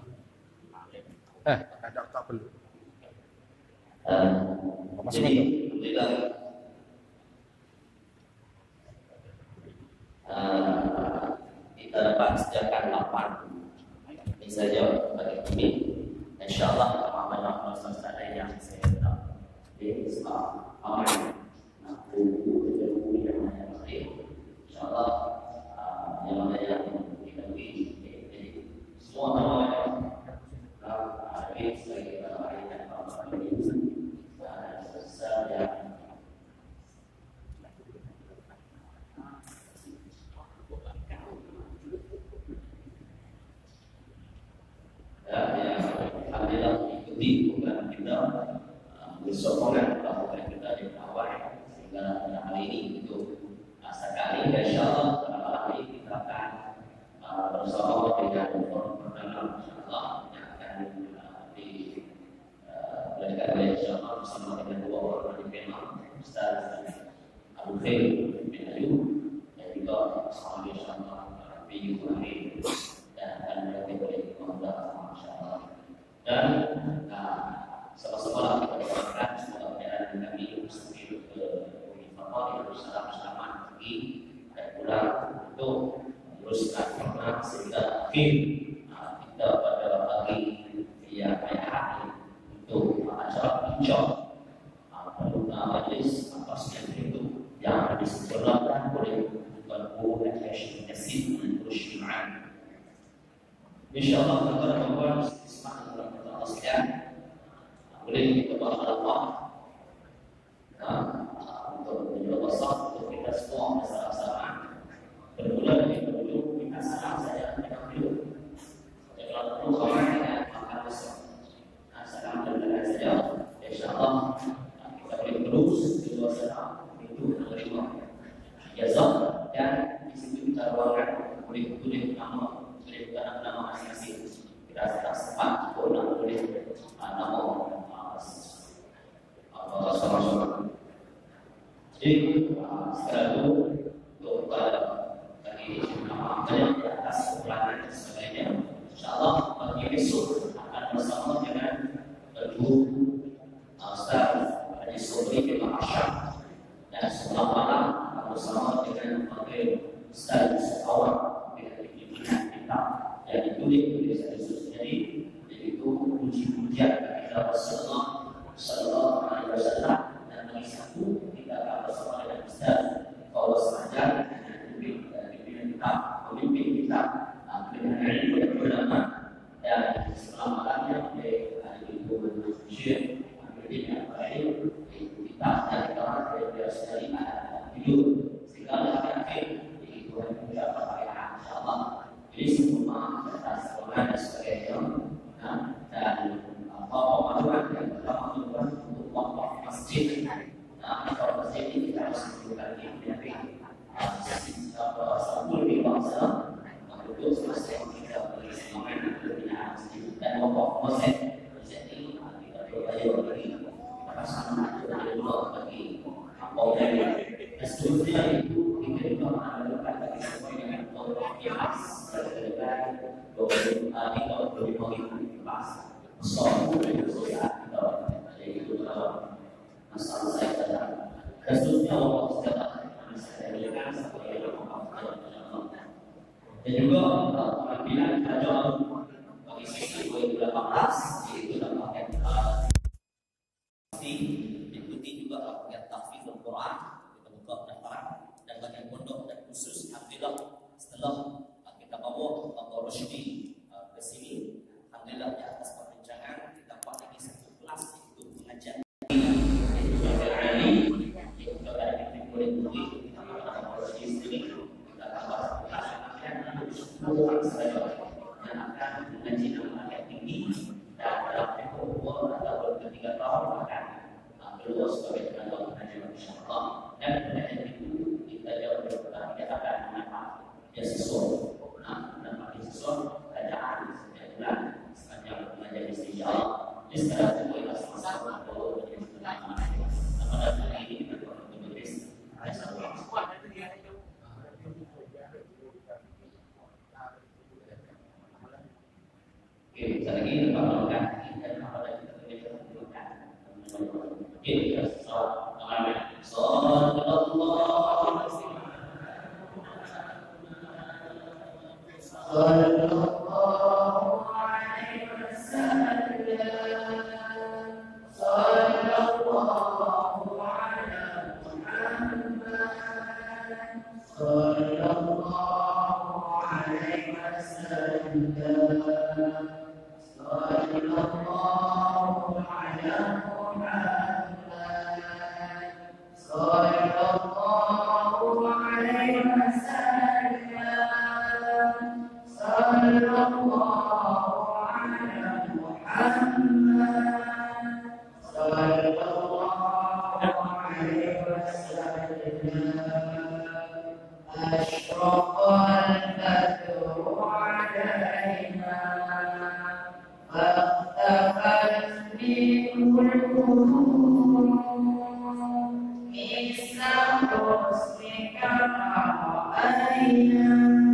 أرنا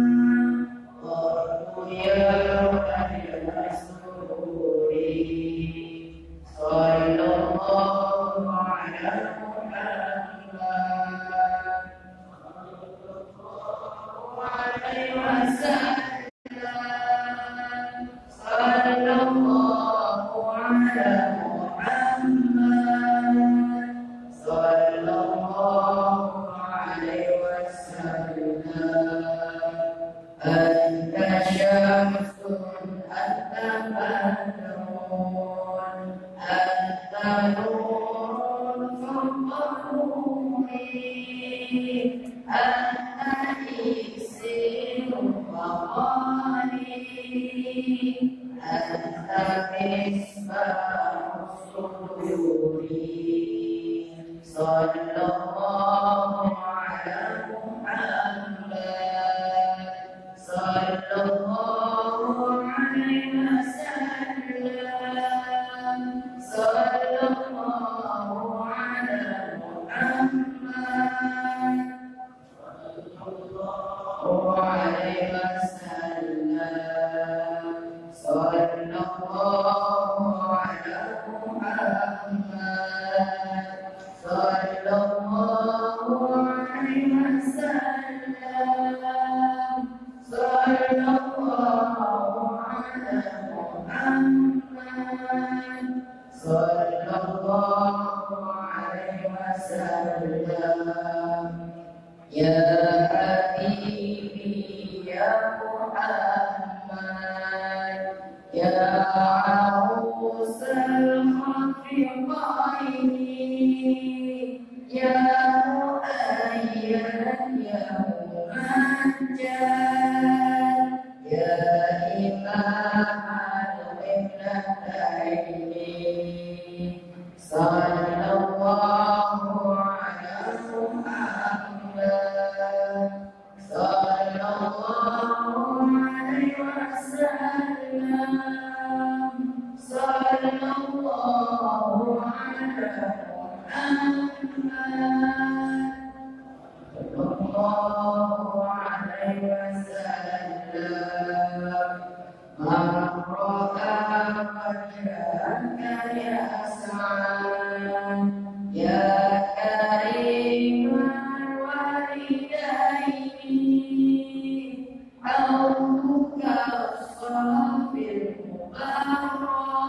صلى الله Assalamualaikum. Ya.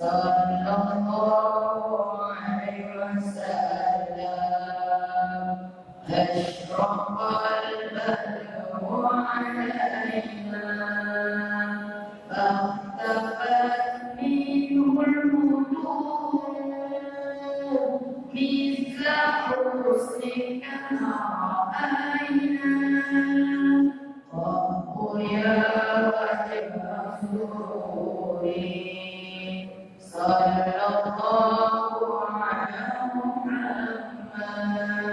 صلى الله عليه وسلم أشرق البدر علينا فاختفت منه الهدوء مثل حسنك رأينا قد يا وجه مسروري صلى الله على محمد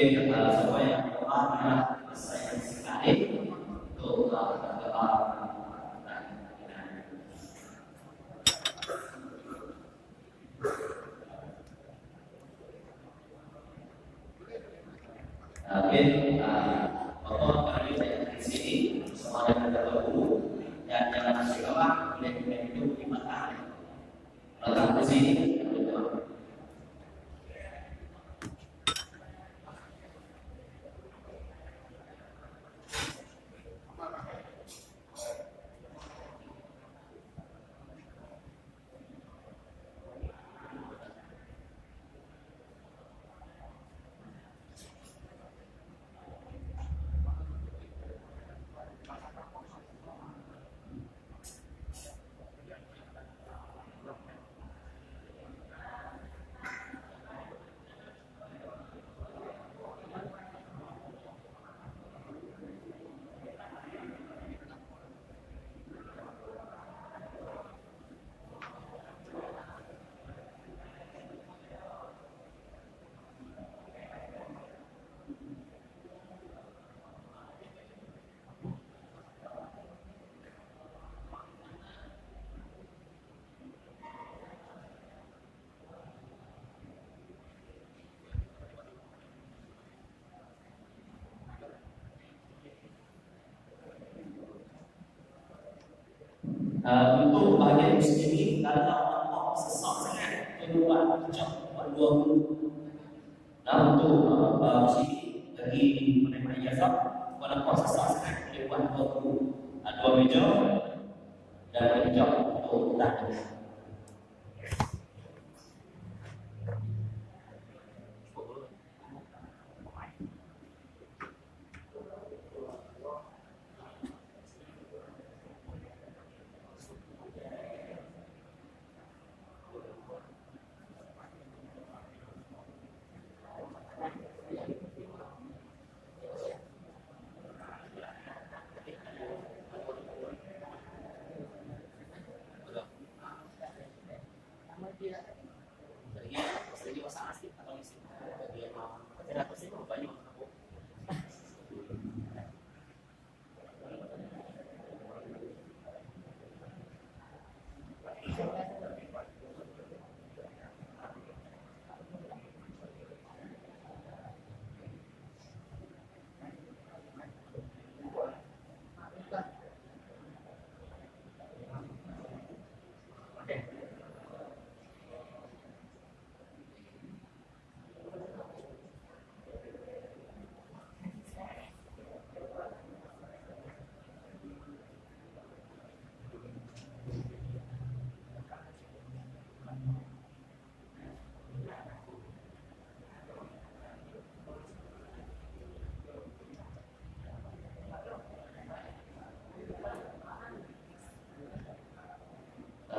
yang kita semua yang kita Uh, untuk bahagian muslim ini dalam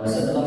Uh, setelah